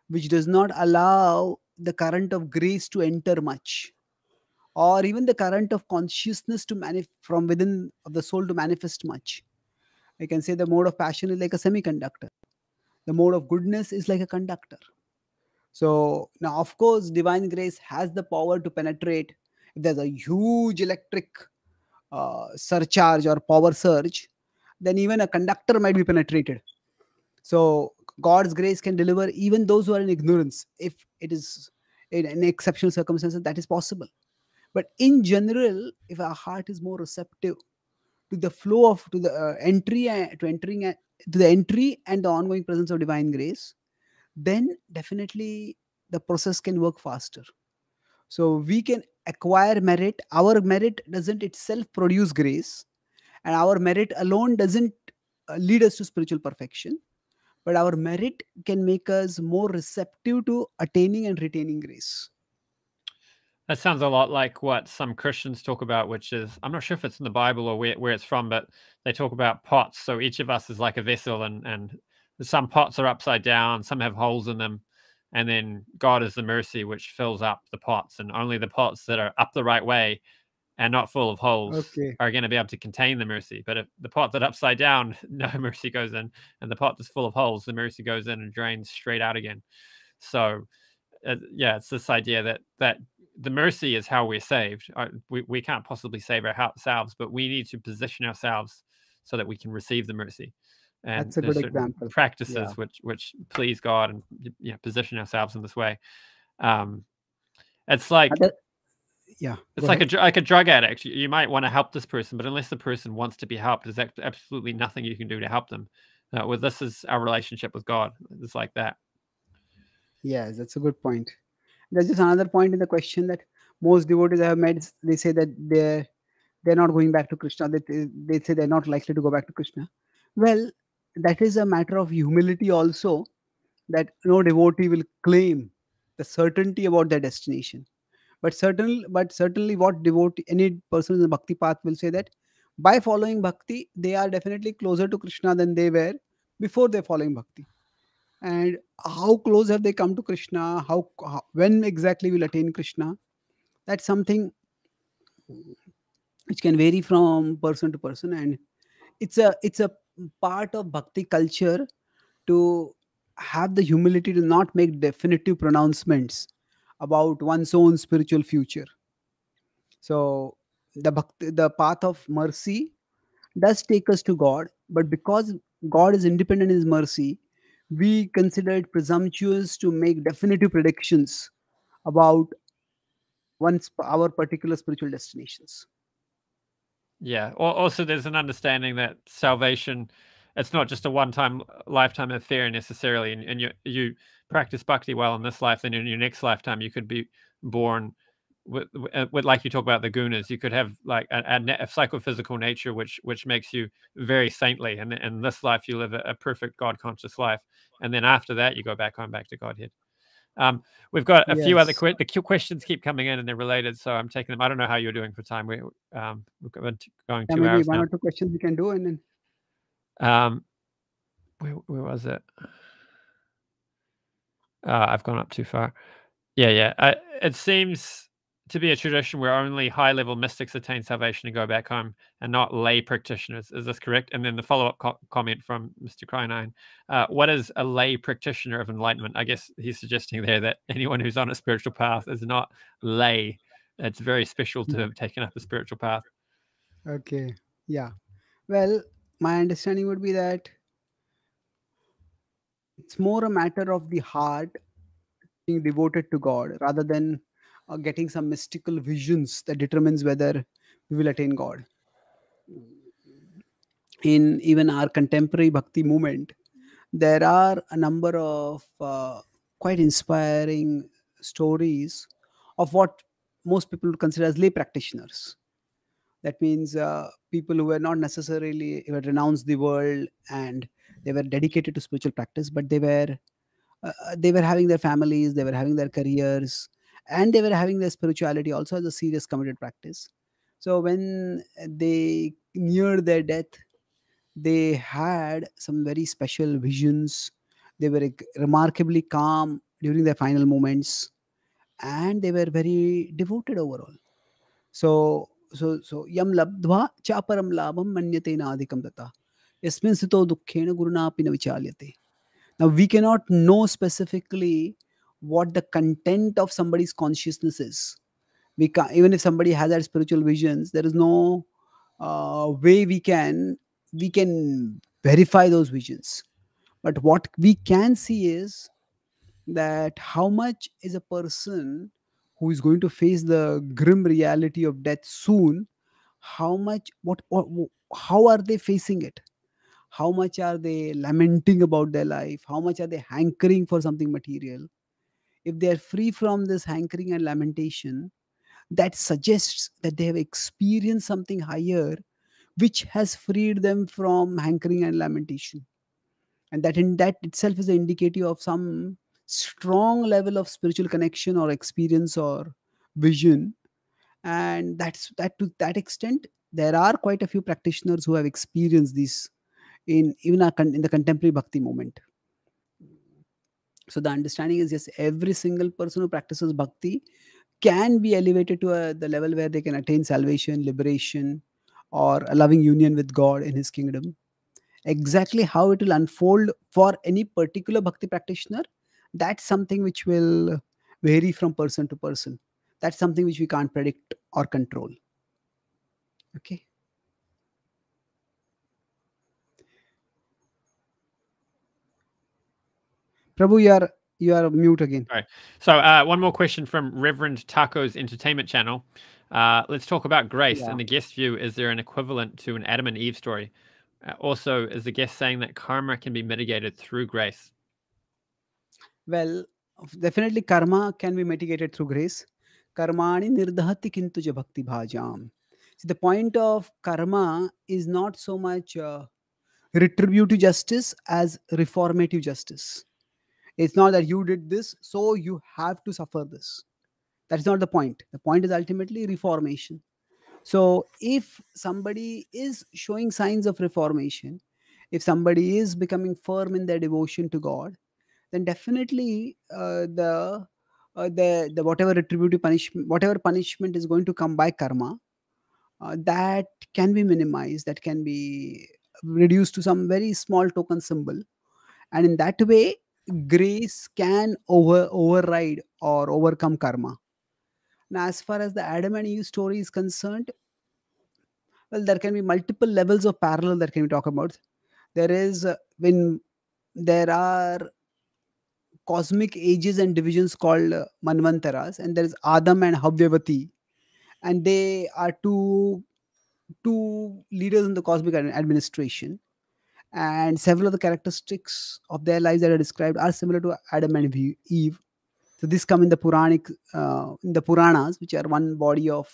Speaker 2: which does not allow the current of grace to enter much or even the current of consciousness to manif- from within of the soul to manifest much. I can say the mode of passion is like a semiconductor. The mode of goodness is like a conductor. So now of course divine grace has the power to penetrate there's a huge electric uh, surcharge or power surge then even a conductor might be penetrated. So god's grace can deliver even those who are in ignorance if it is in, in exceptional circumstances that is possible. But in general if our heart is more receptive to the flow of to the uh, entry uh, to entering uh, to the entry and the ongoing presence of divine grace then definitely the process can work faster so we can acquire merit. Our merit doesn't itself produce grace and our merit alone doesn't uh, lead us to spiritual perfection. But our merit can make us more receptive to attaining and retaining grace.
Speaker 1: That sounds a lot like what some Christians talk about, which is I'm not sure if it's in the Bible or where, where it's from, but they talk about pots. So each of us is like a vessel, and and some pots are upside down, some have holes in them, and then God is the mercy which fills up the pots, and only the pots that are up the right way and not full of holes
Speaker 2: okay
Speaker 1: are going to be able to contain the mercy. But if the pot that upside down, no mercy goes in, and the pot that's full of holes, the mercy goes in and drains straight out again. So, uh, yeah, it's this idea that that the mercy is how we're saved. Uh, we, we can't possibly save ourselves, but we need to position ourselves so that we can receive the mercy. And
Speaker 2: That's a good example.
Speaker 1: Practices
Speaker 2: Yeah.
Speaker 1: which which please God and you know, position ourselves in this way. Um, it's like
Speaker 2: yeah
Speaker 1: it's like a
Speaker 2: ahead.
Speaker 1: like a drug addict. You, you might want to help this person, but unless the person wants to be helped, there's absolutely nothing you can do to help them. Uh, well, this is our relationship with God. It's like that.
Speaker 2: Yes, that's a good point. There's just another point in the question that most devotees I have met, they say that they're they're not going back to Krishna. They they say they're not likely to go back to Krishna. Well, that is a matter of humility also, that no devotee will claim the certainty about their destination. But certainly, but certainly, what devotee any person in the bhakti path will say that by following bhakti, they are definitely closer to Krishna than they were before they're following bhakti. And how close have they come to krishna? How, how when exactly will attain krishna? That's something which can vary from person to person. And it's a it's a part of bhakti culture to have the humility to not make definitive pronouncements about one's own spiritual future so the bhakti, the path of mercy does take us to god but because god is independent in his mercy we consider it presumptuous to make definitive predictions about one's our particular spiritual destinations.
Speaker 1: Yeah. Also, there's an understanding that salvation, it's not just a one-time lifetime affair necessarily, and, and you you practice bhakti well in this life, then in your next lifetime you could be born with, with, uh, like you talk about the gunas. You could have like a, a, a psychophysical nature, which which makes you very saintly, and in this life you live a, a perfect God conscious life, and then after that you go back home back to Godhead. Um, we've got a few other
Speaker 2: Yes.
Speaker 1: que- the questions keep coming in and they're related, so I'm taking them. I don't know how you're doing for time. We um, we're going
Speaker 2: Yeah,
Speaker 1: two
Speaker 2: maybe
Speaker 1: hours
Speaker 2: one
Speaker 1: now.
Speaker 2: or two questions we can do, and then
Speaker 1: Um, where, where was it? Uh, I've gone up too far. Yeah, yeah. I, it seems to be a tradition where only high level mystics attain salvation and go back home and not lay practitioners. Is this correct? And then the follow up co- comment from Mr. Crynine uh, What is a lay practitioner of enlightenment? I guess he's suggesting there that anyone who's on a spiritual path is not lay. It's very special to have taken up a spiritual path.
Speaker 2: okay, yeah. Well, my understanding would be that it's more a matter of the heart being devoted to God rather than uh, getting some mystical visions that determines whether we will attain God. In even our contemporary bhakti movement, there are a number of uh, quite inspiring stories of what most people would consider as lay practitioners. That means uh, people who were not necessarily who had renounced the world and they were dedicated to spiritual practice, but they were uh, they were having their families, they were having their careers, and they were having their spirituality also as a serious committed practice. So when eh, they near their death, they had some very special visions. They were remarkably calm during their final moments, and they were very devoted overall. So so so yam labdva chaparam labham manyate nadikam tata. Yasmin sito dukkhena gurunapi na vichalyate. Now, we cannot know specifically what the content of somebody's consciousness is. We can even if somebody has that spiritual visions, there is no uh, way we can we can verify those visions. But what we can see is that how much is a person who is going to face the grim reality of death soon how much what, what how are they facing it how much are they lamenting about their life how much are they hankering for something material if they are free from this hankering and lamentation, that suggests that they have experienced something higher which has freed them from hankering and lamentation. And that in that itself is indicative of some strong level of spiritual connection or experience or vision. And that's that to that extent there are quite a few practitioners who have experienced this in even our, in the contemporary bhakti moment so the understanding is yes every single person who practices bhakti can be elevated to a, the level where they can attain salvation liberation or a loving union with god in his kingdom. Exactly how it will unfold for any particular bhakti practitioner that's something which will vary from person to person. That's something which we can't predict or control. Okay prabhu you are you are mute again
Speaker 1: All right. So uh, one more question from Reverend Taco's Entertainment Channel. Uh, let's talk about grace.
Speaker 2: Yeah.
Speaker 1: In the guest view, is there an equivalent to an Adam and Eve story? Uh, also, is the guest saying that karma can be mitigated through grace?
Speaker 2: well definitely karma can be mitigated through grace karmani nirdhati kintu bhakti bhajam See, the point of karma is not so much uh, retributive justice as reformative justice it's not that you did this so you have to suffer this. That's not the point. The point is ultimately reformation. So if somebody is showing signs of reformation if somebody is becoming firm in their devotion to god then definitely uh, the uh, the the whatever retributive punishment whatever punishment is going to come by karma uh, that can be minimized that can be reduced to some very small token symbol. And in that way grace can over override or overcome karma. Now as far as the adam and eve story is concerned well there can be multiple levels of parallel that can be talked about. There is uh, when there are cosmic ages and divisions called uh, manvantaras and there is adam and havyavati and they are two two leaders in the cosmic administration and several of the characteristics of their lives that are described are similar to adam and Eve- so this come in the puranic uh, in the puranas which are one body of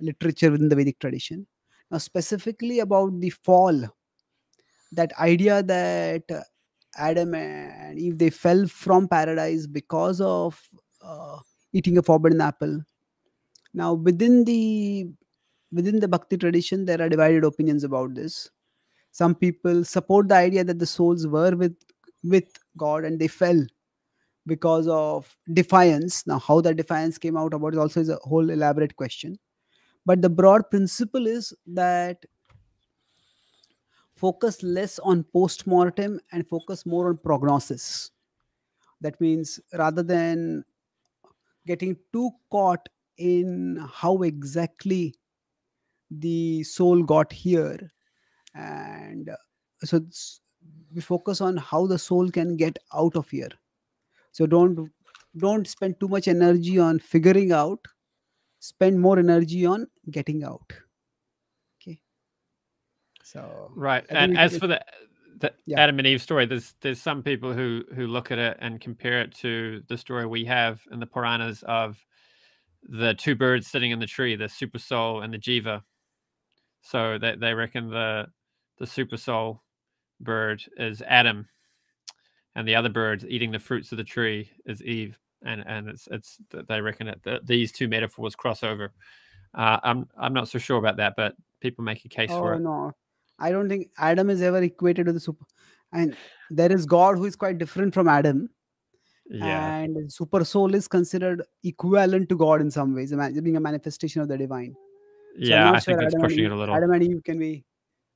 Speaker 2: literature within the vedic tradition. Now specifically about the fall that idea that adam and eve they fell from paradise because of uh, eating a forbidden apple. Now within the within the bhakti tradition there are divided opinions about this some people support the idea that the souls were with with god and they fell because of defiance. Now how that defiance came out about it also is a whole elaborate question. But the broad principle is that focus less on post-mortem and focus more on prognosis. That means rather than getting too caught in how exactly the soul got here and uh, so we focus on how the soul can get out of here so don't don't spend too much energy on figuring out spend more energy on getting out okay so
Speaker 1: Right. And as
Speaker 2: it-
Speaker 1: for the the
Speaker 2: Yeah.
Speaker 1: Adam and Eve story, there's there's some people who who look at it and compare it to the story we have in the Puranas of the two birds sitting in the tree, the super soul and the jiva. So they, they reckon the the super soul bird is Adam, and the other bird eating the fruits of the tree is Eve. And and it's it's they reckon it that these two metaphors cross over. Uh, I'm I'm not so sure about that, but people make a case for
Speaker 2: oh
Speaker 1: it.
Speaker 2: no i don't think adam is ever equated to the super and there is god who is quite different from adam
Speaker 1: Yeah.
Speaker 2: and super soul is considered equivalent to god in some ways being a manifestation of the divine So I'm
Speaker 1: yeah,
Speaker 2: not
Speaker 1: I think that's
Speaker 2: Adam
Speaker 1: pushing it a little.
Speaker 2: Adam and Eve can be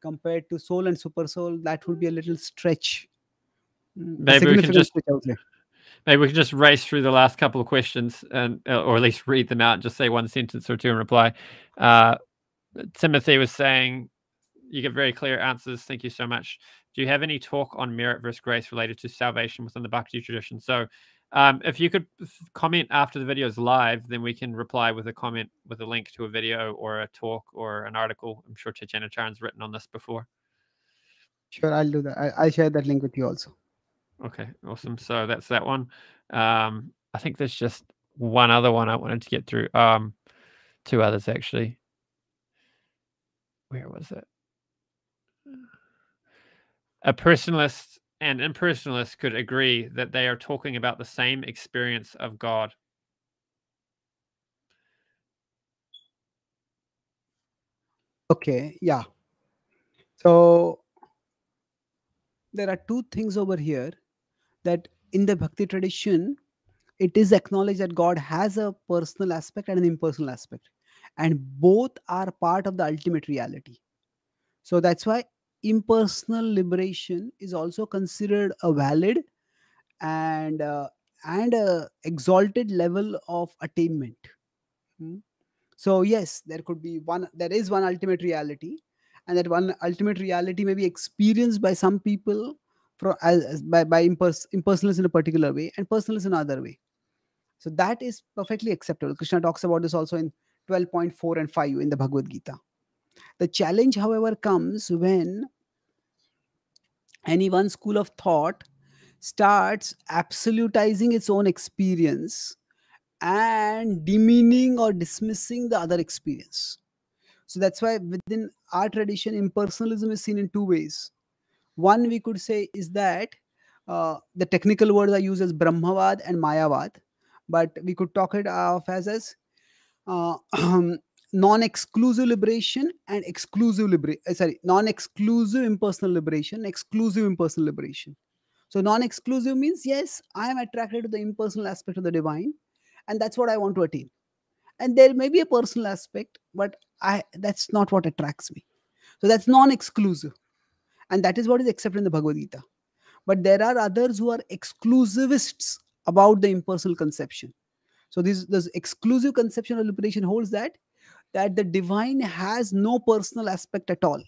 Speaker 2: compared to soul and super soul. That would be a little stretch. Mm,
Speaker 1: Maybe we can just-
Speaker 2: stretch, I would say.
Speaker 1: Maybe we can just race through the last couple of questions, and uh, or at least read them out. And just say one sentence or two in reply. Uh, Timothy was saying, "You get very clear answers. Thank you so much. Do you have any talk on merit versus grace related to salvation within the Bhakti tradition?" So, um, if you could comment after the video is live, then we can reply with a comment with a link to a video or a talk or an article. I'm sure Chaitanya Charan's written on this before.
Speaker 2: Sure, I'll do that. I, I'll share that link with you also.
Speaker 1: Okay, awesome. So that's that one. Um, I think there's just one other one I wanted to get through. Um, two others actually. Where was it? A personalist and impersonalists could agree that they are talking about the same experience of God.
Speaker 2: Okay, yeah. So there are two things over here that in the bhakti tradition, it is acknowledged that God has a personal aspect and an impersonal aspect, and both are part of the ultimate reality. So that's why impersonal liberation is also considered a valid and uh, and a exalted level of attainment. Hmm. So yes, there could be one. There is one ultimate reality, and that one ultimate reality may be experienced by some people from as, as by by impers- impersonalists in a particular way and personalists in another way. So that is perfectly acceptable. Krishna talks about this also in 12.4 and 5 in the Bhagavad Gita. The challenge, however, comes when any one school of thought starts absolutizing its own experience and demeaning or dismissing the other experience. So that's why within our tradition, impersonalism is seen in two ways. One we could say is that uh, the technical words are used as Brahmavad and Mayavad, but we could talk it of as as uh, non-exclusive liberation and exclusive liberation. Eh, sorry, non-exclusive impersonal liberation, exclusive impersonal liberation. So non-exclusive means yes, I am attracted to the impersonal aspect of the divine, and that's what I want to attain. And there may be a personal aspect, but I that's not what attracts me. So that's non-exclusive, and that is what is accepted in the Bhagavad Gita. But there are others who are exclusivists about the impersonal conception. So this this exclusive conception of liberation holds that that the divine has no personal aspect at all,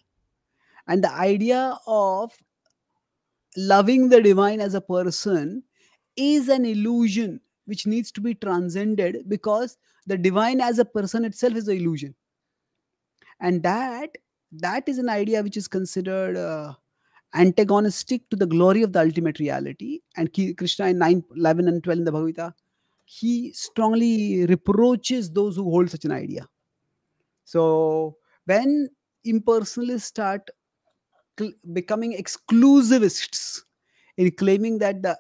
Speaker 2: and the idea of loving the divine as a person is an illusion which needs to be transcended because the divine as a person itself is an illusion. And that that is an idea which is considered uh, antagonistic to the glory of the ultimate reality. And krishna in 9 11 and 12 in the bhagavad gita he strongly reproaches those who hold such an idea so when impersonalists start becoming exclusivists in claiming that the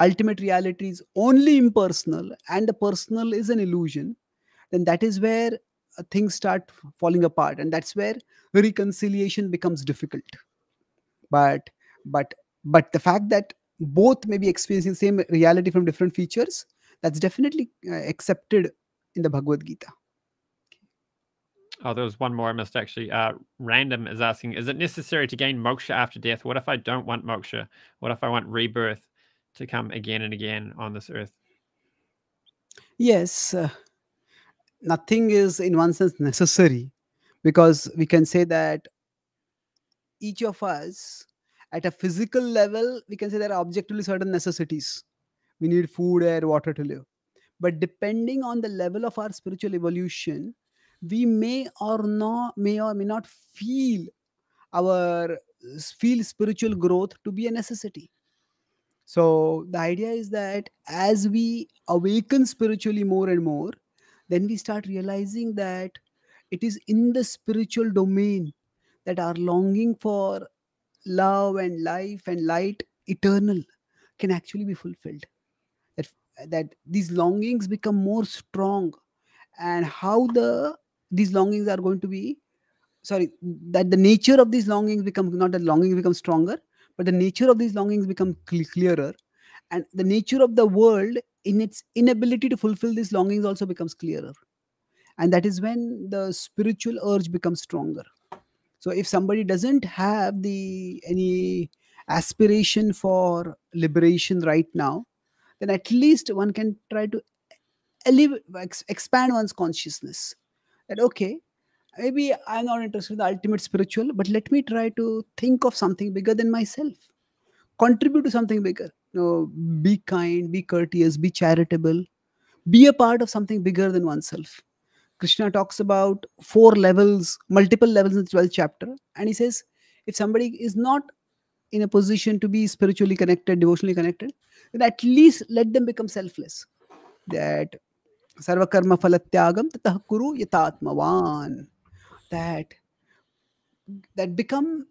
Speaker 2: ultimate reality is only impersonal and the personal is an illusion then that is where uh, things start falling apart and that's where reconciliation becomes difficult. But but but the fact that both may be experiencing the same reality from different features that's definitely uh, accepted in the bhagavad gita
Speaker 1: Oh, there was one more I missed actually. Uh, Random is asking, is it necessary to gain moksha after death? What if I don't want moksha? What if I want rebirth to come again and again on this earth?
Speaker 2: yes uh, nothing is in one sense necessary because we can say that each of us at a physical level we can say there are objectively certain necessities we need food air water to live but depending on the level of our spiritual evolution we may or not may or may not feel our feel spiritual growth to be a necessity. So the idea is that as we awaken spiritually more and more then we start realizing that it is in the spiritual domain that our longing for love and life and light eternal can actually be fulfilled. That that these longings become more strong and how the these longings are going to be sorry that the nature of these longings become not that longings become stronger but the nature of these longings become cle- clearer. And the nature of the world in its inability to fulfill these longings also becomes clearer. And that is when the spiritual urge becomes stronger. So if somebody doesn't have the any aspiration for liberation right now then at least one can try to elevate, ex- expand one's consciousness that okay maybe i'm not interested in the ultimate spiritual but let me try to think of something bigger than myself. Contribute to something bigger. You know, be kind be courteous be charitable. Be a part of something bigger than oneself. Krishna talks about four levels multiple levels in the 12th chapter and he says if somebody is not in a position to be spiritually connected devotionally connected then at least let them become selfless. That sarvakarma phalatyagam tatah kuru yatatmavan that that become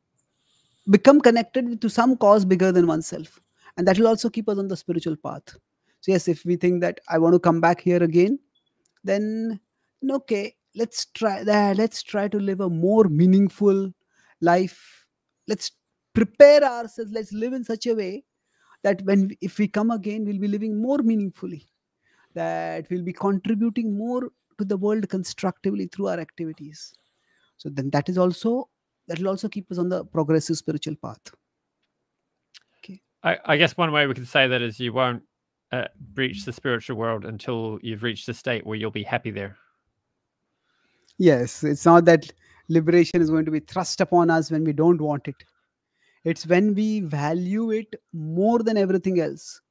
Speaker 2: become connected to some cause bigger than oneself. And that will also keep us on the spiritual path. So yes if we think that i want to come back here again then okay let's try that let's try to live a more meaningful life. Let's prepare ourselves. Let's live in such a way that when if we come again we'll be living more meaningfully that we'll be contributing more to the world constructively through our activities. So then that is also that will also keep us on the progressive spiritual path.
Speaker 1: Okay. I, I guess one way we could say that is you won't uh, reach the spiritual world until you've reached a state where you'll be happy there.
Speaker 2: Yes it's not that liberation is going to be thrust upon us when we don't want it. It's when we value it more than everything else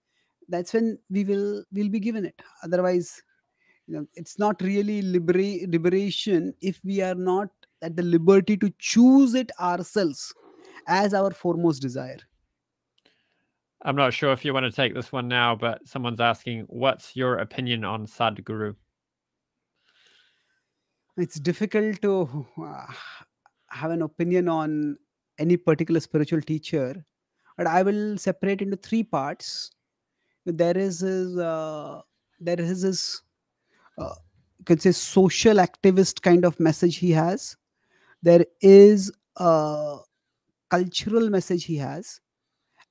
Speaker 2: that's when we will will be given it. Otherwise you know it's not really libera- liberation if we are not at the liberty to choose it ourselves as our foremost desire.
Speaker 1: I'm not sure if you want to take this one now but someone's asking what's your opinion on sadhguru?
Speaker 2: It's difficult to uh, have an opinion on any particular spiritual teacher but i will separate into three parts there is his uh, there is his uh, you could say social activist kind of message he has. There is a cultural message he has.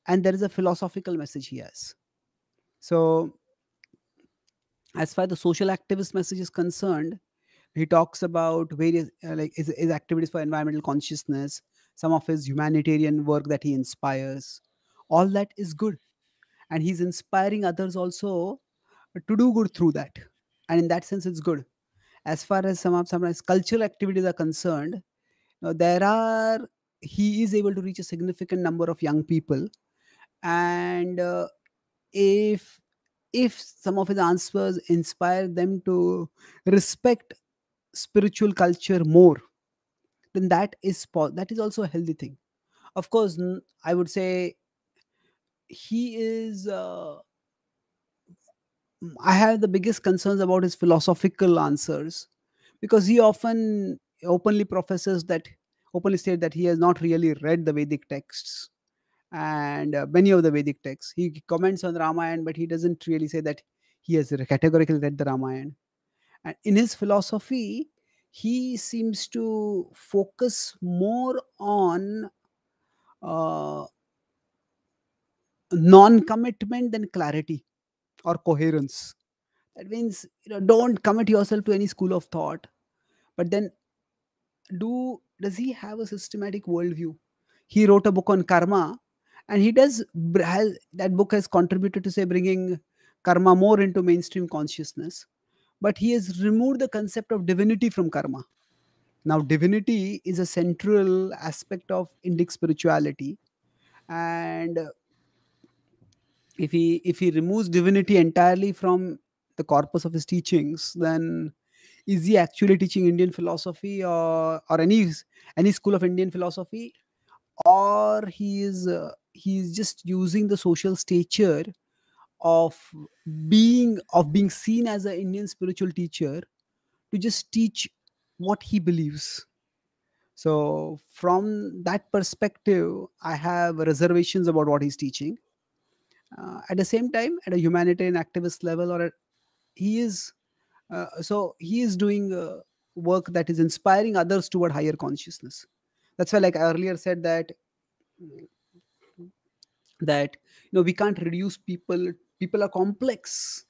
Speaker 2: And there is a philosophical message he has. So as far as the social activist message is concerned he talks about various uh, like his, his activities for environmental consciousness some of his humanitarian work that he inspires. All that is good and he's inspiring others also to do good through that. And in that sense it's good. As far as some of some of his cultural activities are concerned know, there are he is able to reach a significant number of young people. And uh, if if some of his answers inspire them to respect spiritual culture more then that is that is also a healthy thing. Of course i would say he is uh, i have the biggest concerns about his philosophical answers because he often openly professes that openly state that he has not really read the vedic texts and uh, many of the vedic texts. He comments on ramayana but he doesn't really say that he has categorically read the ramayana and in his philosophy he seems to focus more on uh, non-commitment than clarity or coherence. That means you know don't commit yourself to any school of thought but then do does he have a systematic worldview? He wrote a book on karma and he does has, that book has contributed to say bringing karma more into mainstream consciousness but he has removed the concept of divinity from karma. Now divinity is a central aspect of indic spirituality and if he if he removes divinity entirely from the corpus of his teachings then is he actually teaching indian philosophy or or any any school of indian philosophy? Or he is uh, he is just using the social stature of being of being seen as an indian spiritual teacher to just teach what he believes. So from that perspective i have reservations about what he's teaching uh, at the same time at a humanitarian activist level or he is uh, so he is doing uh, work that is inspiring others toward higher consciousness. That's why like i earlier said that that you know we can't reduce people people are complex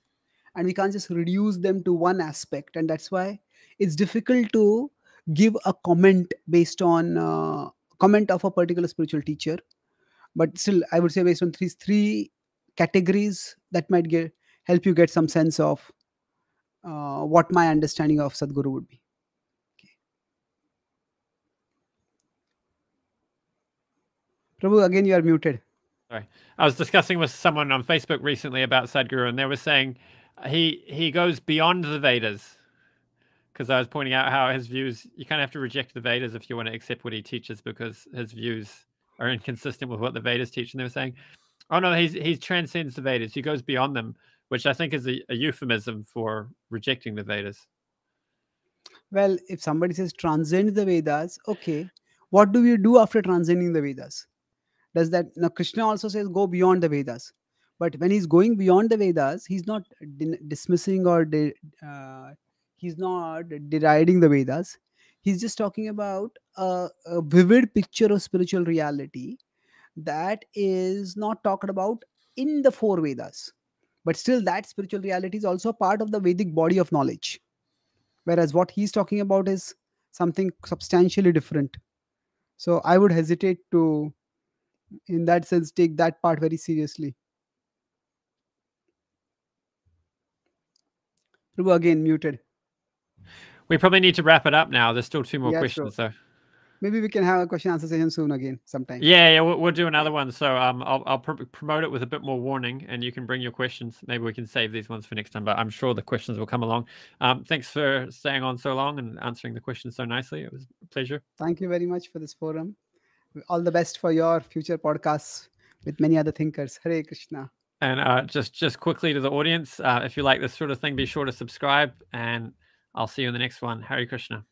Speaker 2: and we can't just reduce them to one aspect. And that's why it's difficult to give a comment based on uh, comment of a particular spiritual teacher. But still i would say based on these three categories that might get help you get some sense of uh, what my understanding of Sadhguru would be. Okay. Prabhu, again, you are muted.
Speaker 1: Sorry. I was discussing with someone on Facebook recently about Sadhguru, and they were saying he he goes beyond the Vedas. Because I was pointing out how his views, you kind of have to reject the Vedas if you want to accept what he teaches, because his views are inconsistent with what the Vedas teach. And they were saying, oh no, he's he transcends the Vedas. He goes beyond them which I think is a, a euphemism for rejecting the Vedas.
Speaker 2: Well, if somebody says transcend the Vedas, okay, what do we do after transcending the Vedas? Does that now Krishna also says go beyond the Vedas? But when he's going beyond the Vedas, he's not din- dismissing or de- uh, he's not deriding the Vedas. He's just talking about a, a vivid picture of spiritual reality that is not talked about in the four Vedas. But still, that spiritual reality is also part of the Vedic body of knowledge. Whereas what he's talking about is something substantially different. So I would hesitate to, in that sense, take that part very seriously. Prabhu again muted.
Speaker 1: We probably need to wrap it up now. There's still two more
Speaker 2: Yeah,
Speaker 1: questions, though.
Speaker 2: Maybe we can have a question answer session soon again sometime.
Speaker 1: Yeah, yeah, we'll, we'll do another one. So um, I'll, I'll pr- promote it with a bit more warning, and you can bring your questions. Maybe we can save these ones for next time, but I'm sure the questions will come along. Um, thanks for staying on so long and answering the questions so nicely. It was a pleasure.
Speaker 2: Thank you very much for this forum. All the best for your future podcasts with many other thinkers. Hare Krishna.
Speaker 1: And uh, just just quickly to the audience, uh, if you like this sort of thing, be sure to subscribe, and I'll see you in the next one. Hare Krishna.